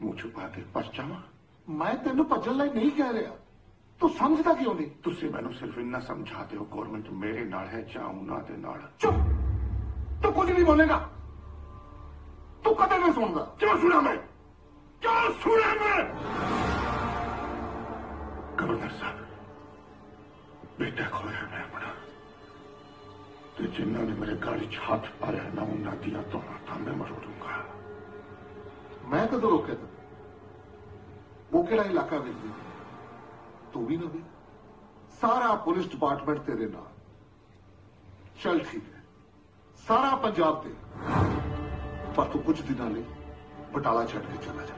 ਮੂੰਹ ਛੁਪਾ ਕੇ ਪਛ ਜਾਵਾਂ ਮੈਂ ਤੈਨੂੰ ਭੱਜਣ ਲਈ ਨਹੀਂ ਕਹਿ ਰਿਹਾ ਤੂੰ ਸਮਝਦਾ ਕਿਉਂ ਨਹੀਂ ਤੁਸੀਂ ਮੈਨੂੰ ਸਿਰਫ ਇੰਨਾ ਸਮਝਾ ਦਿਓ ਗਵਰਨਮੈਂਟ ਮੇਰੇ ਨਾਲ ਹੈ ਜਾਂ ਉਹਨਾਂ ਦੇ ਨਾਲ ਤੂੰ ਕੁਝ ਨਹੀਂ ਬੋਲੇਗਾ ਤੂੰ ਕਦੇ ਨਹੀਂ ਸੁਣਦਾ ਕਿਉਂ ਸੁਣਾ ਮੈਂ ਕਿਉਂ ਸੁਣਾ ਮੈਂ ਗਵਰਨਰ ਸਾਹਿਬ ਬੇਟਾ ਖੋਇਆ ਮੈਂ ਆਪਣਾ? ਤੇ ਜਿਨ੍ਹਾਂ ਨੇ ਮੇਰੇ ਗਾੜੀ 'ਚ ਹੱਥ ਪਾਇਆ ਨਾ ਉਹਨਾਂ ਦੀਆਂ ਤੋੜਾਂ ਤਾਂ ਮੈਂ ਮਰੋੜੂੰਗਾ ਮੈਂ ਕਦੋਂ ਰੋਕਿਆ ਤੈਨੂੰ? ਉਹ ਕਿਹੜਾ ਇਲਾਕਾ ਵੇਖਦੀ ਤੂੰ ਵੀ ਨਾ ਵੀ ਸਾਰਾ ਪੁਲਿਸ ਡਿਪਾਰਟਮੈਂਟ ਤੇਰੇ ਨਾਲ। ਚਲ ਠੀਕ ਹੈ। ਸਾਰਾ ਪੰਜਾਬ ਤੇ। ਪਰ ਤੂੰ ਕੁਝ ਦਿਨਾਂ ਲਈ ਬਟਾਲਾ ਛੱਡ ਕੇ ਚਲਾ ਜਾ।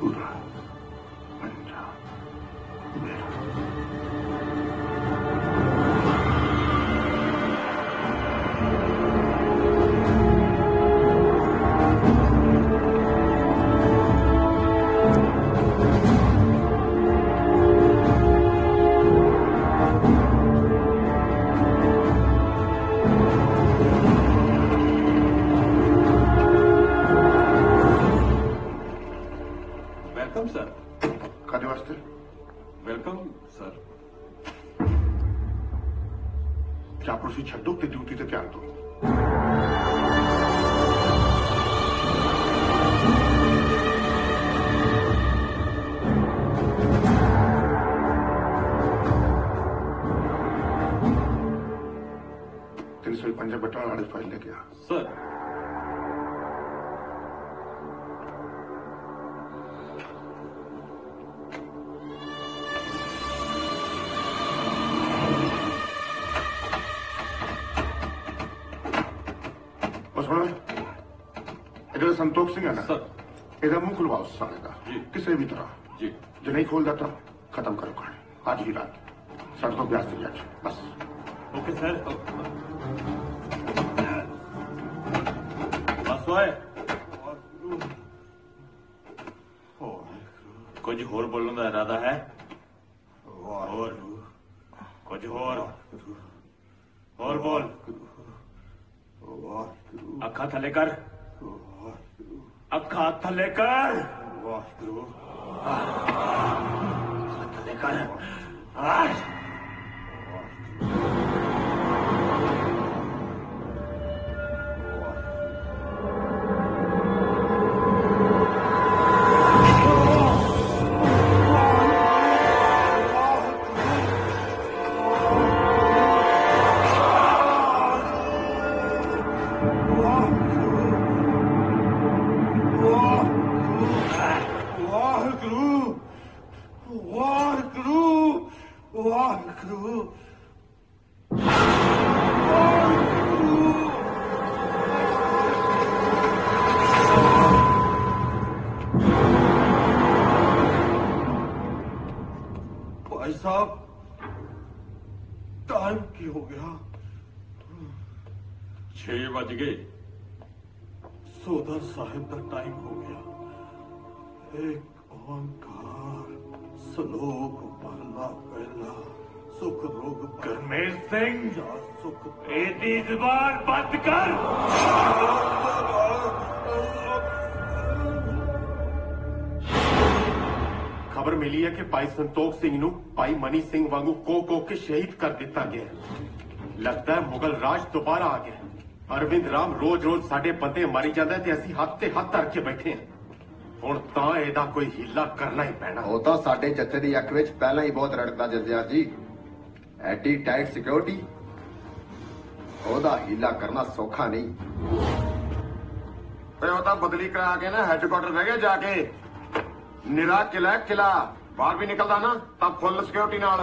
ਪੂਰਾ ਸੰਤੋਖ ਸਿੰਘ ਹੈ ਨਾ ਸਰ ਇਹਦਾ ਮੂੰਹ ਖੁਲਵਾਓ ਸਾਲੇ ਦਾ ਕਿਸੇ ਵੀ ਤਰ੍ਹਾਂ। ਜੀ। ਜੇ ਨਹੀਂ ਖੋਲਦਾ ਤਾਂ ਖਤਮ ਕਰੋ ਕਹਾਣੀ ਅੱਜ ਹੀ ਰਾਤ। ਸਾਡੇ ਤੋਂ ਬਿਆਸ ਤੇ ਅੱਜ। ਬਸ। ਓਕੇ ਸਰ ਬਸ ਓਏ ਕੁਝ ਹੋਰ ਬੋਲਣ ਦਾ ਇਰਾਦਾ ਹੈ? ਹੋਰ। ਕੁਝ ਹੋਰ। ਹੋਰ ਬੋਲ। ਅੱਖਾਂ ਥੱਲੇ ਕਰ। ਅੱਖਾਂ ਥੱਲੇ ਕਰ। ਵਾਹਿਗੁਰੂ। ਅੱਖਾਂ ਥੱਲੇ ਕਰ। ਆਹ ਵਾਹਿਗੁਰੂ ਭਾਈ ਸਾਹਿਬ ਟਾਈਮ ਕੀ ਹੋ ਗਿਆ 6 ਵੱਜ ਗਏ ਸੋਦਰ ਸਾਹਿਬ ਦਾ ਟਾਈਮ ਹੋ ਗਿਆ ਇੱਕ ਓੰਕਾਰ ਸਲੋਕ ਪਹਲਾ ਪਹਿਲਾ ਸੁਖ ਰੋਗ ਗਰਮੇਲ ਸਿੰਘ ਸੁਖ ਇਹਦੀ ਜ਼ੁਬਾਨ ਬੰਦ ਕਰ ਖਬਰ ਮਿਲੀ ਹੈ ਕਿ ਭਾਈ ਸੰਤੋਖ ਸਿੰਘ ਨੂੰ ਭਾਈ ਮਨੀ ਸਿੰਘ ਵਾਂਗੂ ਕੋ ਕੋ ਕੇ ਸ਼ਹੀਦ ਕਰ ਦਿੱਤਾ ਗਿਆ ਲੱਗਦਾ ਹੈ ਮੁਗਲ ਰਾਜ ਦੁਬਾਰਾ ਆ ਗਿਆ ਅਰਵਿੰਦ ਰਾਮ ਰੋਜ਼-ਰੋਜ਼ ਸਾਡੇ ਬੰਦੇ ਮਾਰੀ ਜਾਂਦਾ ਤੇ ਅਸੀਂ ਹੱਥ ਤੇ ਹੱਥ ਧਰ ਕੇ ਬੈਠੇ ਹਾਂ। ਹੁਣ ਤਾਂ ਇਹਦਾ ਕੋਈ ਹੀਲਾ ਕਰਨਾ ਹੀ ਪੈਣਾ। ਉਹ ਤਾਂ ਸਾਡੇ ਜੱਥੇ ਦੀ ਅੱਖ ਵਿੱਚ ਪਹਿਲਾਂ ਹੀ ਬਹੁਤ ਰੜਕਦਾ ਜੱਜਿਆ ਜੀ। ਐਡੀ ਟਾਈਟ ਸਿਕਿਉਰਿਟੀ ਉਹਦਾ ਹੀਲਾ ਕਰਨਾ ਸੌਖਾ ਨਹੀਂ। ਓਏ ਉਹ ਤਾਂ ਬਦਲੀ ਕਰਾ ਕੇ ਨਾ ਹੈੱਡਕੁਆਟਰ ਰਹਿ ਗਿਆ ਜਾ ਕੇ। ਨਿਰਾ ਕਿਲਾ ਕਿਲਾ। ਬਾਹਰ ਵੀ ਨਿਕਲਦਾ ਨਾ ਤਾਂ ਫੁੱਲ ਸਿਕਿਉਰਿਟੀ ਨਾਲ।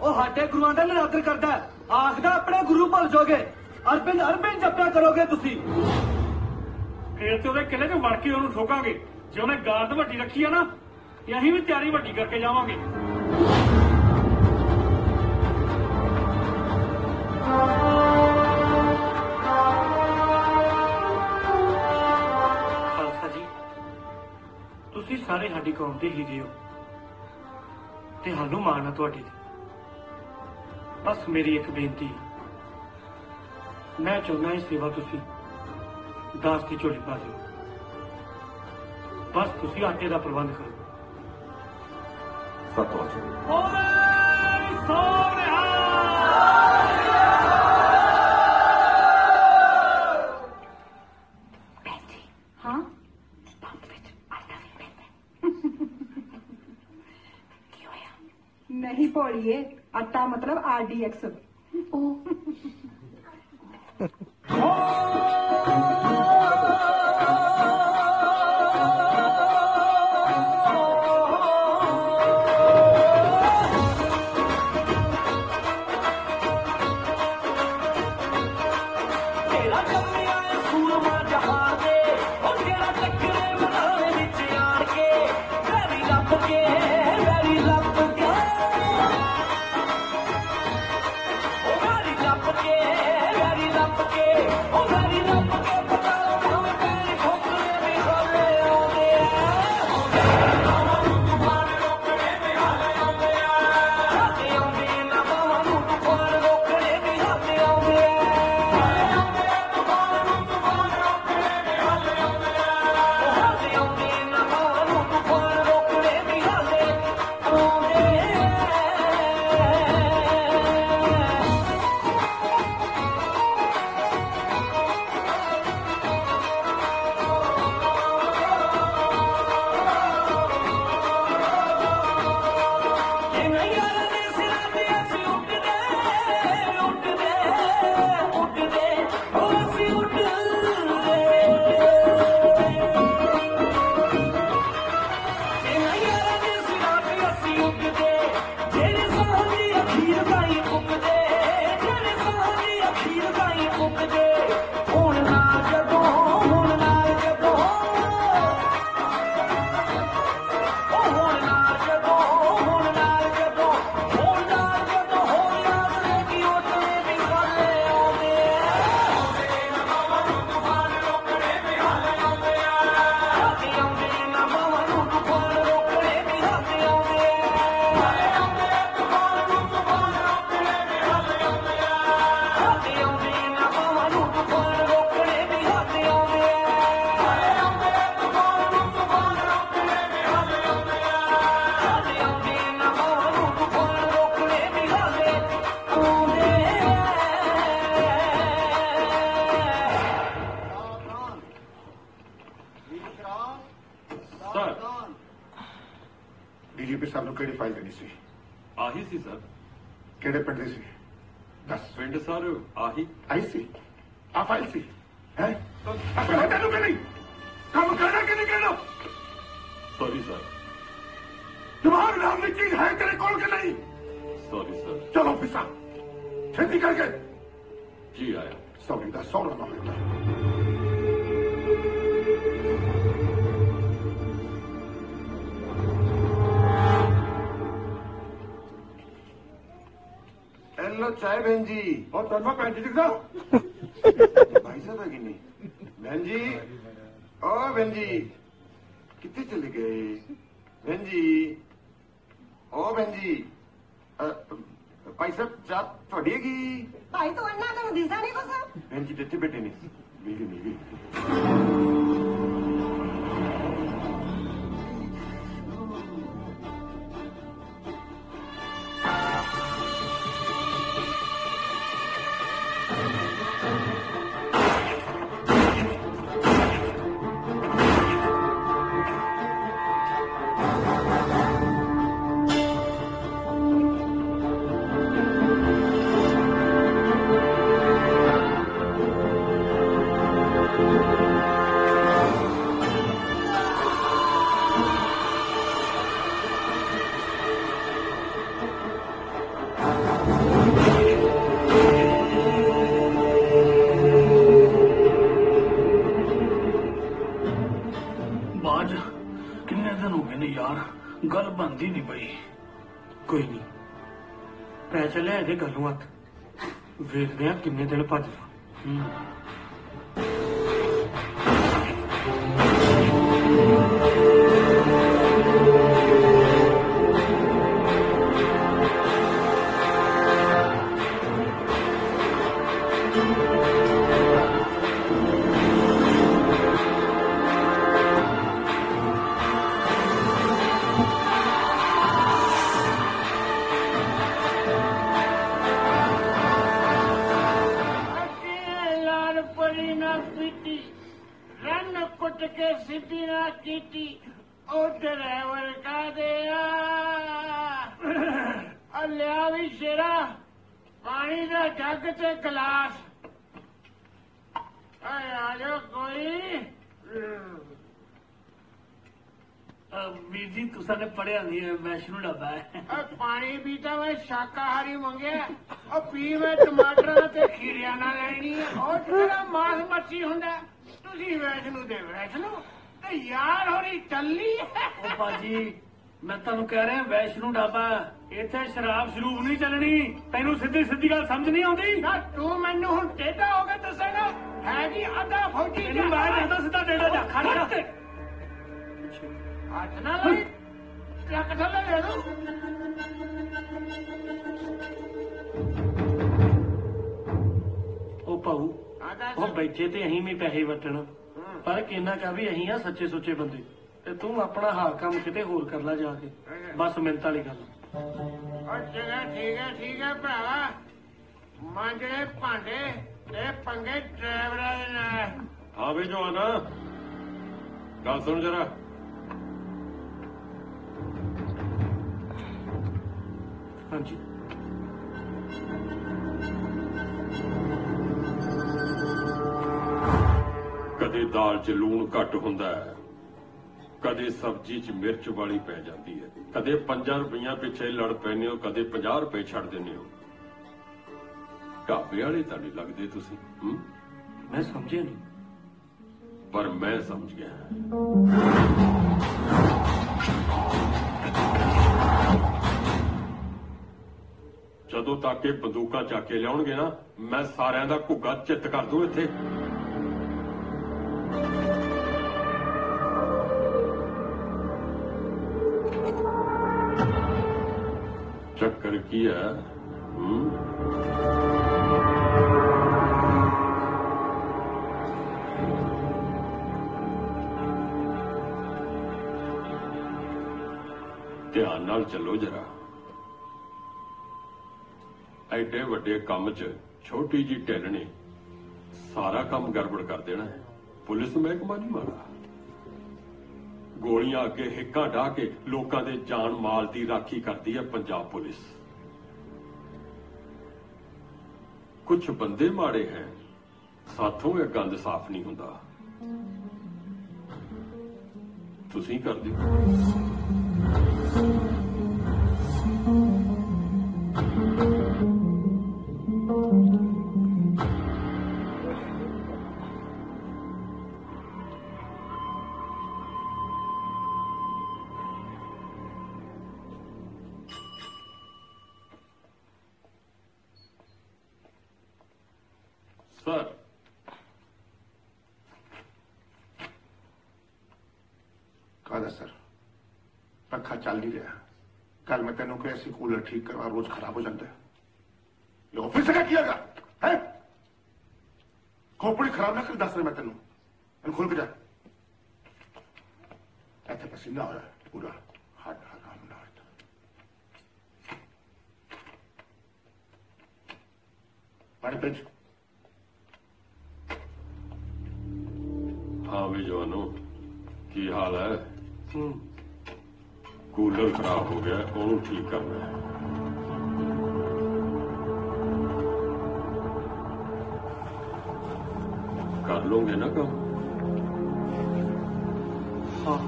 ਉਹ ਸਾਡੇ ਗੁਰੂਆਂ ਦਾ ਨਿਰਾਦਰ ਕਰਦਾ। ਆਖਦਾ ਆਪਣੇ ਗੁਰੂ ਭੁੱਲ ਜਾਓਗੇ। ਅਰਬਿੰਦ ਅਰਬਿੰਦ ਜਪਿਆ ਕਰੋਗੇ ਤੁਸੀਂ। ਫੇਰ ਤੇ ਉਹਦੇ ਕਿਲੇ 'ਚ ਵੜ ਕੇ ਉਹਨੂੰ ਠੋਕਾਂਗੇ। ਜੇ ਉਹਨੇ ਗਾਰਡ ਵੱਡੀ ਰੱਖੀ ਆ ਨਾ ਤੇ ਅਸੀਂ ਵੀ ਤਿਆਰੀ ਵੱਡੀ ਕਰਕੇ ਜਾਵਾਂਗੇ। ਖਾਲਸਾ ਜੀ ਤੁਸੀਂ ਸਾਰੇ ਸਾਡੀ ਕੌਮ ਦੇ ਹੀਰੇ ਹੋ ਤੇ ਸਾਨੂੰ ਮਾਣ ਆ ਤੁਹਾਡੀ ਤੇ। ਬਸ ਮੇਰੀ ਇੱਕ ਬੇਨਤੀ ਹੈ। ਮੈਂ ਚਾਹੁੰਦਾ ਇਹ ਸੇਵਾ ਤੁਸੀਂ ਦਾਸ ਦੀ ਝੋਲੀ ਪਾ ਦਿਓ। ਬਸ ਤੁਸੀਂ ਆਟੇ ਦਾ ਪ੍ਰਬੰਧ ਕਰੋ। ਸਤਵਾਜ ਓਏ ਸੋਨਿਹਾ ਹਾਂ ਨਹੀਂ ਭੋਲੀਏ ਆਟਾ ਮਤਲਬ ਆਰਡੀਐਕਸ ਉਹ ਤੇਰਾ ਕਿਹੜੇ ਪਿੰਡ ਦੀ ਸੀ? ਦੱਸ। ਪਿੰਡ ਸਰ ਆਹੀ। ਆਈ ਸੀ? ਵੇਖਦੇ ਆ ਕਿੰਨੇ ਦਿਨ ਭੱਜਦਾ ਹੂੰ ਮੰਗਿਆ। ਉਹ ਪੀ ਮੈਂ ਟਮਾਟਰਾਂ ਤੇ ਖੀਰਿਆਂ ਨਾਲ ਲੈਣੀ ਹੈ ਉਹ ਤੇਰਾ ਮਾਸ ਮੱਛੀ ਹੁੰਦਾ ਤੁਸੀਂ ਵੈਸ਼ਨੂ ਦੇ ਵੈਸ਼ਨੂ। ਤੇ ਯਾਰ ਹੋਰੀ ਚੱਲੀ ਉਹ ਬਾਜੀ ਮੈਂ ਤੁਹਾਨੂੰ ਕਹਿ ਰਿਹਾ ਵੈਸ਼ਨੂ ਡੱਬਾ ਇੱਥੇ ਸ਼ਰਾਬ ਸ਼ਰੂਬ ਨਹੀਂ ਚੱਲਣੀ। ਤੈਨੂੰ ਸਿੱਧੀ ਸਿੱਧੀ ਗੱਲ ਸਮਝ ਨਹੀਂ ਆਉਂਦੀ? ਨਾ ਤੂੰ ਮੈਨੂੰ ਹੁਣ ਟੇਢਾ ਹੋ ਕੇ ਦੱਸੇਗਾ ਹੈ ਜੀ ਅੱਧਾ ਫੌਜੀ ਤੈਨੂੰ ਮੈਂ ਦੱਸਦਾ ਸਿੱਧਾ ਟੇਢਾ ਜਾ ਖੜ ਜਾ। ਹੱਥ ਨਾ ਲਈ ਟਰੱਕ ਥੱਲੇ ਦੇ ਦੂੰ ਪਾਉ ਉਹ ਬੈਠੇ ਤੇ ਅਹੀਂ ਵੀ ਪੈਸੇ ਵਟਣ। ਪਰ ਕਿੰਨਾ ਕਾ ਵੀ ਅਹੀਂ ਆ ਸੱਚੇ ਸੁੱਚੇ ਬੰਦੇ। ਤੇ ਤੂੰ ਆਪਣਾ ਹਾਲ ਕੰਮ ਕਿਤੇ ਹੋਰ ਕਰ ਲੈ ਜਾ ਕੇ। ਬਸ ਮਿੰਤ ਵਾਲੀ ਗੱਲ। ਜਗਾ ਠੀਕ ਹੈ ਠੀਕ ਹੈ ਭਰਾਵਾ। ਮਾਂਜਰੇ ਭਾਂਡੇ ਤੇ ਪੰਗੇ ਡਰਾਈਵਰਾਂ ਦੇ ਨਾਲ। ਹਾਂ ਵੀ ਜਵਾਨਾ। ਗੱਲ ਸੁਣ ਜਰਾ। ਹਾਂਜੀ। ਕਦੇ ਦਾਲ 'ਚ ਲੂਣ ਘੱਟ ਹੁੰਦਾ ਹੈ। ਕਦੇ ਸਬਜ਼ੀ 'ਚ ਮਿਰਚ ਵਾਲੀ ਪੈ ਜਾਂਦੀ ਹੈ। ਕਦੇ 5 ਰੁਪਈਆ ਪਿੱਛੇ ਲੜ ਪੈਂਦੇ ਹੋ ਕਦੇ 50 ਰੁਪਏ ਛੱਡ ਦਿੰਦੇ ਹੋ। ਢਾਬੇ ਵਾਲੇ ਤਾਂ ਨਹੀਂ ਲੱਗਦੇ ਤੁਸੀਂ ਹੂੰ? ਮੈਂ ਸਮਝਿਆ ਨਹੀਂ। ਪਰ ਮੈਂ ਸਮਝ ਗਿਆ ਜਦੋਂ ਤੱਕ ਇਹ ਬੰਦੂਕਾਂ ਚੱਕ ਕੇ ਲਿਆਉਣਗੇ ਨਾ ਮੈਂ ਸਾਰਿਆਂ ਦਾ ਘੁੱਗਾ ਚਿੱਤ ਕਰ ਦੂੰ ਇੱਥੇ। ਕੀ ਹੈ? ਧਿਆਨ ਨਾਲ ਚੱਲੋ ਜਰਾ। ਐਡੇ ਵੱਡੇ ਕੰਮ 'ਚ ਛੋਟੀ ਜੀ ਢਿੱਲ ਨੇ। ਸਾਰਾ ਕੰਮ ਗੜਬੜ ਕਰ ਦੇਣਾ ਹੈ। ਪੁਲਿਸ ਮਹਿਕਮਾ ਨਹੀਂ ਮਾਰਾ ਗੋਲੀਆਂ ਅੱਗੇ ਹਿੱਕਾ ਢਾ ਕੇ ਲੋਕਾਂ ਦੇ ਜਾਨ ਮਾਲ ਦੀ ਰਾਖੀ ਕਰਦੀ ਹੈ ਪੰਜਾਬ ਪੁਲਿਸ। ਕੁਝ ਬੰਦੇ ਮਾੜੇ ਹੈ ਸਾਥੋਂ ਇਹ ਗੰਦ ਸਾਫ਼ ਨਹੀਂ ਹੁੰਦਾ। ਤੁਸੀਂ ਕਰਦੇ ਹੋ। एसी कूलर ठीक करवा रोज खराब हो जाता है। ये ऑफ़िस का किया गा है? खोपड़ी खराब ना कर दस मैं तेन खुल के जा। ऐसे पसीना हो रहा है पूरा। हट हराम हाँ, ना हट बड़े पेज हाँ भी जवानों की हाल है? हम्म। ਕੂਲਰ ਖਰਾਬ ਹੋ ਗਿਆ ਉਹਨੂੰ ਠੀਕ ਕਰਨਾ ਹੈ। ਕਰ ਲੋਗੇ ਨਾ ਕੰਮ? ਹਾਂ।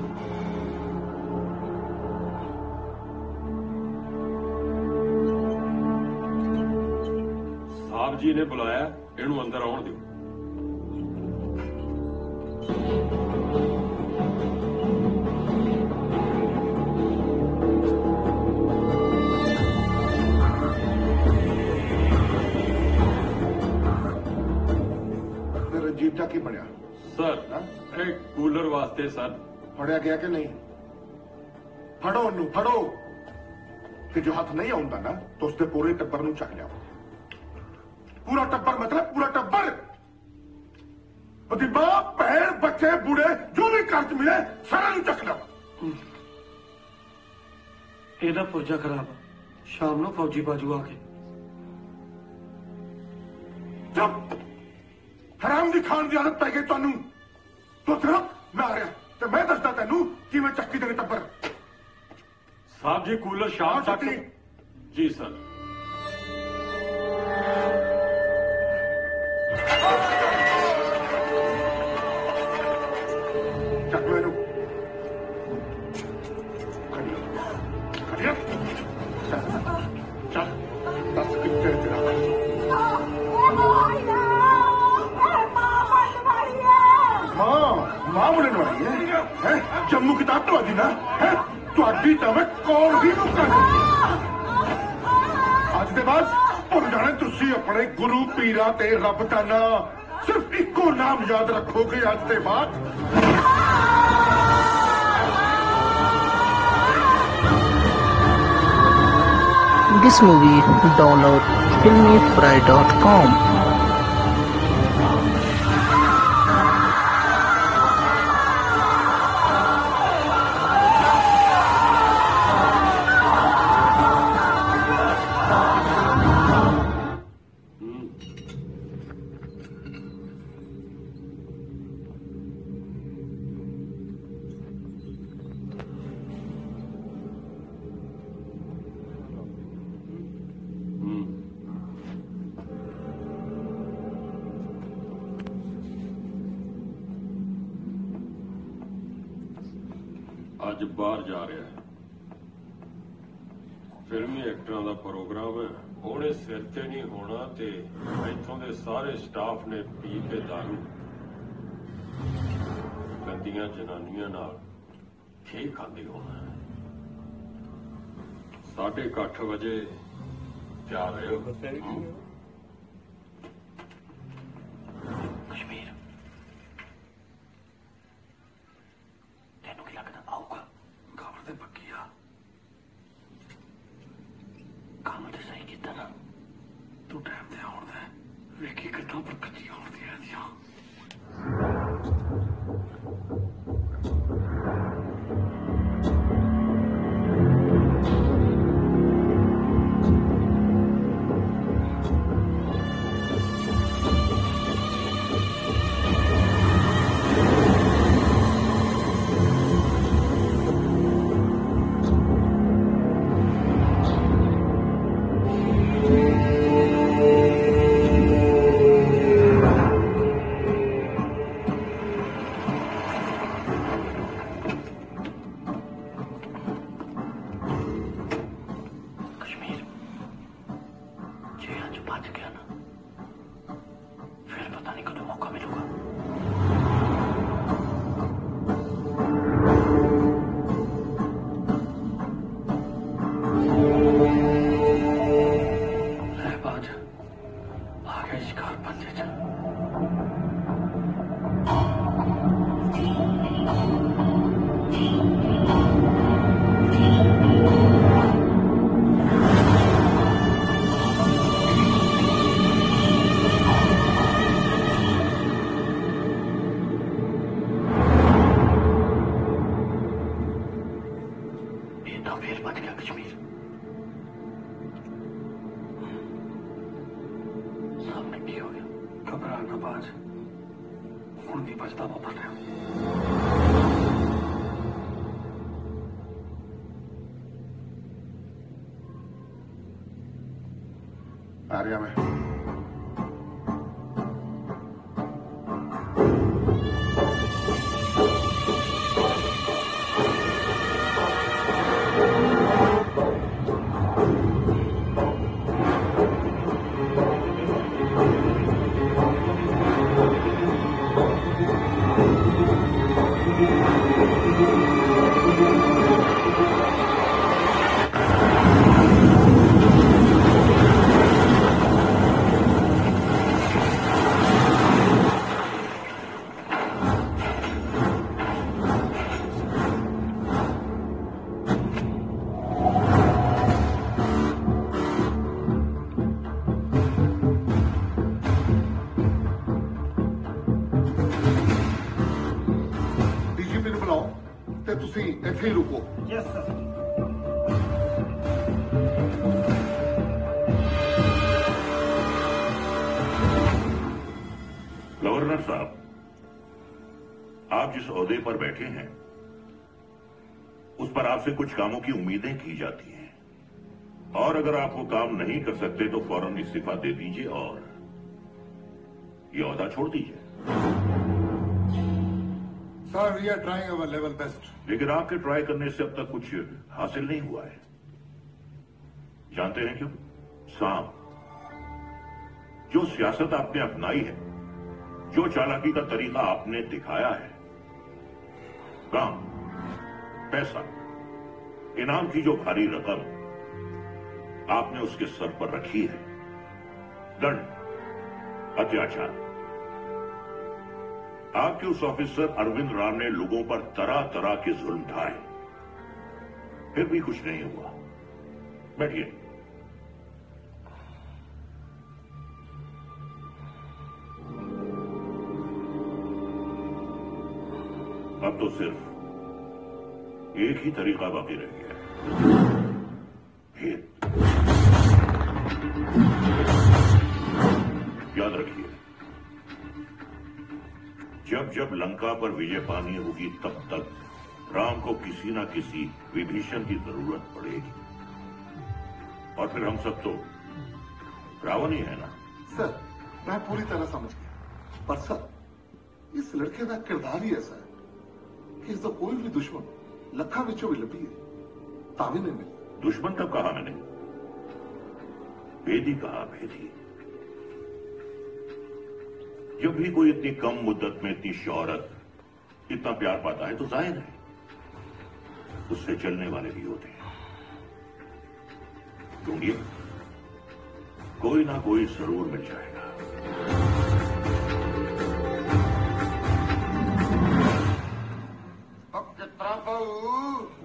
ਸਾਹਿਬ ਜੀ ਨੇ ਬੁਲਾਇਆ ਇਹਨੂੰ ਅੰਦਰ ਆਉਣ ਦਿਓ। ਰਣਜੀਤ ਦਾ ਕੀ ਬਣਿਆ ਸਰ ਇਹ ਕੂਲਰ ਵਾਸਤੇ ਸਰ। ਫੜਿਆ ਗਿਆ ਕਿ ਨਹੀਂ? ਫੜੋ ਉਹਨੂੰ ਫੜੋ। ਤੇ ਜੋ ਹੱਥ ਨਹੀਂ ਆਉਂਦਾ ਨਾ ਤਾਂ ਉਸਦੇ ਪੂਰੇ ਟੱਬਰ ਨੂੰ ਚੱਕ ਲਿਆਓ ਪੂਰਾ ਟੱਬਰ ਮਤਲਬ ਪੂਰਾ ਟੱਬਰ। ਉਹਦੀ ਮਾਂ ਭੈਣ ਬੱਚੇ ਬੁੜੇ ਜੋ ਵੀ ਕਰਜ਼ ਮਿਲੇ ਸਾਰਿਆਂ ਨੂੰ ਚੱਕ ਲਿਆਓ ਇਹਦਾ ਪੁਰਜਾ ਖਰਾਬ। ਸ਼ਾਮ ਨੂੰ ਫੌਜੀ ਬਾਜੂ ਆ ਕੇ। ਚੁੱਪ। ਹਰਾਮ ਦੀ ਖਾਣ ਦੀ ਆਦਤ ਪੈ ਗਈ ਤੁਹਾਨੂੰ। ਤੋ ਸਿਰਫ ਮੈਂ ਆ ਰਿਹਾ। ਤੇ ਮੈਂ ਦੱਸਦਾ ਤੈਨੂੰ ਕਿਵੇਂ ਚੱਕੀ ਦੇ ਟੱਬਰ। ਸਾਹਿਬ ਜੀ ਕੂਲਰ ਸ਼ਾਮ ਤੱਕ ਜੀ ਸਰ। ਤੁਹਾਡੀ ਨਾ, ਹੈ? ਤੁਹਾਡੀ ਤਾਂ ਮੈਂ ਕੋਲ ਹੀ ਨੂੰ ਕਰ ਅੱਜ ਦੇ ਬਾਅਦ ਭੁੱਲ ਜਾਣਾ ਤੁਸੀਂ ਆਪਣੇ ਗੁਰੂ ਪੀਰਾਂ ਤੇ ਰੱਬ ਦਾ ਨਾਮ। ਸਿਰਫ ਇੱਕੋ ਨਾਮ ਯਾਦ ਰੱਖੋਗੇ ਅੱਜ ਦੇ ਬਾਅਦ। This movie, download filmyfry.com. ਕੇ ਦਾਰੂ ਗੰਦੀਆਂ ਜਨਾਨੀਆਂ ਨਾਲ ਖੇ ਖਾਂਦੇ ਹੋਣਾ। ਸਾਢੇ ਕੁ ਅੱਠ ਵਜੇ ਤਿਆਰ ਰਹੇ ਹੋ। आपसे कुछ कामों की उम्मीदें की जाती हैं। और अगर आप वो काम नहीं कर सकते तो फ़ौरन इस्तीफा दे दीजिए और ये ओहदा छोड़ दीजिए। Sir we are trying our level best लेकिन आपके ट्राई करने से अब तक कुछ हासिल नहीं हुआ है। जानते हैं क्यों? सांप जो सियासत आपने अपनाई है जो चालाकी का तरीका आपने दिखाया है काम पैसा इनाम की जो भारी रकम आपने उसके सर पर रखी है, दंड, अत्याचार। आपके उस ऑफिसर अरविंद राम ने लोगों पर तरह तरह के जुल्म ढाए फिर भी कुछ नहीं हुआ। बैठिए। अब तो सिर्फ़ एक ही तरीका बाकी रह गया। भेद। याद रखिए, जब जब लंका पर विजय पानी होगी, तब तक राम को किसी ना किसी विभीषण की ज़रूरत पड़ेगी। और फिर हम सब तो रावण ही है ना? सर, मैं पूरी तरह समझ गया। पर सर, इस लड़के का किरदार ही ऐसा है कि इसका कोई भी दुश्मन लखा विचो तावे में मिल। दुश्मन तब कहा मैंने? भेदी कहा भेदी जब भी कोई इतनी कम मुद्दत में, इतनी शौहरत, इतना प्यार पाता है तो ज़ाहिर है, उससे चलने वाले भी होते हैं। क्योंकि कोई ना कोई ज़रूर मिल जाएगा।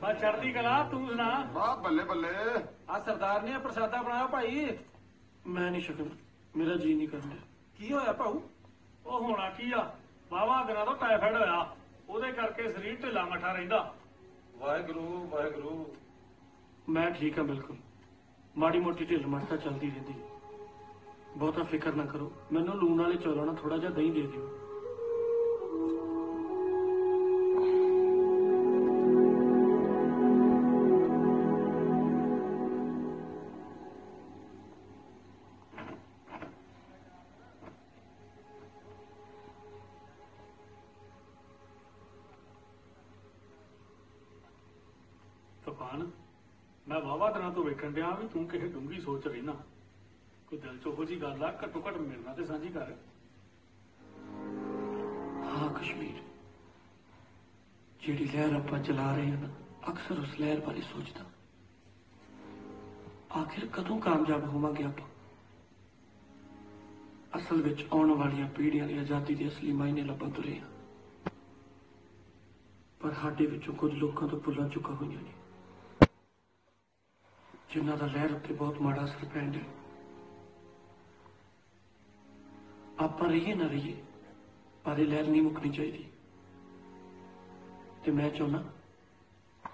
ਬਾ ਚੜਦੀ ਕਲਾ ਤੂੰ ਸੁਣਾ। ਵਾਹ ਬੱਲੇ ਬੱਲੇ। ਆ ਸਰਦਾਰ ਨੇ ਪ੍ਰਸ਼ਾਦਾ ਬਣਾਇਆ ਭਾਈ। ਮੈਂ ਨਹੀਂ ਸ਼ਕਲ ਮੇਰਾ ਜੀ ਨਹੀਂ ਕਰਦਾ ਕੀ ਹੋਇਆ ਭਾਊ? ਉਹ ਹੋਣਾ ਕੀ ਆ? ਵਾਵਾ ਦਿਨਾਂ ਤੋਂ ਟਾਈਫਾਇਡ ਹੋਇਆ। ਉਹਦੇ ਕਰਕੇ ਸਰੀਰ ਢਿੱਲਾ ਮੱਠਾ ਰਹਿੰਦਾ। ਵਾਹਿਗੁਰੂ ਵਾਹਿਗੁਰੂ। ਮੈਂ ਠੀਕ ਹਾਂ ਬਿਲਕੁਲ। ਮਾੜੀ ਮੋਟੀ ਢਿੱਲ ਮੱਠ ਤਾਂ ਚੱਲਦੀ ਰਹਿੰਦੀ। ਹੈ। ਬਹੁਤਾ ਫਿਕਰ ਨਾ ਕਰੋ। ਮੈਨੂੰ ਲੂਣ ਵਾਲੇ ਚੌਲਾਂ ਨਾਲ ਥੋੜਾ ਜਿਹਾ ਦਹੀਂ ਦੇ ਦਿਓ। ਵਾਵਾ ਦਿਨਾਂ ਤੋਂ ਵੇਖਣ ਡਿਆ ਵੀ ਤੂੰ ਕਿਸੇ ਡੂੰਗੀ ਸੋਚ ਰਹੀ ਨਾ। ਕੋਈ ਦਿਲ ਚ ਉਹੋ ਜੀ ਗੱਲ ਆ, ਘੱਟੋ ਘੱਟ ਮੇਰੇ ਨਾਲ ਤੇ ਸਾਂਝੀ ਕਰ। ਹਾਂ, ਕਸ਼ਮੀਰ। ਜਿਹੜੀ ਲਹਿਰ ਆਪਾਂ ਚਲਾ ਰਹੇ ਹਾਂ ਅਕਸਰ ਉਸ ਲਹਿਰ ਬਾਰੇ ਸੋਚਦਾ। ਆਖਿਰ ਕਦੋਂ ਕਾਮਯਾਬ ਹੋਵਾਂਗੇ ਆਪਾਂ? ਅਸਲ ਵਿੱਚ ਆਉਣ ਵਾਲੀਆਂ ਪੀੜ੍ਹੀਆਂ ਲਈ ਆਜ਼ਾਦੀ ਦੇ ਅਸਲੀ ਮਾਇਨੇ ਲੱਭਣ ਤੁਰੇ ਹਾਂ। ਪਰ ਸਾਡੇ ਵਿੱਚੋਂ ਕੁਝ ਲੋਕਾਂ ਤੋਂ ਭੁੱਲਾਂ ਚੁੱਕਾ ਹੋਈਆਂ ਨੇ। ਜਿਨ੍ਹਾਂ ਦਾ ਲਹਿਰ ਉੱਤੇ ਬਹੁਤ ਮਾੜਾ ਅਸਰ ਡਿਆ। ਆਪਾਂ ਰਹੀਏ ਨਾ ਰਹੀਏ ਪਰ ਇਹ ਲਹਿਰ ਨਹੀਂ ਮੁੱਕਣੀ ਚਾਹੀਦੀ। ਤੇ ਮੈਂ ਚਾਹੁੰਦਾ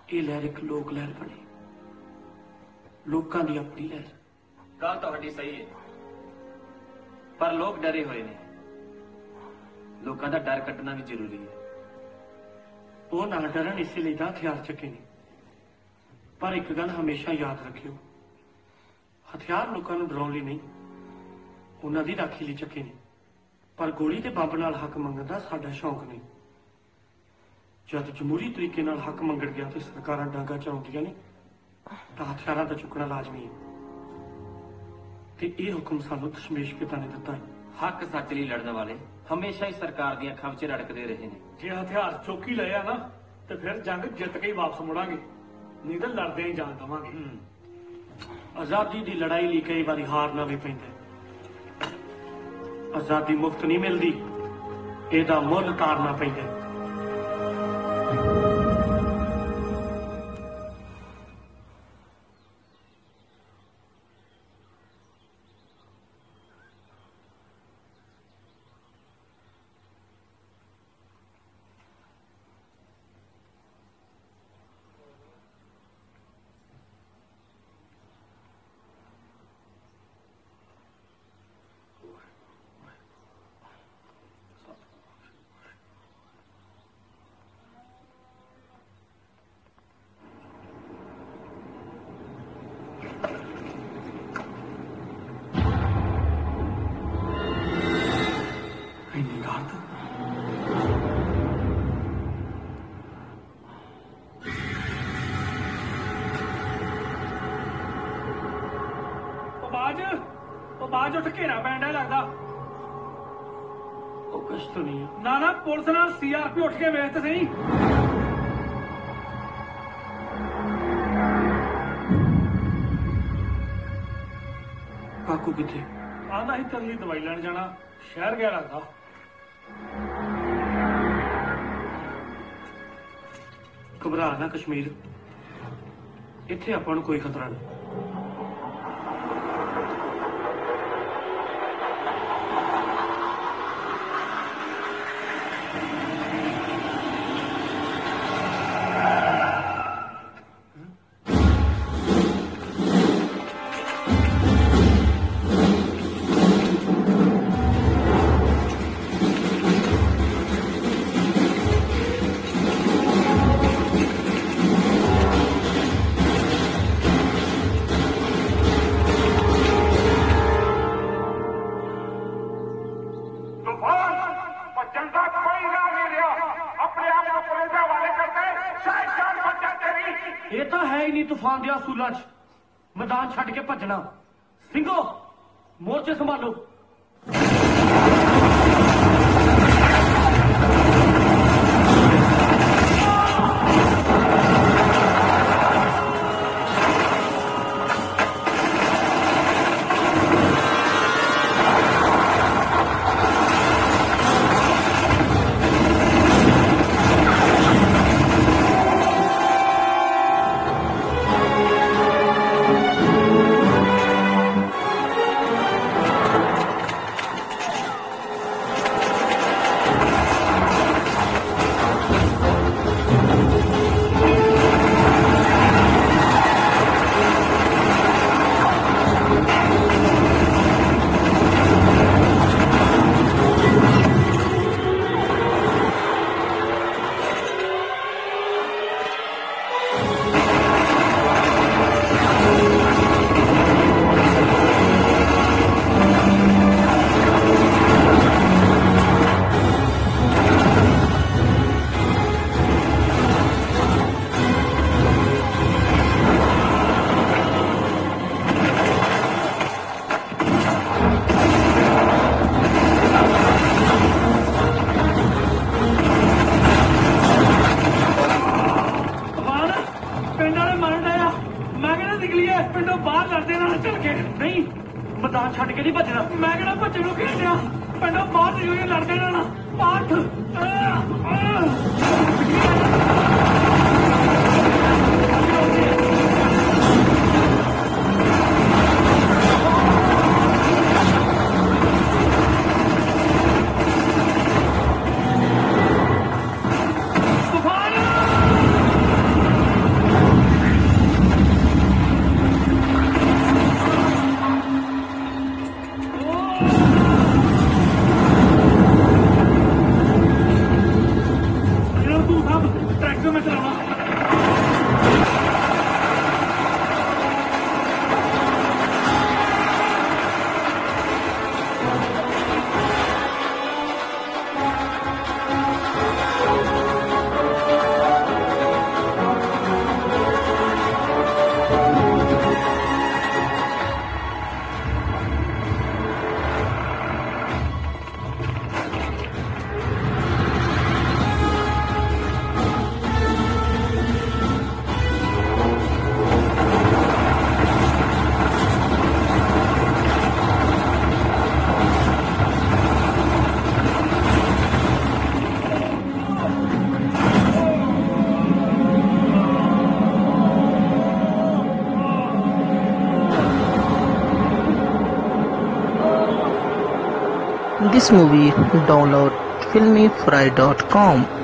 ਇਹ ਲਹਿਰ ਇੱਕ ਲੋਕ ਲਹਿਰ ਬਣੇ। ਲੋਕਾਂ ਦੀ ਆਪਣੀ ਲਹਿਰ। ਗੱਲ ਤੁਹਾਡੀ ਸਹੀ ਹੈ। ਪਰ ਲੋਕ ਡਰੇ ਹੋਏ ਨੇ। ਲੋਕਾਂ ਦਾ ਡਰ ਕੱਟਣਾ ਵੀ ਜ਼ਰੂਰੀ ਹੈ। ਉਹ ਨਾ ਡਰਨ ਇਸੇ ਲਈ ਤਾਂ ਹਥਿਆਰ ਚੱਕੇ ਨੇ। ਪਰ ਇੱਕ ਗੱਲ ਹਮੇਸ਼ਾ ਯਾਦ ਰੱਖਿਓ। ਹਥਿਆਰ ਲੋਕਾਂ ਨੂੰ ਡਰਾਉਣ ਲਈ ਨਹੀਂ ਉਹਨਾਂ ਦੀ ਰਾਖੀ ਲਈ ਚੱਕੇ ਨੇ। ਪਰ ਗੋਲੀ ਤੇ ਬੰਬ ਨਾਲ ਹੱਕ ਮੰਗਣ ਦਾ ਸਾਡਾ ਸ਼ੌਂਕ ਨਹੀਂ। ਜਦ ਜਮਹੂਰੀ ਤਰੀਕੇ ਨਾਲ ਹੱਕ ਮੰਗਣ ਗਿਆ ਤੇ ਸਰਕਾਰਾਂ ਡਾਂਗਾ ਚਲਾਉਂਦੀਆਂ ਨੇ ਤਾਂ ਹਥਿਆਰਾਂ ਦਾ ਚੁੱਕਣਾ ਲਾਜ਼ਮੀ ਹੈ। ਤੇ ਇਹ ਹੁਕਮ ਸਾਨੂੰ ਦਸ਼ਮੇਸ਼ ਪਿਤਾ ਨੇ ਦਿੱਤਾ ਹੈ। ਹੱਕ ਸੱਚ ਲਈ ਲੜਨ ਵਾਲੇ ਹਮੇਸ਼ਾ ਹੀ ਸਰਕਾਰ ਦੀਆਂ ਅੱਖਾਂ ਵਿੱਚ ਰੜਕਦੇ ਰਹੇ ਨੇ। ਜੇ ਹਥਿਆਰ ਚੁੱਕ ਹੀ ਲਏ ਆ ਨਾ ਤੇ ਫਿਰ ਜੰਗ ਜਿੱਤ ਕੇ ਹੀ ਵਾਪਸ ਮੁੜਾਂਗੇ। ਨਹੀਂ ਤਾਂ ਲੜਦੇ ਹੀ ਜਾਨ ਦਵਾਂਗੇ। ਆਜ਼ਾਦੀ ਦੀ ਲੜਾਈ ਲਈ ਕਈ ਵਾਰੀ ਹਾਰਨਾ ਵੀ ਪੈਂਦਾ। ਆਜ਼ਾਦੀ ਮੁਫਤ ਨਹੀਂ ਮਿਲਦੀ। ਇਹਦਾ ਮੁੱਲ ਤਾਰਨਾ ਪੈਂਦਾ। ਨਾ ਨਾ ਪੁਲਿਸ ਨਾਲ ਸੀਆਰਪੀ ਉੱਠ ਕੇ ਵੇਖ ਤੇ ਸਹੀ। ਕਾਕੂ ਕਿੱਥੇ? ਆਂਦਾ ਹੀ ਤੇਰੇ ਲਈ ਦਵਾਈ ਲੈਣ ਜਾਣਾ ਸ਼ਹਿਰ ਗਿਆ ਲੱਗਦਾ ਘਬਰਾ ਨਾ ਕਸ਼ਮੀਰ। ਇੱਥੇ ਆਪਾਂ ਨੂੰ ਕੋਈ ਖਤਰਾ ਨਹੀਂ। Movie download filmyfry.com.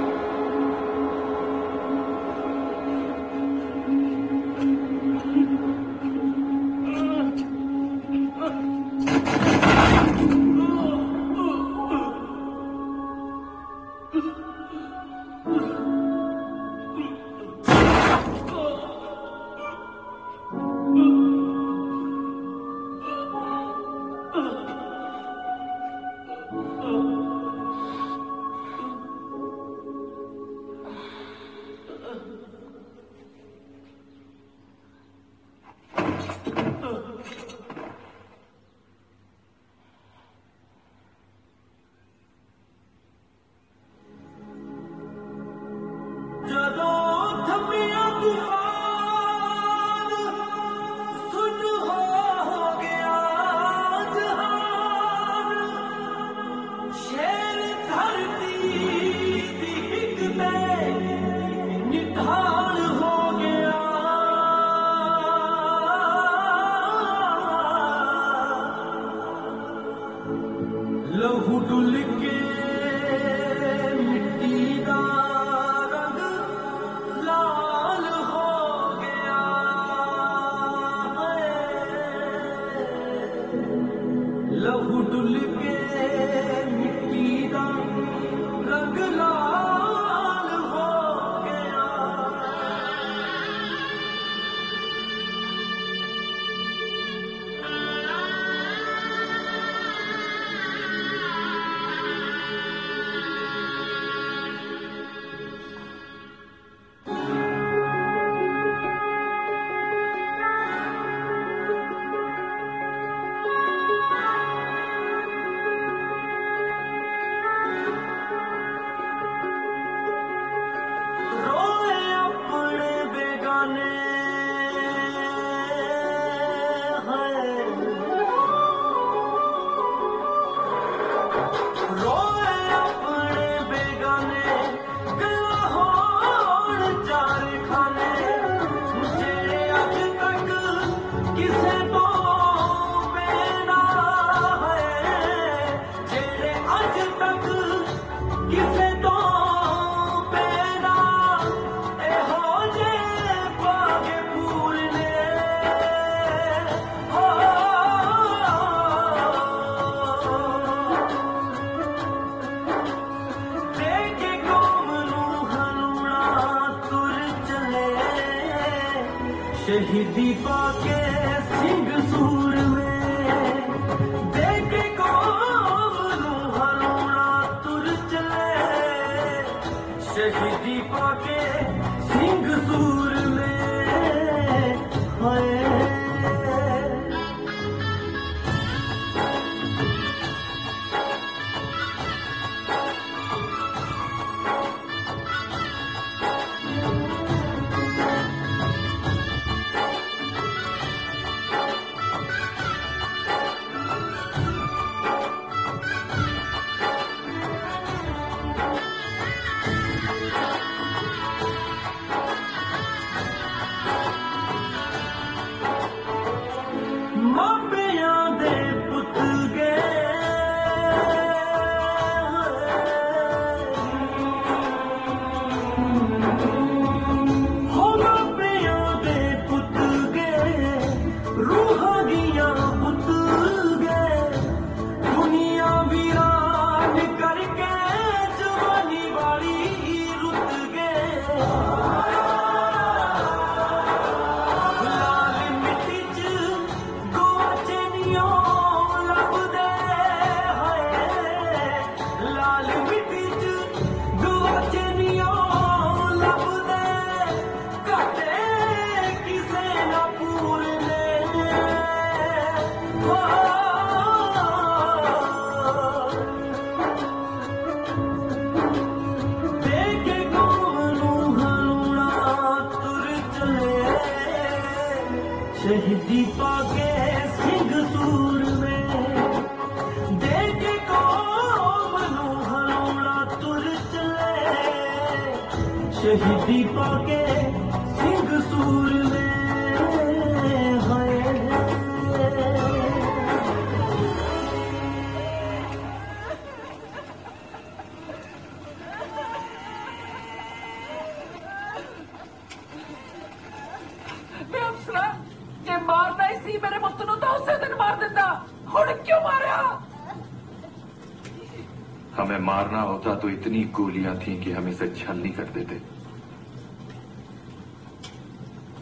इतनी गोलियां थीं कि हम इसे छलनी कर देते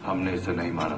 हमने इसे नहीं मारा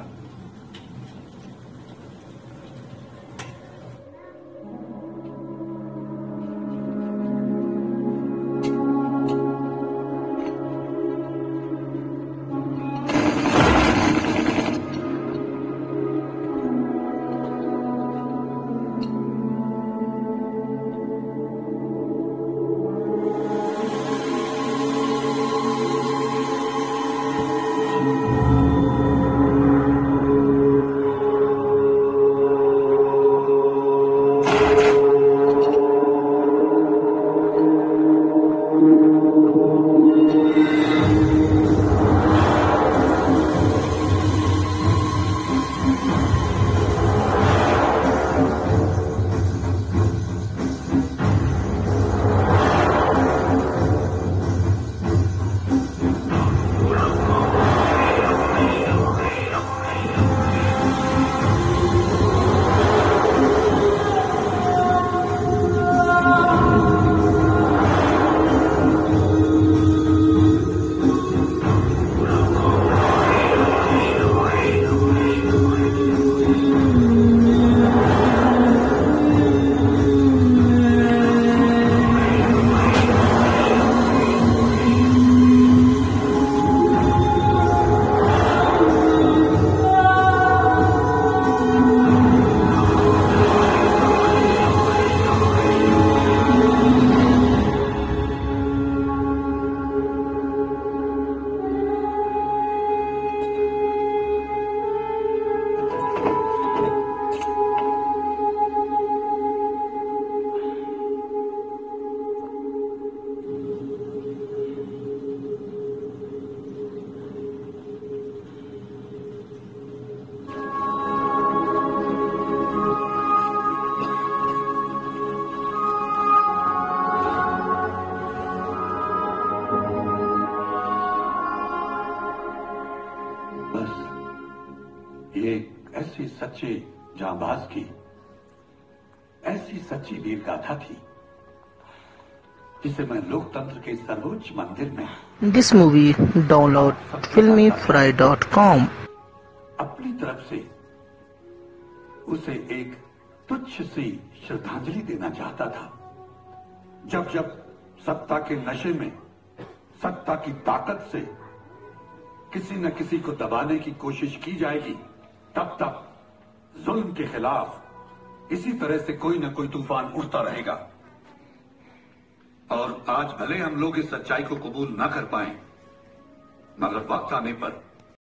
में This movie, download filmyfry.com. अपनी तरफ़ से उसे एक तुच्छ सी श्रद्धांजलि देना चाहता था जब जब सत्ता के नशे में, सत्ता की ताकत से किसी न किसी को दबाने की कोशिश की जाएगी, तब तक जुल्म के खिलाफ इसी तरह से कोई न कोई तूफ़ान उठता रहेगा और आज भले हम लोग इस सच्चाई को कबूल न कर पाए मगर वक्त आने पर